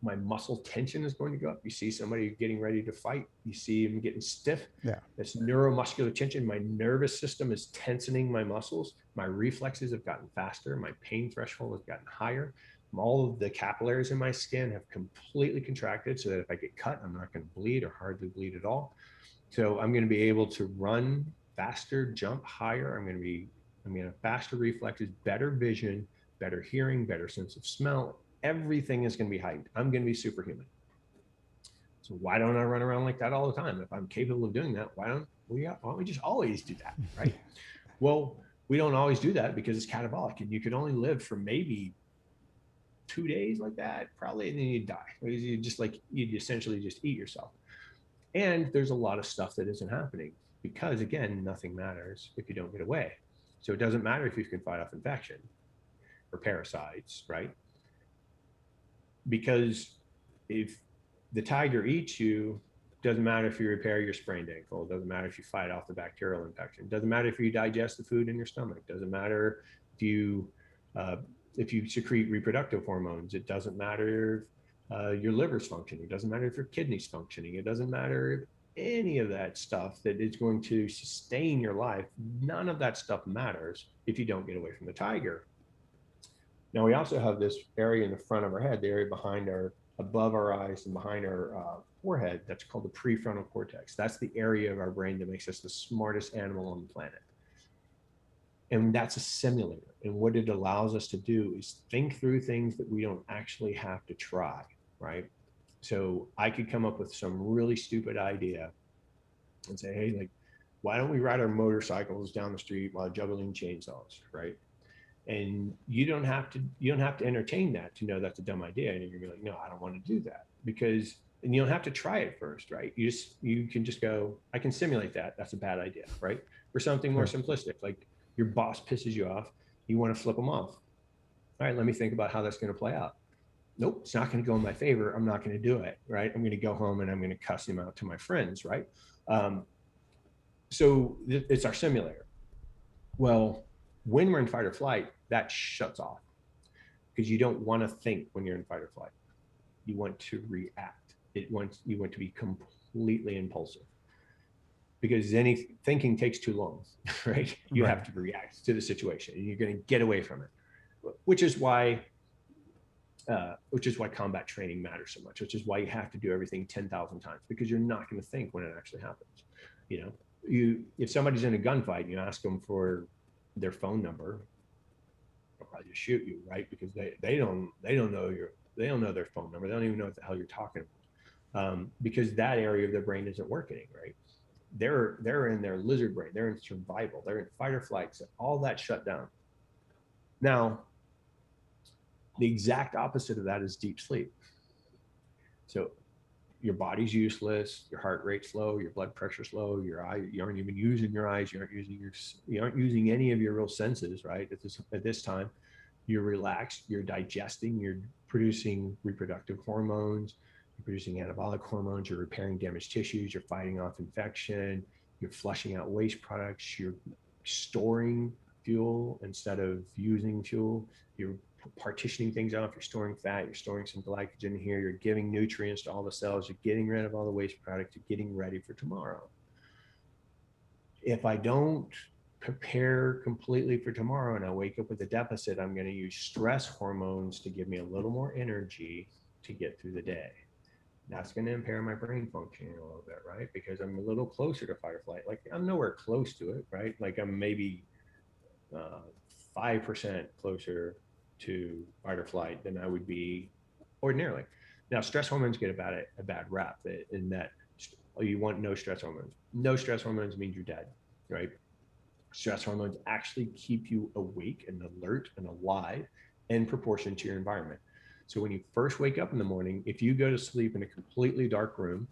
my muscle tension is going to go up. You see somebody getting ready to fight, you see them getting stiff. Yeah. That's neuromuscular tension. My nervous system is tensing my muscles. My reflexes have gotten faster. My pain threshold has gotten higher. All of the capillaries in my skin have completely contracted so that if I get cut, I'm not going to bleed or hardly bleed at all. So I'm going to be able to run faster, jump higher. I'm going to be, I'm going to have faster reflexes, better vision, better hearing, better sense of smell, everything is going to be heightened. I'm going to be superhuman. So why don't I run around like that all the time? If I'm capable of doing that, why don't we? Why don't we just always do that, right? well, we don't always do that because it's catabolic, and you can only live for maybe two days like that, probably, and then you die. You just like you essentially just eat yourself. And there's a lot of stuff that isn't happening because again, nothing matters if you don't get away. So it doesn't matter if you can fight off infection or parasites, right? Because if the tiger eats you, doesn't matter if you repair your sprained ankle. Doesn't matter if you fight off the bacterial infection. Doesn't matter if you digest the food in your stomach. Doesn't matter if you uh, if you secrete reproductive hormones. It doesn't matter uh, your liver's functioning. It doesn't matter if your kidneys functioning. It doesn't matter if any of that stuff that is going to sustain your life. None of that stuff matters if you don't get away from the tiger. Now we also have this area in the front of our head, the area behind our, above our eyes and behind our uh, forehead. That's called the prefrontal cortex. That's the area of our brain that makes us the smartest animal on the planet. And that's a simulator. And what it allows us to do is think through things that we don't actually have to try, right? So I could come up with some really stupid idea and say, hey, like, why don't we ride our motorcycles down the street while juggling chainsaws, right? And you don't have to you don't have to entertain that to know that's a dumb idea. And you're like, no, I don't want to do that because and you don't have to try it first, right? You just you can just go, I can simulate that. That's a bad idea, right? For something more simplistic, like your boss pisses you off, you want to flip them off. All right, let me think about how that's going to play out. Nope, it's not going to go in my favor. I'm not going to do it, right? I'm going to go home and I'm going to cuss him out to my friends, right? Um, so th- it's our simulator. Well, when we're in fight or flight, that shuts off because you don't want to think when you're in fight or flight. You want to react. It wants you want to be completely impulsive because any thinking takes too long, right? You Right. have to react to the situation and you're going to get away from it, which is why, uh, which is why combat training matters so much, which is why you have to do everything 10,000 times because you're not going to think when it actually happens. You know, you, if somebody's in a gunfight and you ask them for their phone number, they'll probably just shoot you, right? Because they, they don't, they don't know your, they don't know their phone number. They don't even know what the hell you're talking about. Um, because that area of their brain isn't working, right? they're they're in their lizard brain they're in survival they're in fight or flight so all that shut down now the exact opposite of that is deep sleep so your body's useless your heart rate's low your blood pressure's low your eye you aren't even using your eyes you aren't using your you aren't using any of your real senses right at this at this time. You're relaxed you're digesting you're producing reproductive hormones you're producing anabolic hormones, you're repairing damaged tissues, you're fighting off infection, you're flushing out waste products, you're storing fuel instead of using fuel, you're partitioning things off, you're storing fat, you're storing some glycogen here, you're giving nutrients to all the cells, you're getting rid of all the waste products, you're getting ready for tomorrow. If I don't prepare completely for tomorrow and I wake up with a deficit, I'm going to use stress hormones to give me a little more energy to get through the day that's going to impair my brain functioning a little bit, right? Because I'm a little closer to fight or flight. Like I'm nowhere close to it, right? Like I'm maybe uh, five percent closer to fight or flight than I would be ordinarily. Now, stress hormones get a bad a bad rap eh, in that oh, you want no stress hormones. No stress hormones means you're dead, right? Stress hormones actually keep you awake and alert and alive in proportion to your environment. So when you first wake up in the morning, if you go to sleep in a completely dark room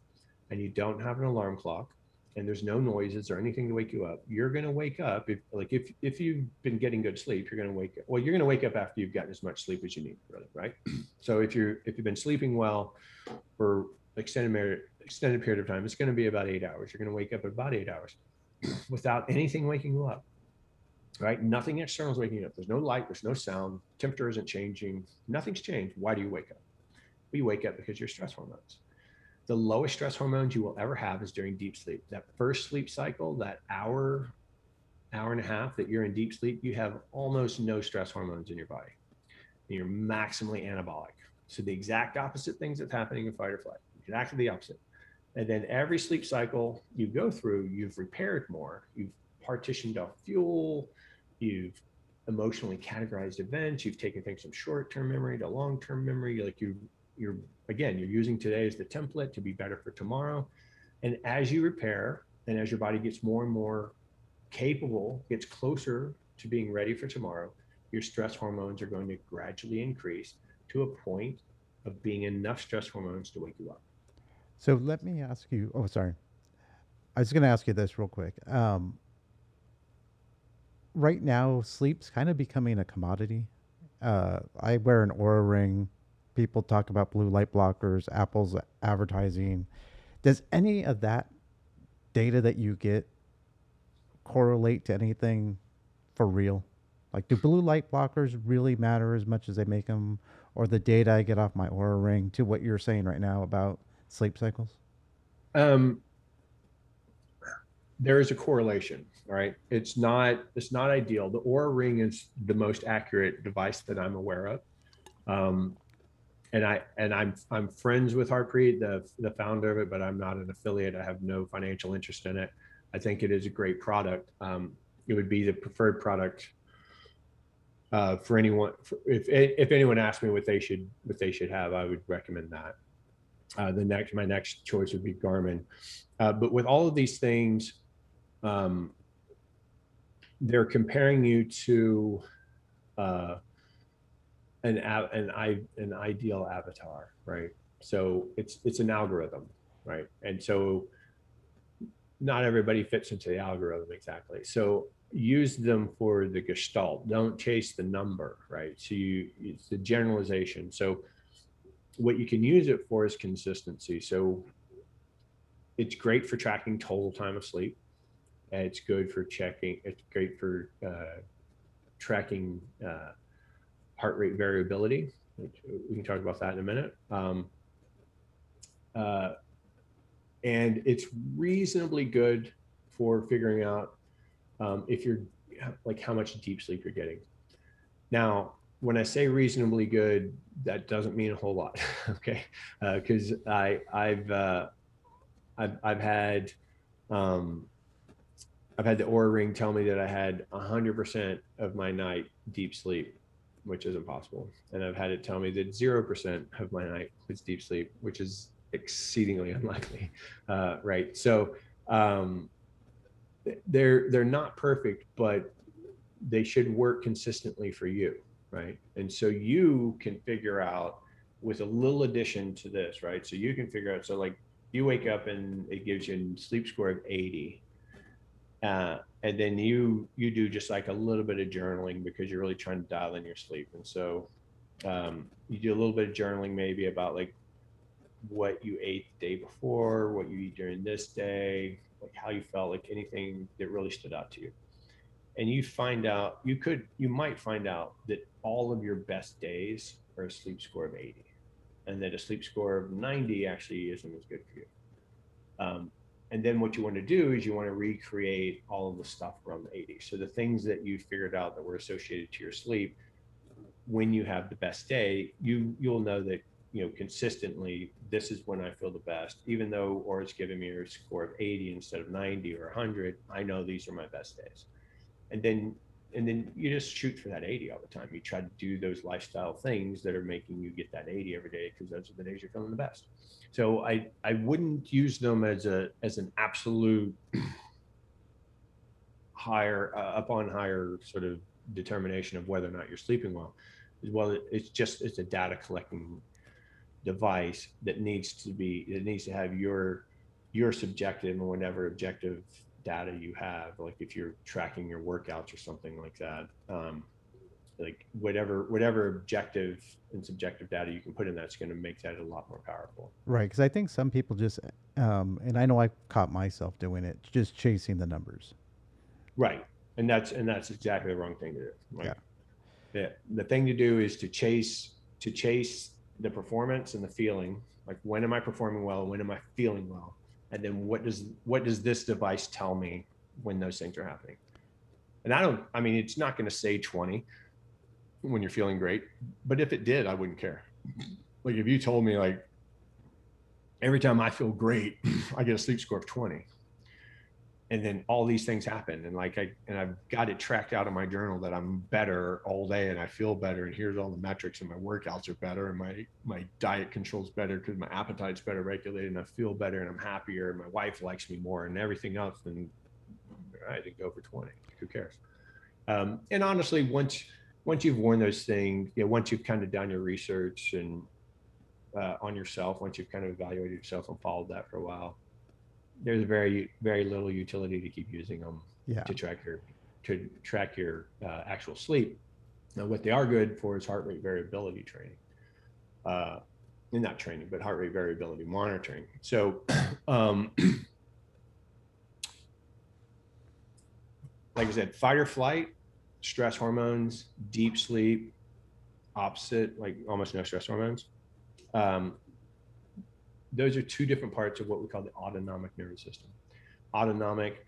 and you don't have an alarm clock and there's no noises or anything to wake you up, you're going to wake up if like if if you've been getting good sleep, you're going to wake up. Well, you're going to wake up after you've gotten as much sleep as you need, really, right? So if you're if you've been sleeping well for extended period extended period of time, it's going to be about 8 hours. You're going to wake up at about 8 hours without anything waking you up right? Nothing external is waking you up. There's no light, there's no sound, temperature isn't changing, nothing's changed. Why do you wake up? Well, you wake up because your stress hormones. The lowest stress hormones you will ever have is during deep sleep. That first sleep cycle, that hour, hour and a half that you're in deep sleep, you have almost no stress hormones in your body. You're maximally anabolic. So the exact opposite things that's happening in fight or flight, exactly the opposite. And then every sleep cycle you go through, you've repaired more, you've partitioned off fuel, you've emotionally categorized events you've taken things from short-term memory to long-term memory like you you're again you're using today as the template to be better for tomorrow and as you repair and as your body gets more and more capable gets closer to being ready for tomorrow your stress hormones are going to gradually increase to a point of being enough stress hormones to wake you up So let me ask you. Oh, sorry. I was going to ask you this real quick. Um, right now, sleep's kind of becoming a commodity. Uh, I wear an Oura ring. People talk about blue light blockers. Apple's advertising. Does any of that data that you get correlate to anything for real? Like, do blue light blockers really matter as much as they make them, or the data I get off my Oura ring to what you're saying right now about sleep cycles? Um, there is a correlation, right? It's not it's not ideal. The Oura Ring is the most accurate device that I'm aware of. Um, and I and I'm I'm friends with Harpreet, the the founder of it, but I'm not an affiliate. I have no financial interest in it. I think it is a great product. Um, it would be the preferred product uh, for anyone. For, if if anyone asked me what they should what they should have, I would recommend that. Uh, the next my next choice would be Garmin. Uh, but with all of these things, um, they're comparing you to uh, an an i an ideal avatar, right? So it's it's an algorithm, right? And so not everybody fits into the algorithm exactly. So use them for the gestalt. Don't chase the number, right? So you it's the generalization. So what you can use it for is consistency. So it's great for tracking total time of sleep. It's good for checking. It's great for uh, tracking uh, heart rate variability. We can talk about that in a minute. Um, uh, and it's reasonably good for figuring out um, if you're like how much deep sleep you're getting. Now, when I say reasonably good, that doesn't mean a whole lot, okay? Because uh, I I've, uh, I've I've had um, I've had the Oura Ring tell me that I had 100% of my night deep sleep, which is impossible, and I've had it tell me that zero percent of my night was deep sleep, which is exceedingly unlikely, uh, right? So um, they're they're not perfect, but they should work consistently for you, right? And so you can figure out with a little addition to this, right? So you can figure out so like you wake up and it gives you a sleep score of 80 uh, and then you you do just like a little bit of journaling because you're really trying to dial in your sleep. And so um, you do a little bit of journaling maybe about like what you ate the day before what you eat during this day like how you felt like anything that really stood out to you. And you find out you could you might find out that all of your best days are a sleep score of 80 and that a sleep score of 90 actually isn't as good for you. Um, and then what you want to do is you want to recreate all of the stuff from the 80s. so the things that you figured out that were associated to your sleep when you have the best day you you'll know that you know consistently this is when i feel the best even though or it's giving me a score of 80 instead of 90 or 100 i know these are my best days and then and then you just shoot for that 80 all the time. You try to do those lifestyle things that are making you get that 80 every day because those are the days you're feeling the best. So i i wouldn't use them as a as an absolute higher uh, upon higher sort of determination of whether or not you're sleeping well. Well it's just it's a data collecting device that needs to be it needs to have your your subjective and whatever objective data you have like if you're tracking your workouts or something like that um, like whatever whatever objective and subjective data you can put in that's going to make that a lot more powerful. Right because i think some people just um, and i know i caught myself doing it just chasing the numbers. Right and that's and that's exactly the wrong thing to do. Right? yeah. the, the thing to do is to chase to chase the performance and the feeling. Like when am i performing well? When am i feeling well and then what does what does this device tell me when those things are happening? And i don't i mean it's not going to say 20 when you're feeling great but if it did i wouldn't care. Like if you told me like every time i feel great i get a sleep score of 20 and then all these things happen. And like i and i've got it tracked out in my journal that i'm better all day and i feel better and here's all the metrics and my workouts are better and my my diet controls better because my appetite's better regulated and i feel better and i'm happier and my wife likes me more and everything else then i didn't go for 20 who cares? Um, and honestly once once you've worn those things you know, once you've kind of done your research and uh, on yourself once you've kind of evaluated yourself and followed that for a while there's very very little utility to keep using them yeah. to track your to track your uh, actual sleep. Now, what they are good for is heart rate variability training. Uh, not training, but heart rate variability monitoring. So, um, like I said, fight or flight, stress hormones, deep sleep, opposite, like almost no stress hormones. Um, those are two different parts of what we call the autonomic nervous system. Autonomic,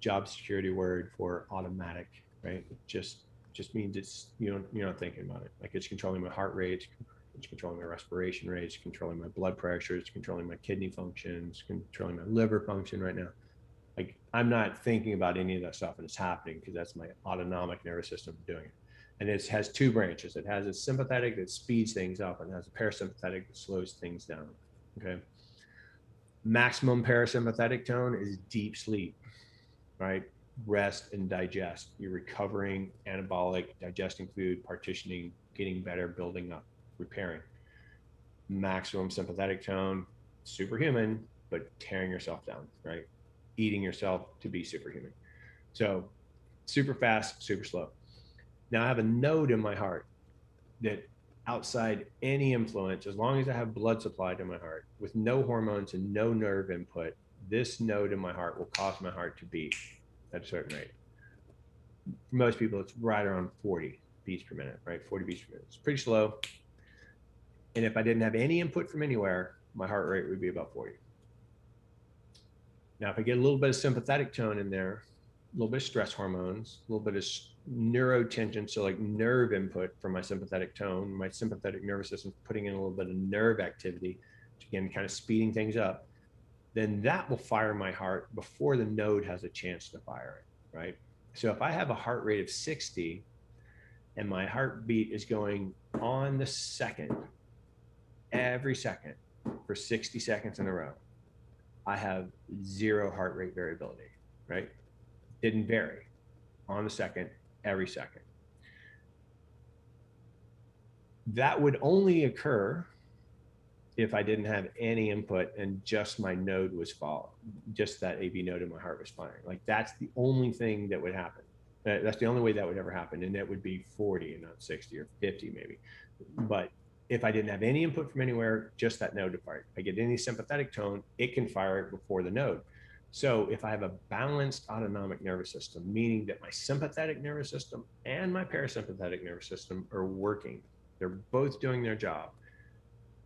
job security word for automatic, right? It just just means it's you know you're not thinking about it. Like it's controlling my heart rate, it's controlling my respiration rate, it's controlling my blood pressure, it's controlling my kidney function, it's controlling my liver function right now. Like I'm not thinking about any of that stuff and it's happening because that's my autonomic nervous system doing it. And it has two branches. It has a sympathetic that speeds things up and has a parasympathetic that slows things down. Okay. Maximum parasympathetic tone is deep sleep, right? Rest and digest. You're recovering, anabolic, digesting food, partitioning, getting better, building up, repairing. Maximum sympathetic tone, superhuman, but tearing yourself down, right? Eating yourself to be superhuman. So super fast, super slow. Now I have a node in my heart that outside any influence, as long as I have blood supply to my heart with no hormones and no nerve input, this node in my heart will cause my heart to beat at a certain rate. For most people, it's right around 40 beats per minute, right? 40 beats per minute. It's pretty slow. And if I didn't have any input from anywhere, my heart rate would be about 40. Now, if I get a little bit of sympathetic tone in there, a little bit of stress hormones, a little bit of neurotension, so like nerve input from my sympathetic tone, my sympathetic nervous system putting in a little bit of nerve activity, again, kind of speeding things up, then that will fire my heart before the node has a chance to fire it, right? So if I have a heart rate of 60 and my heartbeat is going on the second, every second for 60 seconds in a row, I have zero heart rate variability, right? Didn't vary on the second, every second. That would only occur if I didn't have any input and just my node was following, just that AV node in my heart was firing. Like that's the only thing that would happen. Uh, that's the only way that would ever happen. And that would be 40 and not 60 or 50 maybe. But if I didn't have any input from anywhere, just that node to fire. I get any sympathetic tone, it can fire it before the node. So if I have a balanced autonomic nervous system, meaning that my sympathetic nervous system and my parasympathetic nervous system are working, they're both doing their job.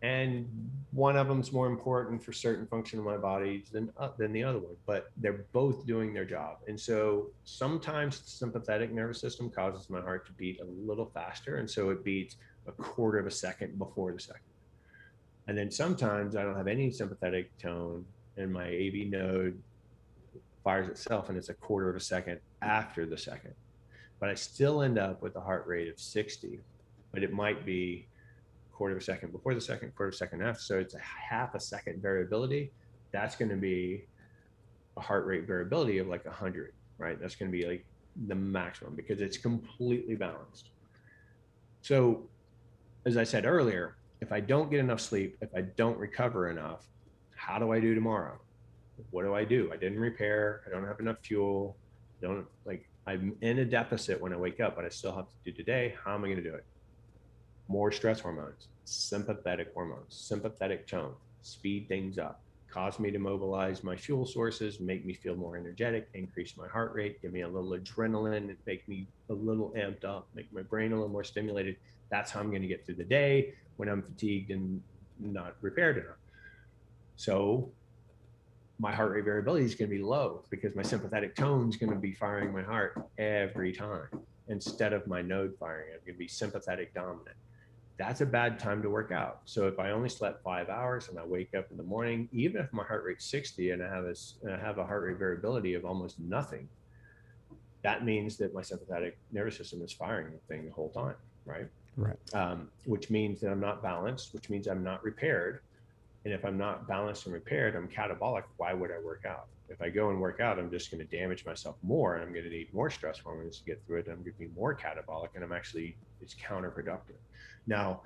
And one of them's more important for certain function of my body than, uh, than the other one, but they're both doing their job. And so sometimes the sympathetic nervous system causes my heart to beat a little faster. And so it beats a quarter of a second before the second. And then sometimes I don't have any sympathetic tone and my AV node fires itself and it's a quarter of a second after the second. But I still end up with a heart rate of 60, but it might be a quarter of a second before the second, quarter of a second after. So it's a half a second variability. That's going to be a heart rate variability of like 100, right? That's going to be like the maximum because it's completely balanced. So, as I said earlier, if I don't get enough sleep, if I don't recover enough, how do I do tomorrow? What do I do? I didn't repair. I don't have enough fuel. Don't like I'm in a deficit when I wake up, but I still have to do today. How am I going to do it? More stress hormones, sympathetic hormones, sympathetic tone, speed things up, cause me to mobilize my fuel sources, make me feel more energetic, increase my heart rate, give me a little adrenaline, make me a little amped up, make my brain a little more stimulated. That's how I'm going to get through the day when I'm fatigued and not repaired enough. So my heart rate variability is going to be low because my sympathetic tone is going to be firing my heart every time instead of my node firing. I'm going to be sympathetic dominant. That's a bad time to work out. So if I only slept five hours and I wake up in the morning, even if my heart rate's 60 and I have a, and I have a heart rate variability of almost nothing, that means that my sympathetic nervous system is firing the thing the whole time, right? Right. Um, which means that I'm not balanced, which means I'm not repaired, and if I'm not balanced and repaired, I'm catabolic. Why would I work out? If I go and work out, I'm just going to damage myself more and I'm going to need more stress hormones to get through it. I'm going to be more catabolic and I'm actually, it's counterproductive. Now,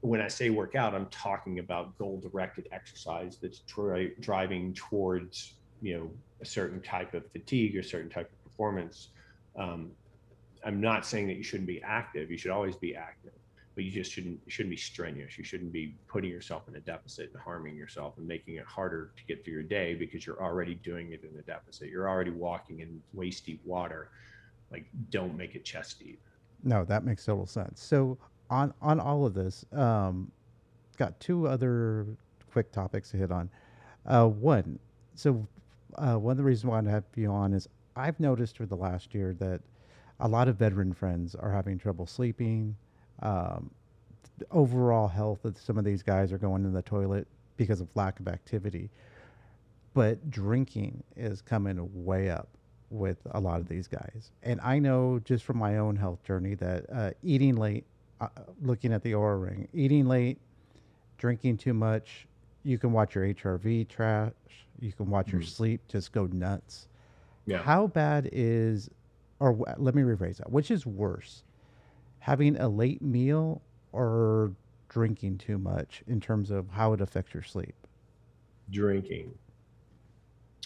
when I say work out, I'm talking about goal directed exercise that's dri- driving towards, you know, a certain type of fatigue or certain type of performance. Um, I'm not saying that you shouldn't be active. You should always be active but you just shouldn't shouldn't be strenuous. You shouldn't be putting yourself in a deficit and harming yourself and making it harder to get through your day because you're already doing it in a deficit. You're already walking in waist deep water like don't make it chest deep. No, that makes total sense. So on on all of this, um, got two other quick topics to hit on. Uh, one, so uh, one of the reasons why I have you on is I've noticed for the last year that a lot of veteran friends are having trouble sleeping. Um, overall health of some of these guys are going in the toilet because of lack of activity. But drinking is coming way up with a lot of these guys. And I know just from my own health journey that uh, eating late, uh, looking at the Oura ring, eating late, drinking too much, you can watch your HRV trash, you can watch your Mm. sleep just go nuts. Yeah. How bad is, or wh- let me rephrase that, which is worse, having a late meal or drinking too much in terms of how it affects your sleep? drinking.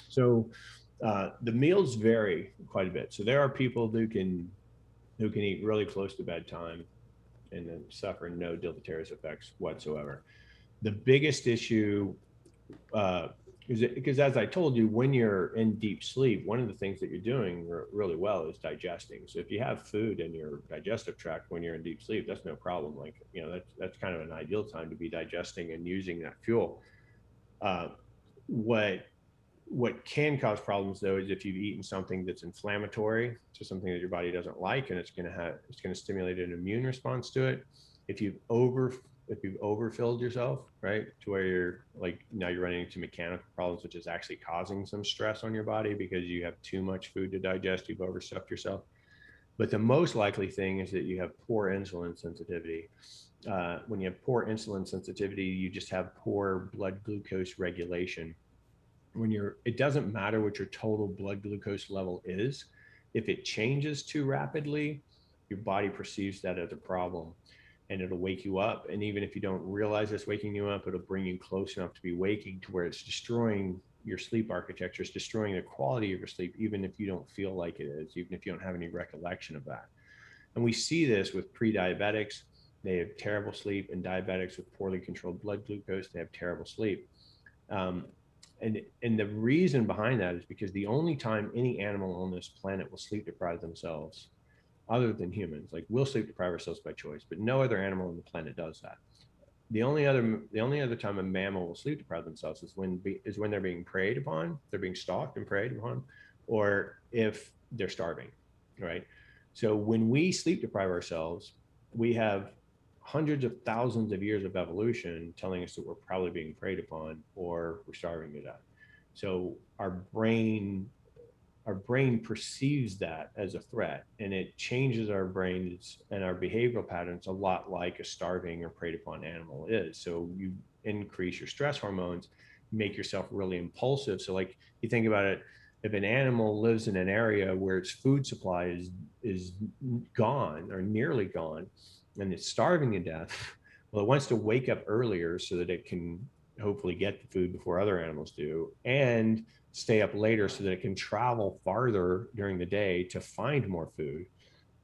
So uh, the meals vary quite a bit. So there are people who can who can eat really close to bedtime and then suffer no deleterious effects whatsoever. The biggest issue uh, because, as I told you, when you're in deep sleep, one of the things that you're doing re- really well is digesting. So if you have food in your digestive tract when you're in deep sleep, that's no problem. Like you know, that's that's kind of an ideal time to be digesting and using that fuel. Uh, what what can cause problems though is if you've eaten something that's inflammatory, so something that your body doesn't like, and it's going to have it's going to stimulate an immune response to it. If you've over if you've overfilled yourself, right, to where you're like now you're running into mechanical problems, which is actually causing some stress on your body because you have too much food to digest, you've overstuffed yourself. But the most likely thing is that you have poor insulin sensitivity. Uh, when you have poor insulin sensitivity, you just have poor blood glucose regulation. When you're, it doesn't matter what your total blood glucose level is. If it changes too rapidly, your body perceives that as a problem and it'll wake you up. And even if you don't realize it's waking you up, it'll bring you close enough to be waking to where it's destroying your sleep architecture, it's destroying the quality of your sleep, even if you don't feel like it is, even if you don't have any recollection of that. And we see this with pre diabetics. They have terrible sleep, and diabetics with poorly controlled blood glucose, they have terrible sleep. Um, and, and the reason behind that is because the only time any animal on this planet will sleep deprive themselves, other than humans, like we'll sleep deprive ourselves by choice, but no other animal on the planet does that. The only other the only other time a mammal will sleep deprive themselves is when be, is when they're being preyed upon, they're being stalked and preyed upon, or if they're starving, right? So when we sleep deprive ourselves, we have hundreds of thousands of years of evolution telling us that we're probably being preyed upon or we're starving to death. So our brain our brain perceives that as a threat and it changes our brains and our behavioral patterns a lot like a starving or preyed upon animal is. So you increase your stress hormones, make yourself really impulsive. So like you think about it, if an animal lives in an area where its food supply is is gone or nearly gone and it's starving to death, well, it wants to wake up earlier so that it can hopefully get the food before other animals do and stay up later so that it can travel farther during the day to find more food.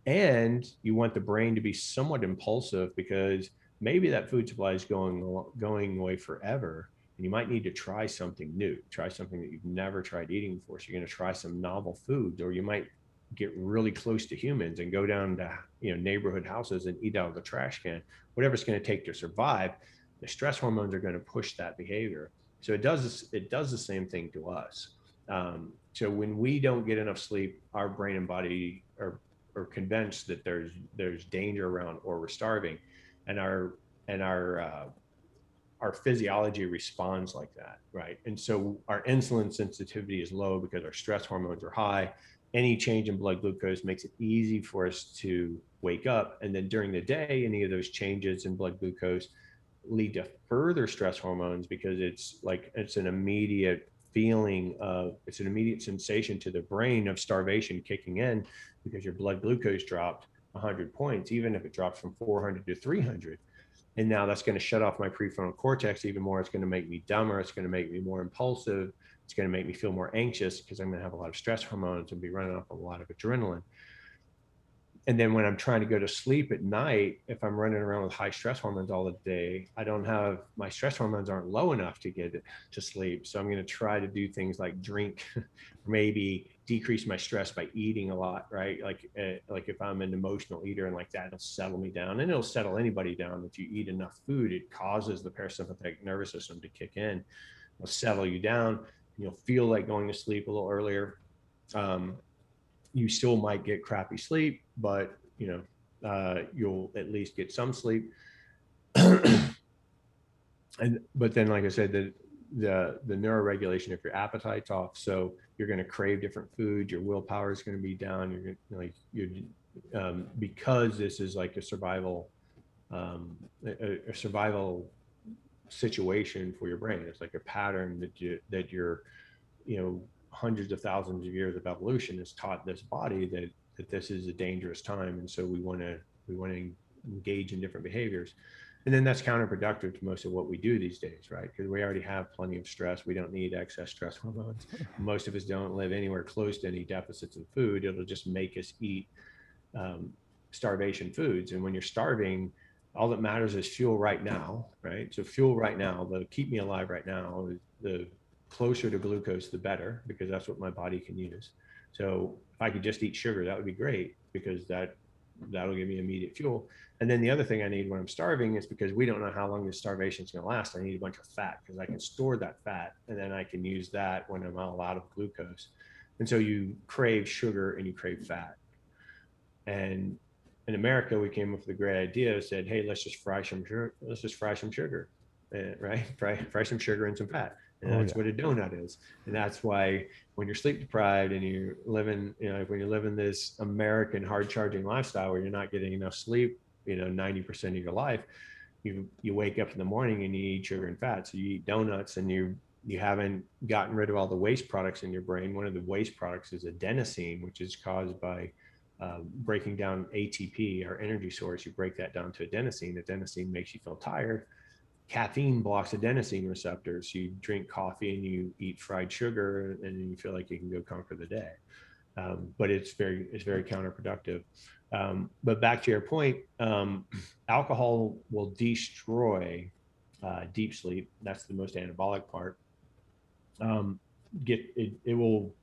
And you want the brain to be somewhat impulsive because maybe that food supply is going going away forever and you might need to try something new try something that you've never tried eating before so you're going to try some novel foods or you might get really close to humans and go down to you know neighborhood houses and eat out of the trash can whatever it's going to take to survive the stress hormones are going to push that behavior. So it does this, it does the same thing to us. Um, so when we don't get enough sleep our brain and body are are convinced that there's there's danger around or we're starving. And our and our uh, our physiology responds like that right? And so our insulin sensitivity is low because our stress hormones are high. Any change in blood glucose makes it easy for us to wake up. And then during the day any of those changes in blood glucose lead to further stress hormones because it's like it's an immediate feeling of it's an immediate sensation to the brain of starvation kicking in because your blood glucose dropped 100 points even if it drops from 400 to 300 and now that's going to shut off my prefrontal cortex even more. It's going to make me dumber. It's going to make me more impulsive. It's going to make me feel more anxious because i'm going to have a lot of stress hormones and be running off a lot of adrenaline and then when I'm trying to go to sleep at night, if I'm running around with high stress hormones all the day, I don't have my stress hormones aren't low enough to get to sleep. So I'm going to try to do things like drink, maybe decrease my stress by eating a lot, right? Like uh, like if I'm an emotional eater and like that, it'll settle me down, and it'll settle anybody down. If you eat enough food, it causes the parasympathetic nervous system to kick in, it'll settle you down. You'll feel like going to sleep a little earlier. Um, you still might get crappy sleep, but you know uh, you'll at least get some sleep. and but then, like I said, the the the neuroregulation if your appetite's off, so you're going to crave different foods. Your willpower is going to be down. You're gonna, like you're um, because this is like a survival um, a, a survival situation for your brain. It's like a pattern that you that you're you know hundreds of thousands of years of evolution has taught this body that that this is a dangerous time, and so we want to we want to engage in different behaviors. And then that's counterproductive to most of what we do these days, right? Because we already have plenty of stress. We don't need excess stress hormones. Most of us don't live anywhere close to any deficits in food. It'll just make us eat um, starvation foods. And when you're starving, all that matters is fuel right now, right? So fuel right now, the keep me alive right now, the closer to glucose, the better, because that's what my body can use. So if I could just eat sugar, that would be great because that that'll give me immediate fuel. And then the other thing I need when I'm starving is because we don't know how long this starvation is going to last. I need a bunch of fat because I can store that fat and then I can use that when I'm all out of glucose. And so you crave sugar and you crave fat. And in America, we came up with a great idea. Said, "Hey, let's just fry some sugar. Let's just fry some sugar, uh, right? Fry fry some sugar and some fat." And oh, that's yeah. what a donut is. And that's why when you're sleep deprived and you're living, you know, when you're living this American hard charging lifestyle where you're not getting enough sleep, you know, 90% of your life, you you wake up in the morning and you eat sugar and fat. So you eat donuts and you you haven't gotten rid of all the waste products in your brain. One of the waste products is adenosine, which is caused by um, breaking down ATP, our energy source. You break that down to adenosine. Adenosine makes you feel tired caffeine blocks adenosine receptors. You drink coffee and you eat fried sugar, and you feel like you can go conquer the day. Um, but it's very it's very counterproductive. Um, but back to your point, um, alcohol will destroy uh, deep sleep. That's the most anabolic part. Um, get it, it will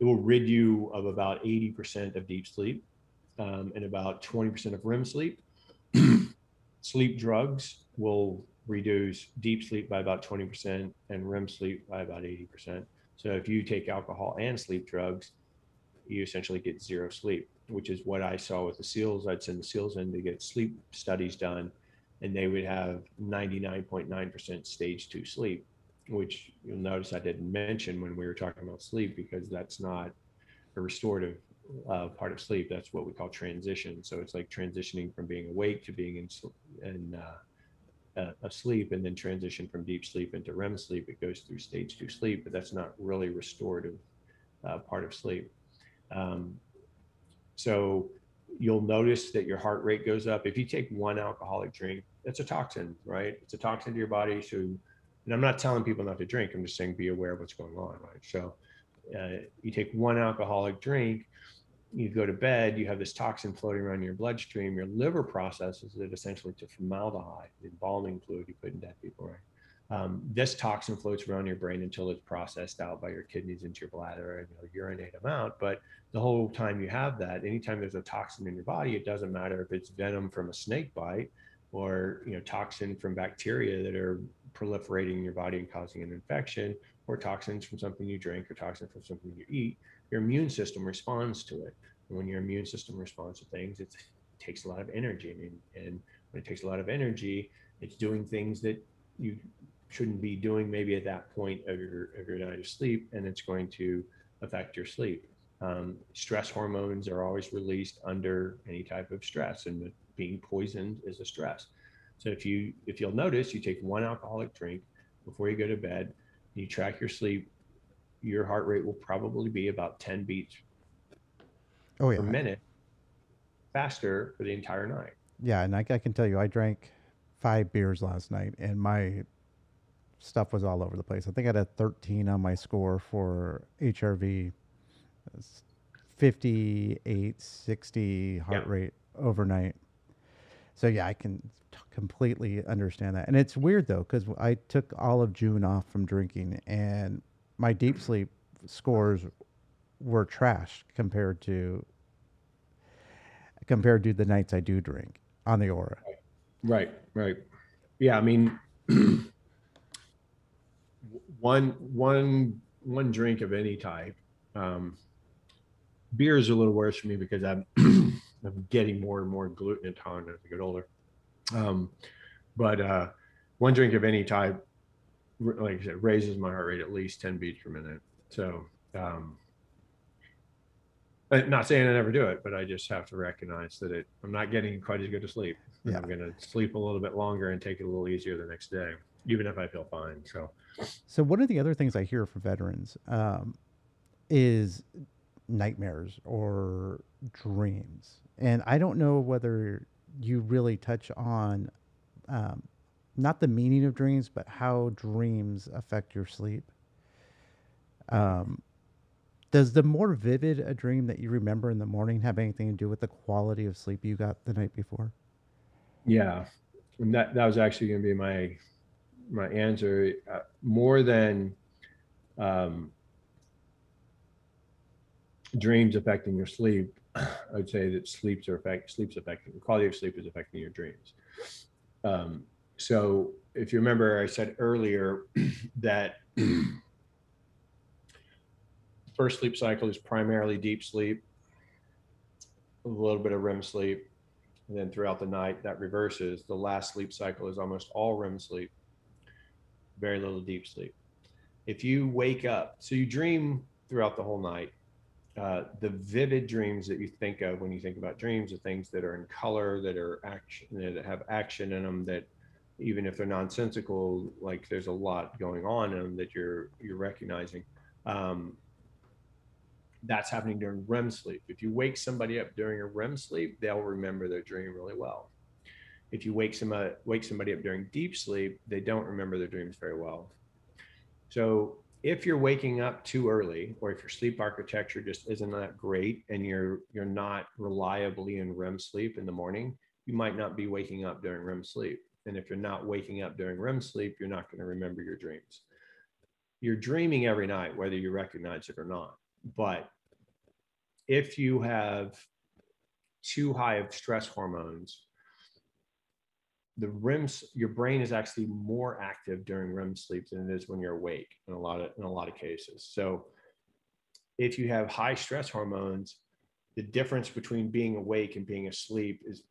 it will rid you of about 80% of deep sleep um, and about 20% of REM sleep. sleep drugs will reduce deep sleep by about 20% and REM sleep by about 80%. So if you take alcohol and sleep drugs, you essentially get zero sleep, which is what I saw with the SEALs. I'd send the SEALs in to get sleep studies done, and they would have 99.9% stage two sleep, which you'll notice I didn't mention when we were talking about sleep because that's not a restorative uh, part of sleep. That's what we call transition. So it's like transitioning from being awake to being in, in uh, uh, asleep and then transition from deep sleep into REM sleep. It goes through stage two sleep, but that's not really restorative uh, part of sleep. Um, so you'll notice that your heart rate goes up. If you take one alcoholic drink, that's a toxin, right? It's a toxin to your body. So, and I'm not telling people not to drink. I'm just saying be aware of what's going on, right? So uh, you take one alcoholic drink, you go to bed, you have this toxin floating around your bloodstream. Your liver processes it essentially to formaldehyde, the embalming fluid you put in dead people, right? Um, this toxin floats around your brain until it's processed out by your kidneys into your bladder and you'll urinate them out. But the whole time you have that, anytime there's a toxin in your body, it doesn't matter if it's venom from a snake bite or you know toxin from bacteria that are proliferating in your body and causing an infection, or toxins from something you drink or toxin from something you eat your immune system responds to it. When your immune system responds to things, it takes a lot of energy. And, and when it takes a lot of energy, it's doing things that you shouldn't be doing maybe at that point of your, of your night of sleep, and it's going to affect your sleep. Um, stress hormones are always released under any type of stress, and being poisoned is a stress. So if you if you'll notice, you take one alcoholic drink before you go to bed, you track your sleep your heart rate will probably be about 10 beats oh, yeah. per minute faster for the entire night. Yeah, and I, I can tell you, I drank five beers last night, and my stuff was all over the place. I think I had a 13 on my score for HRV. It's 58, 60 heart Yeah. rate overnight. So yeah, I can t- completely understand that. And it's weird though, because I took all of June off from drinking, and my deep sleep scores were trash compared to compared to the nights I do drink on the Oura. Right, right. Yeah, I mean, one one one drink of any type. Um, beer is a little worse for me because I'm I'm getting more and more gluten intolerant as I get older. Um, but uh, one drink of any type, like I said, raises my heart rate at least ten beats per minute. So, um, I'm not saying I never do it, but I just have to recognize that it. I'm not getting quite as good a sleep. Yeah. I'm going to sleep a little bit longer and take it a little easier the next day, even if I feel fine. So, So one of the other things I hear from veterans um, is nightmares or dreams, and I don't know whether you really touch on um, not the meaning of dreams, but how dreams affect your sleep. Um, does the more vivid a dream that you remember in the morning have anything to do with the quality of sleep you got the night before? yeah, and that that was actually going to be my my answer. Uh, more than um, dreams affecting your sleep, I'd say that sleeps are affect sleep's affecting the quality of sleep is affecting your dreams. Um, so if you remember, I said earlier that first sleep cycle is primarily deep sleep, a little bit of REM sleep, and then throughout the night that reverses. The last sleep cycle is almost all REM sleep, very little deep sleep. If you wake up, so you dream throughout the whole night. Uh, the vivid dreams that you think of when you think about dreams are things that are in color, that are action, that have action in them. That even if they're nonsensical, like there's a lot going on in them that you're you're recognizing. Um, that's happening during REM sleep. If you wake somebody up during a REM sleep, they'll remember their dream really well. If you wake somebody wake somebody up during deep sleep, they don't remember their dreams very well. So if you're waking up too early, or if your sleep architecture just isn't that great, and you're you're not reliably in REM sleep in the morning, you might not be waking up during REM sleep. And if you're not waking up during REM sleep, you're not going to remember your dreams. You're dreaming every night, whether you recognize it or not. But if you have too high of stress hormones, the REM, your brain is actually more active during REM sleep than it is when you're awake in a lot of in a lot of cases. So if you have high stress hormones, the difference between being awake and being asleep is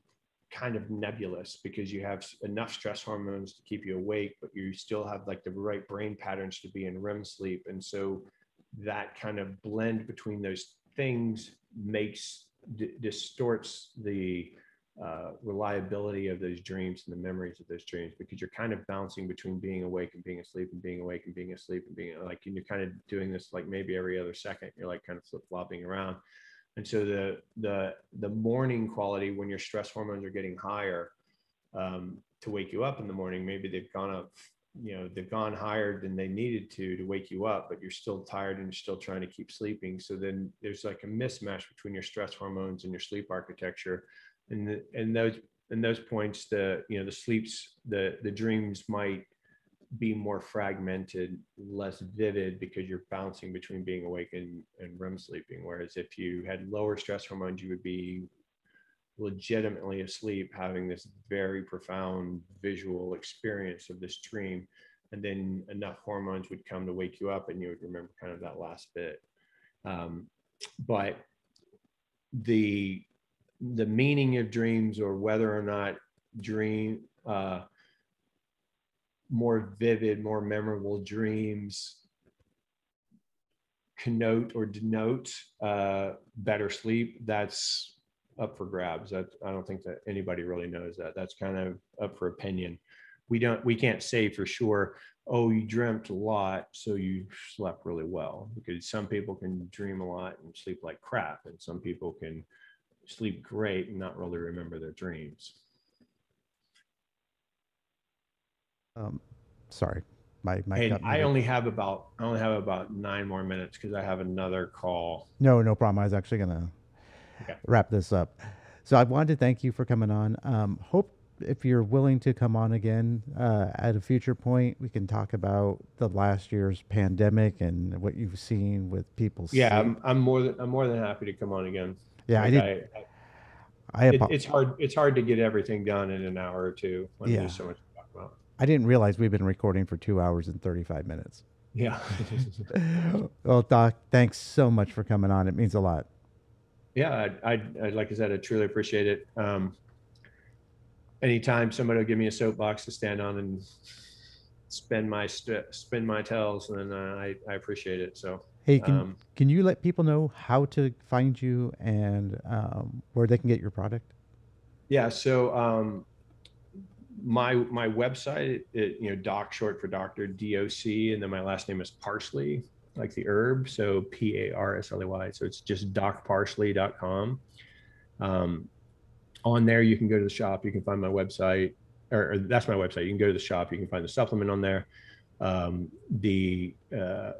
kind of nebulous because you have enough stress hormones to keep you awake, but you still have like the right brain patterns to be in REM sleep. And so that kind of blend between those things makes d- distorts the uh, reliability of those dreams and the memories of those dreams because you're kind of bouncing between being awake and being asleep and being awake and being asleep and being like and you're kind of doing this like maybe every other second you're like kind of flip flopping around and so the the the morning quality when your stress hormones are getting higher um, to wake you up in the morning maybe they've gone up you know they've gone higher than they needed to to wake you up but you're still tired and you're still trying to keep sleeping. So then there's like a mismatch between your stress hormones and your sleep architecture. And the, and those and those points the you know the sleeps the the dreams might be more fragmented less vivid because you're bouncing between being awake and, and REM sleeping. Whereas if you had lower stress hormones you would be legitimately asleep having this very profound visual experience of this dream. And then enough hormones would come to wake you up and you would remember kind of that last bit. Um, but the the meaning of dreams or whether or not dream uh, more vivid more memorable dreams connote or denote uh, better sleep that's up for grabs. That i don't think that anybody really knows that. That's kind of up for opinion. We don't we can't say for sure oh you dreamt a lot so you slept really well. Because some people can dream a lot and sleep like crap and some people can sleep great and not really remember their dreams Um, sorry, my And got I only have about I only have about nine more minutes because I have another call. No, no problem. I was actually gonna Okay. wrap this up. So I wanted to thank you for coming on. Um, hope if you're willing to come on again uh, at a future point, we can talk about the last year's pandemic and what you've seen with people's. Yeah. I'm, I'm more than I'm more than happy to come on again. yeah. I Like, did. I, I, it, apo- it's hard it's hard to get everything done in an hour or two when Yeah. there's so much to talk about. I didn't realize we've been recording for two hours and 35 minutes. Yeah. well, Doc, thanks so much for coming on. It means a lot. yeah, I, I, I like I said, I truly appreciate it. Um, anytime somebody will give me a soapbox to stand on and spin my st- spin my tales, then uh, I I appreciate it. So Hey, can um, can you let people know how to find you and um, where they can get your product? yeah, so um, my my website, it, you know, doc short for doctor, D O C, and then my last name is Parsley, like the herb, so P A R S L E Y. So it's just docparsley.com. Um, on there, you can go to the shop. You can find my website, or, or that's my website. You can go to the shop. You can find the supplement on there. Um, the uh,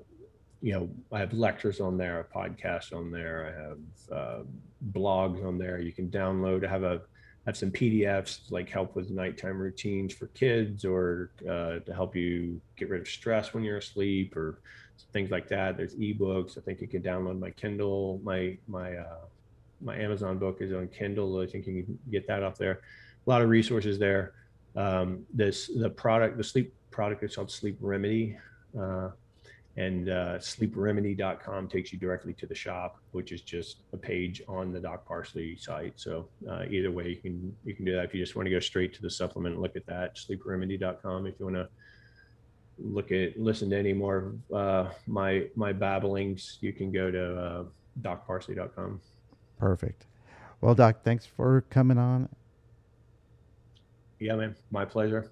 you know, I have lectures on there, a podcast on there. I have uh, blogs on there. You can download. I have a have some PDFs like help with nighttime routines for kids, or uh, to help you get rid of stress when you're asleep, or things like that. There's ebooks. I think you can download my Kindle. My my uh, my Amazon book is on Kindle. I think you can get that off there. A lot of resources there. Um, this the product, the sleep product is called Sleep Remedy. Uh, and uh, sleepremedy.com takes you directly to the shop, which is just a page on the Doc Parsley site. So uh, either way, you can you can do that. If you just want to go straight to the supplement and look at that, sleepremedy.com. If you want to look at listen to any more of uh, my my babblings, you can go to uh, docparsley.com. Perfect. Well, Doc, thanks for coming on. Yeah, man, my pleasure.